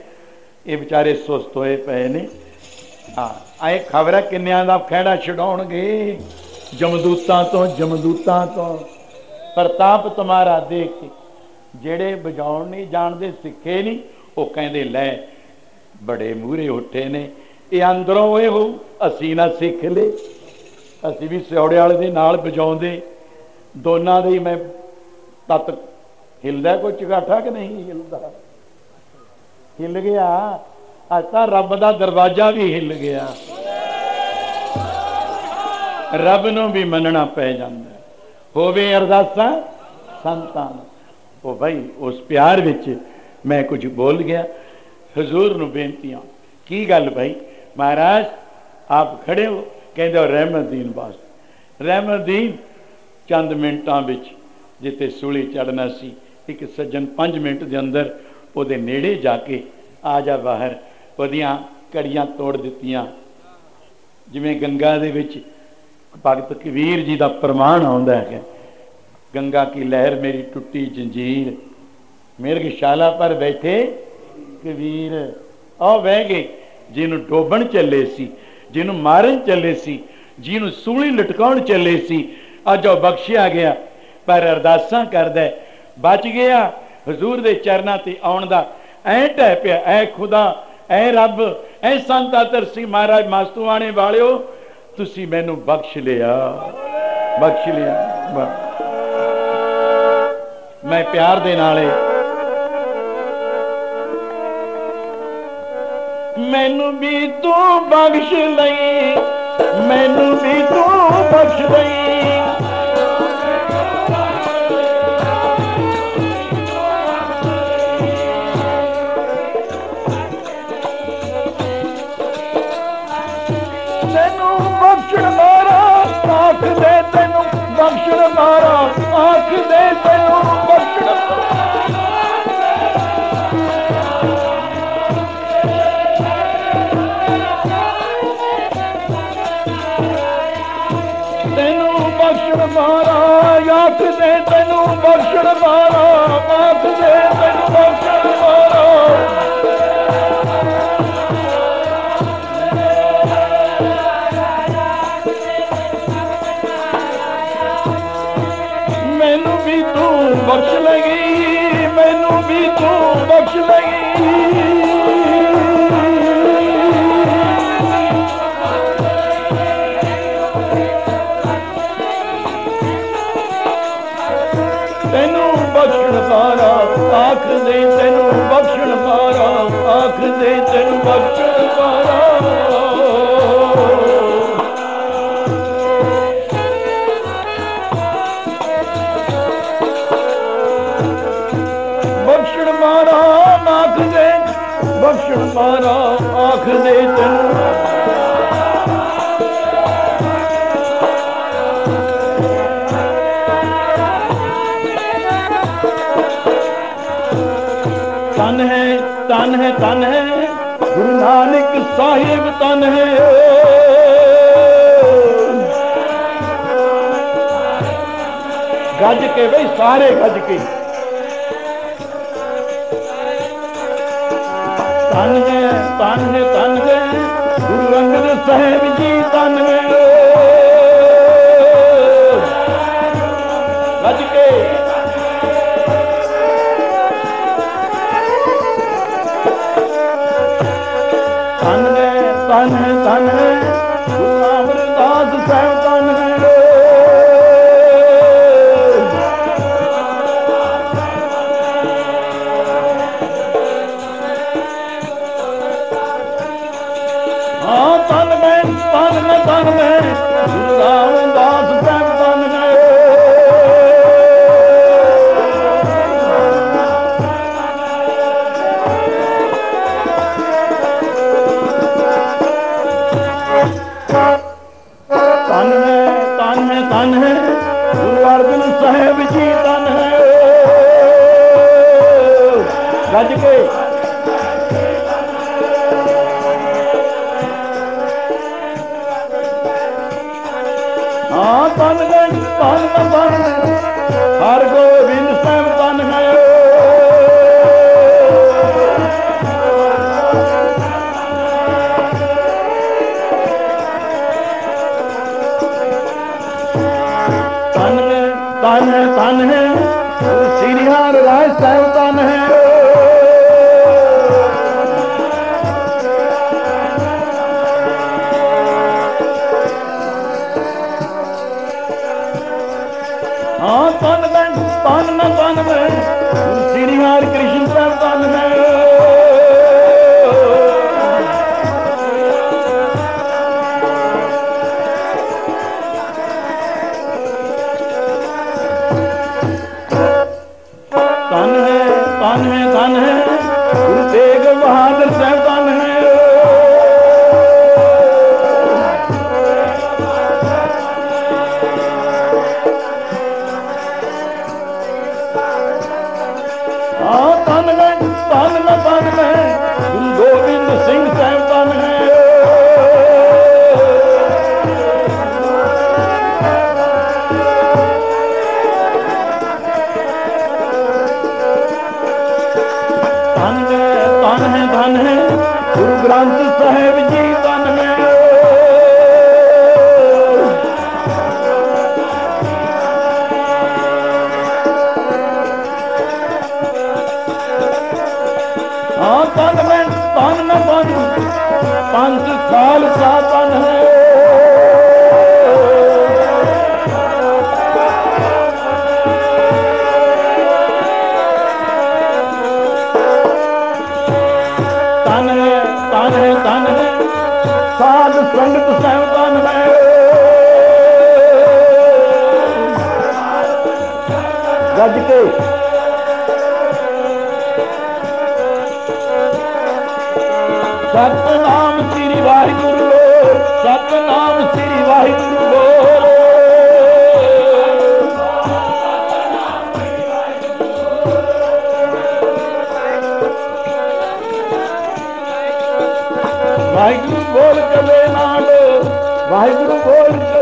ਇਹ ਵਿਚਾਰੇ ਸੁਸਤ ਹੋਏ ਪਏ ਨੇ। ਹਾਂ, ਆਏ ਖਬਰ ਕਿੰਨਿਆਂ ਦਾ ਖਹਿੜਾ ਛਡਾਉਣਗੇ? ਜਮਦੂਤਾਂ ਤੋਂ ਜਮਦੂਤਾਂ ਤੋਂ। ਪ੍ਰਤਾਪ ਤੁਮਾਰਾ ਦੇਖ ਕੇ, ਜਿਹੜੇ ਵਜਾਉਣ ਨਹੀਂ, ਜਾਣਦੇ, ਸਿੱਖੇ ਨਹੀਂ, ਉਹ ਕਹਿੰਦੇ, ਲੈ, ਬੜੇ ਮੂਰੇ ਉੱਠੇ ਨੇ। ਇਹ ਅੰਦਰੋਂ ਇਹ ਹੋ, ਅਸੀਂ ਨਾ ਸਿੱਖ ਲੇ। ਅਸੀਂ ਵੀ ਸਿਉੜੇ ਵਾਲੇ ਦੇ ਨਾਲ ਵਜਾਉਂਦੇ। ਦੋਨਾਂ ਦੇ ਹੀ ਮੈਂ ਤਤ ਹਿਲਦਾ ਕੋਈ ਚਗਾਠਾ ਕਿ ਨਹੀਂ ਹਿਲਦਾ? ਹਿਲ ਗਿਆ। ਅੱਜ ਤਾਂ ਰੱਬ ਦਾ ਦਰਵਾਜ਼ਾ ਵੀ ਹਿੱਲ ਗਿਆ। ਰੱਬ ਨੂੰ ਵੀ ਮੰਨਣਾ ਪੈ ਜਾਂਦਾ। ਹੋਵੇ ਅਰਦਾਸਾਂ, ਸੰਤਾਂ ਉਹ ਭਾਈ ਉਸ ਪਿਆਰ ਵਿੱਚ ਮੈਂ ਕੁਝ ਬੋਲ ਗਿਆ। ਹਜ਼ੂਰ ਨੂੰ ਬੇਨਤੀਆਂ ਕੀ ਗੱਲ ਭਾਈ ਮਹਾਰਾਜ, ਆਪ ਖੜੇ ਹੋ। ਕਹਿੰਦੇ ਰਹਿਮਦੀਨ ਬਾਸ ਰਹਿਮਦੀਨ ਚੰਦ ਮਿੰਟਾਂ ਵਿੱਚ ਜਿੱਤੇ ਸੂਲੀ ਚੜਨਾ ਸੀ ਇੱਕ ਸੱਜਣ 5 ਮਿੰਟ ਦੇ ਅੰਦਰ ਉਹਦੇ ਨੇੜੇ ਜਾ ਕੇ ਆ ਜਾ ਬਾਹਰ। ਉਹਦੀਆਂ ਕੜੀਆਂ ਤੋੜ ਦਿੱਤੀਆਂ। ਜਿਵੇਂ ਗੰਗਾ ਦੇ ਵਿੱਚ ਭਗਤ ਕਬੀਰ ਜੀ ਦਾ ਪ੍ਰਮਾਣ ਆਉਂਦਾ ਹੈ ਗੰਗਾ ਕੀ ਲਹਿਰ ਮੇਰੀ ਟੁੱਟੀ ਜੰਜੀਰ। ਮੇਰੇ ਸ਼ਾਲਾ ਪਰ ਬੈਠੇ ਕਬੀਰ। ਆ ਬਹਿ ਗਏ, ਜਿਹਨੂੰ ਡੋਬਣ ਚੱਲੇ ਸੀ, ਜਿਹਨੂੰ ਮਾਰਨ ਚੱਲੇ ਸੀ, ਜਿਹਨੂੰ ਸੂਲੀ ਲਟਕਾਉਣ ਚੱਲੇ ਸੀ। ਅੱਜ ਉਹ ਬਖਸ਼ਿਆ ਗਿਆ, ਪਰ ਅਰਦਾਸਾਂ ਕਰਦਾ ਬਚ ਗਿਆ। ਹਜ਼ੂਰ ਦੇ ਚਰਨਾਂ ਤੇ ਆਉਣ ਦਾ ਐ ਟਹਿ ਪਿਆ, ਐ ਖੁਦਾ, ਐ ਰੱਬ, ਐ ਸੰਤਾ ਤਰਸੀ ਮਹਾਰਾਜ ਮਾਸਤੂਆਣੇ ਵਾਲਿਓ, ਤੁਸੀਂ ਮੈਨੂੰ ਬਖਸ਼ ਲਿਆ। ਬਖਸ਼ ਲਿਆ। ਮੈਂ ਪਿਆਰ ਦੇ ਨਾਲੇ ਮੈਨੂੰ ਵੀ ਤੂੰ ਬਖਸ਼ ਲਈ, ਮੈਨੂੰ ਵੀ ਤੂੰ ਬਖਸ਼ ਲਈ। तूं مارا मारा आख न तूं बक्षण मारा आख़िर मारा ਬਖਸ਼ ਲਗੀ ਮੈਨੂੰ ਵੀ ਤੂੰ ਬਖਸ਼ ਲਗੀ ਤੈਨੂੰ ਬਖਸ਼ਣ ਪਾਰਾ ਆਖ ਦੇ ਤੈਨੂੰ ਬਖਸ਼ਣ ਪਾਰਾ ਆਖ ਦੇ ਤੈਨੂੰ ਬਖਸ਼ਣ ਸਾਰਾ मारा ਨਾਖ दे बख्श मारा आख दे तन है तन है तन है, गुरु नानक साहिब तन है। गज के भाई सारे गज के। ਤਨ ਹੈ ਤਨ ਹੈ ਧਨ ਹੈ। ਗੁਰੂ ਅੰਗਦ ਸਾਹਿਬ ਜੀ ਧਨ ਹੈ। Ai, que foi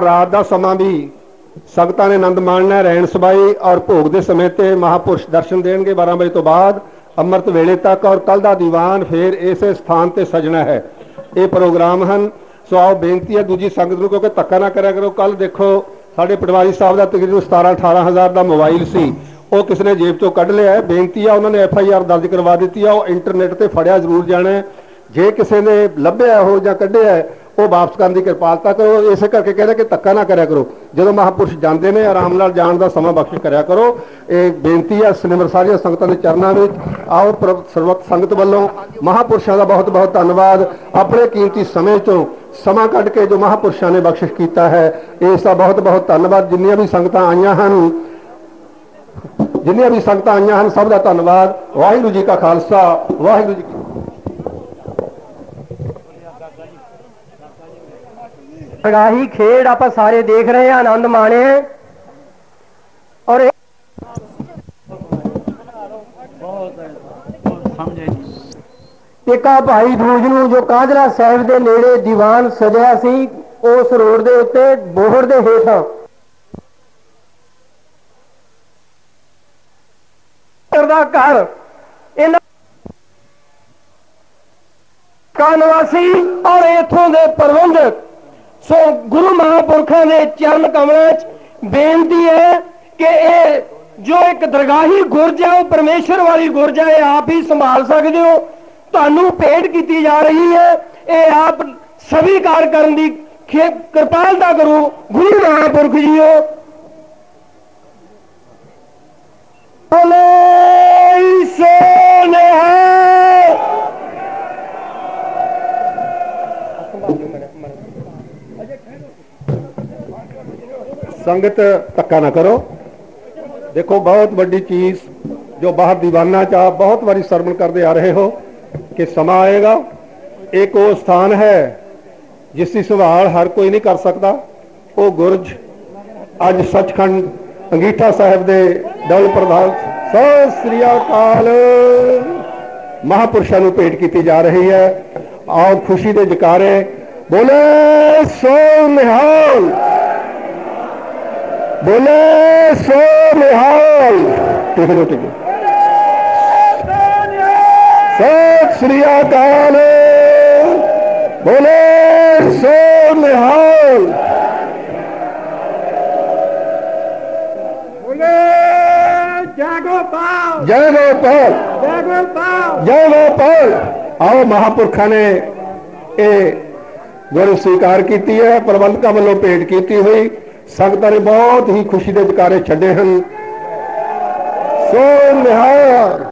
ਔਰ ਰਾਤ ਦਾ ਸਮਾਂ ਵੀ ਸੰਗਤਾਂ ਨੇ ਆਨੰਦ ਮਾਣਨਾ ਰਹਿਣ ਸਬਾਈ ਔਰ ਭੋਗ ਦੇ ਸਮੇਂ ਤੇ ਮਹਾਪੁਰਸ਼ ਦਰਸ਼ਨ ਦੇਣਗੇ। 12 ਵਜੇ ਤੋਂ ਬਾਅਦ ਅੰਮ੍ਰਿਤ ਵੇਲੇ ਤੱਕ ਔਰ ਕੱਲ ਦਾ ਦੀਵਾਨ ਫੇਰ ਇਸੇ ਸਥਾਨ ਤੇ ਸਜਣਾ ਹੈ। ਇਹ ਪ੍ਰੋਗਰਾਮ ਹਨ। ਸੋ ਆਓ ਬੇਨਤੀ ਹੈ ਦੂਜੀ ਸੰਗਤ ਨੂੰ, ਕਿਉਂਕਿ ਧੱਕਾ ਨਾ ਕਰਿਆ ਕਰੋ। ਕੱਲ ਦੇਖੋ, ਸਾਡੇ ਪਟਵਾਰੀ ਸਾਹਿਬ ਦਾ ਤਕਰੀਬਨ 17 18000 ਦਾ ਮੋਬਾਈਲ ਸੀ। ਉਹ ਕਿਸ ਨੇ ਜੇਬ ਚੋਂ ਕੱਢ ਲਿਆ ਹੈ। ਬੇਨਤੀ ਆ ਉਹਨਾਂ ਨੇ ਐਫ ਆਈ ਆਰ ਦਰਜ ਕਰਵਾ ਦਿੱਤੀ ਆ। ਉਹ ਇੰਟਰਨੈਟ ਤੇ ਫੜਿਆ ਜ਼ਰੂਰ ਜਾਣਾ ਜੇ ਕਿਸੇ ਨੇ ਲੱਭਿਆ ਹੋ ਜਾਂ ਕੱਢਿਆ ਉਹ ਵਾਪਸ ਕਰਨ ਦੀ ਕਿਰਪਾਲਤਾ ਕਰੋ, ਇਸੇ ਕਰਕੇ ਕਹਿੰਦੇ ਕਿ ਧੱਕਾ ਨਾ ਕਰਿਆ ਕਰੋ। ਜਦੋਂ ਮਹਾਪੁਰਸ਼ ਜਾਂਦੇ ਨੇ, ਆਰਾਮ ਨਾਲ ਜਾਣ ਦਾ ਸਮਾਂ ਬਖਸ਼ ਕਰਿਆ ਕਰੋ। ਇਹ ਬੇਨਤੀ ਹੈ ਸਿਨੇਮਰ ਸਾਰੀਆਂ ਸੰਗਤਾਂ ਦੇ ਚਰਨਾਂ ਵਿੱਚ ਆਓ, ਪ੍ਰਭ- ਸੰਗਤ ਵੱਲੋਂ ਮਹਾਪੁਰਸ਼ਾਂ ਦਾ ਬਹੁਤ ਬਹੁਤ ਧੰਨਵਾਦ। ਆਪਣੇ ਕੀਮਤੀ ਸਮੇਂ ਚੋਂ ਸਮਾਂ ਕੱਢ ਕੇ ਜੋ ਮਹਾਪੁਰਸ਼ਾਂ ਨੇ ਬਖਸ਼ਿਸ਼ ਕੀਤਾ ਹੈ, ਇਸ ਦਾ ਬਹੁਤ ਬਹੁਤ ਧੰਨਵਾਦ। ਜਿੰਨੀਆਂ ਵੀ ਸੰਗਤਾਂ ਆਈਆਂ ਹਨ, ਜਿੰਨੀਆਂ ਵੀ ਸੰਗਤਾਂ ਆਈਆਂ ਹਨ, ਸਭ ਦਾ ਧੰਨਵਾਦ। ਵਾਹਿਗੁਰੂ ਜੀ ਕਾ ਖਾਲਸਾ, ਵਾਹਿਗੁਰੂ ਜੀ ਕੀ ਖੇਡ ਆਪਾਂ ਸਾਰੇ ਦੇਖ ਰਹੇ ਹਾਂ, ਆਨੰਦ ਮਾਣੇ ਔਰ ਇਹ ਭਾਈ ਦੂਜ ਨੂੰ ਜੋ ਕਾਂਜਰਾ ਸਾਹਿਬ ਦੇ ਨੇੜੇ ਦੀਵਾਨ ਸਜਿਆ ਸੀ, ਉਸ ਰੋਡ ਦੇ ਉੱਤੇ, ਬੋਹੜ ਦੇ ਹੇਠਾਂ। ਦਾ ਘਰ, ਇਹਨਾਂ ਕਾ ਔਰ ਇਥੋਂ ਦੇ ਪ੍ਰਬੰਧਕ। ਸੋ ਗੁਰੂ ਮਹਾਪੁਰਖਾਂ ਦੇ ਚਰਨ ਕਮਲਾਂ 'ਚ ਬੇਨਤੀ ਹੈ ਕਿ ਇਹ ਜੋ ਇੱਕ ਦਰਗਾਹੀ ਗੁਰਜ ਹੈ, ਉਹ ਪਰਮੇਸ਼ਰ ਵਾਲੀ ਗੁਰਜ ਹੈ, ਇਹ ਆਪ ਹੀ ਸੰਭਾਲ ਸਕਦੇ ਹੋ। ਤੁਹਾਨੂੰ ਭੇਟ ਕੀਤੀ ਜਾ ਰਹੀ ਹੈ। ਇਹ ਆਪ ਸਵੀਕਾਰ ਕਰਨ ਦੀ ਖੇ- ਕਿਰਪਾਲਤਾ ਕਰੋ, ਗੁਰੂ ਮਹਾਪੁਰਖ ਜੀਓ। ਬੋਲੇ ਸੋ ਨਿਹਾਲ ਸੰਗਤ ਧੱਕਾ ਨਾ ਕਰੋ। ਦੇਖੋ, ਬਹੁਤ ਵੱਡੀ ਚੀਜ਼ ਜੋ ਬਾਹਰ ਦੀਵਾਨਾ ਚ ਆਪ ਬਹੁਤ ਵਾਰੀ ਸਰਵਣ ਕਰਦੇ ਆ ਰਹੇ ਹੋ ਕਿ ਸਮਾਂ ਆਏਗਾ। ਇੱਕ ਉਹ ਸਥਾਨ ਹੈ ਜਿਸ ਦੀ ਸੰਭਾਲ ਹਰ ਕੋਈ ਨਹੀਂ ਕਰ ਸਕਦਾ। ਉਹ ਗੁਰਜ ਅੱਜ ਸੱਚਖੰਡ ਅੰਗੀਠਾ ਸਾਹਿਬ ਦੇ ਦਲ ਪ੍ਰਧਾਨ ਸਤਿ ਸ੍ਰੀ ਅਕਾਲ। ਮਹਾਪੁਰਸ਼ਾਂ ਨੂੰ ਭੇਟ ਕੀਤੀ ਜਾ ਰਹੀ ਹੈ। ਆਓ ਖੁਸ਼ੀ ਦੇ ਜਕਾਰੇ ਬੋਲੇ ਸੋ ਨਿਹਾਲ। ਬੋਲੇ ਸੋ ਨਿਹਾਲ। ਜੋ ਟਿਕ ਸਤਿ ਸ੍ਰੀ ਅਕਾਲ। ਬੋਲੇ ਸੋ ਨਿਹਾਲ। ਜੈ ਗੋਪਾਲ। ਜੈ ਗੋਪਾਲ। ਜੈ ਗੋਪਾਲ। ਆਓ ਮਹਾਪੁਰਖਾਂ ਨੇ ਇਹ ਗੁਰੂ ਸਵੀਕਾਰ ਕੀਤੀ ਹੈ ਪ੍ਰਬੰਧਕਾਂ ਵੱਲੋਂ ਭੇਟ ਕੀਤੀ ਹੋਈ। ਸੰਗਤਾਂ ਨੇ ਬਹੁਤ ਹੀ ਖੁਸ਼ੀ ਦੇ ਜਕਾਰੇ ਛੱਡੇ ਹਨ। ਸੋ ਨਿਹਾਲ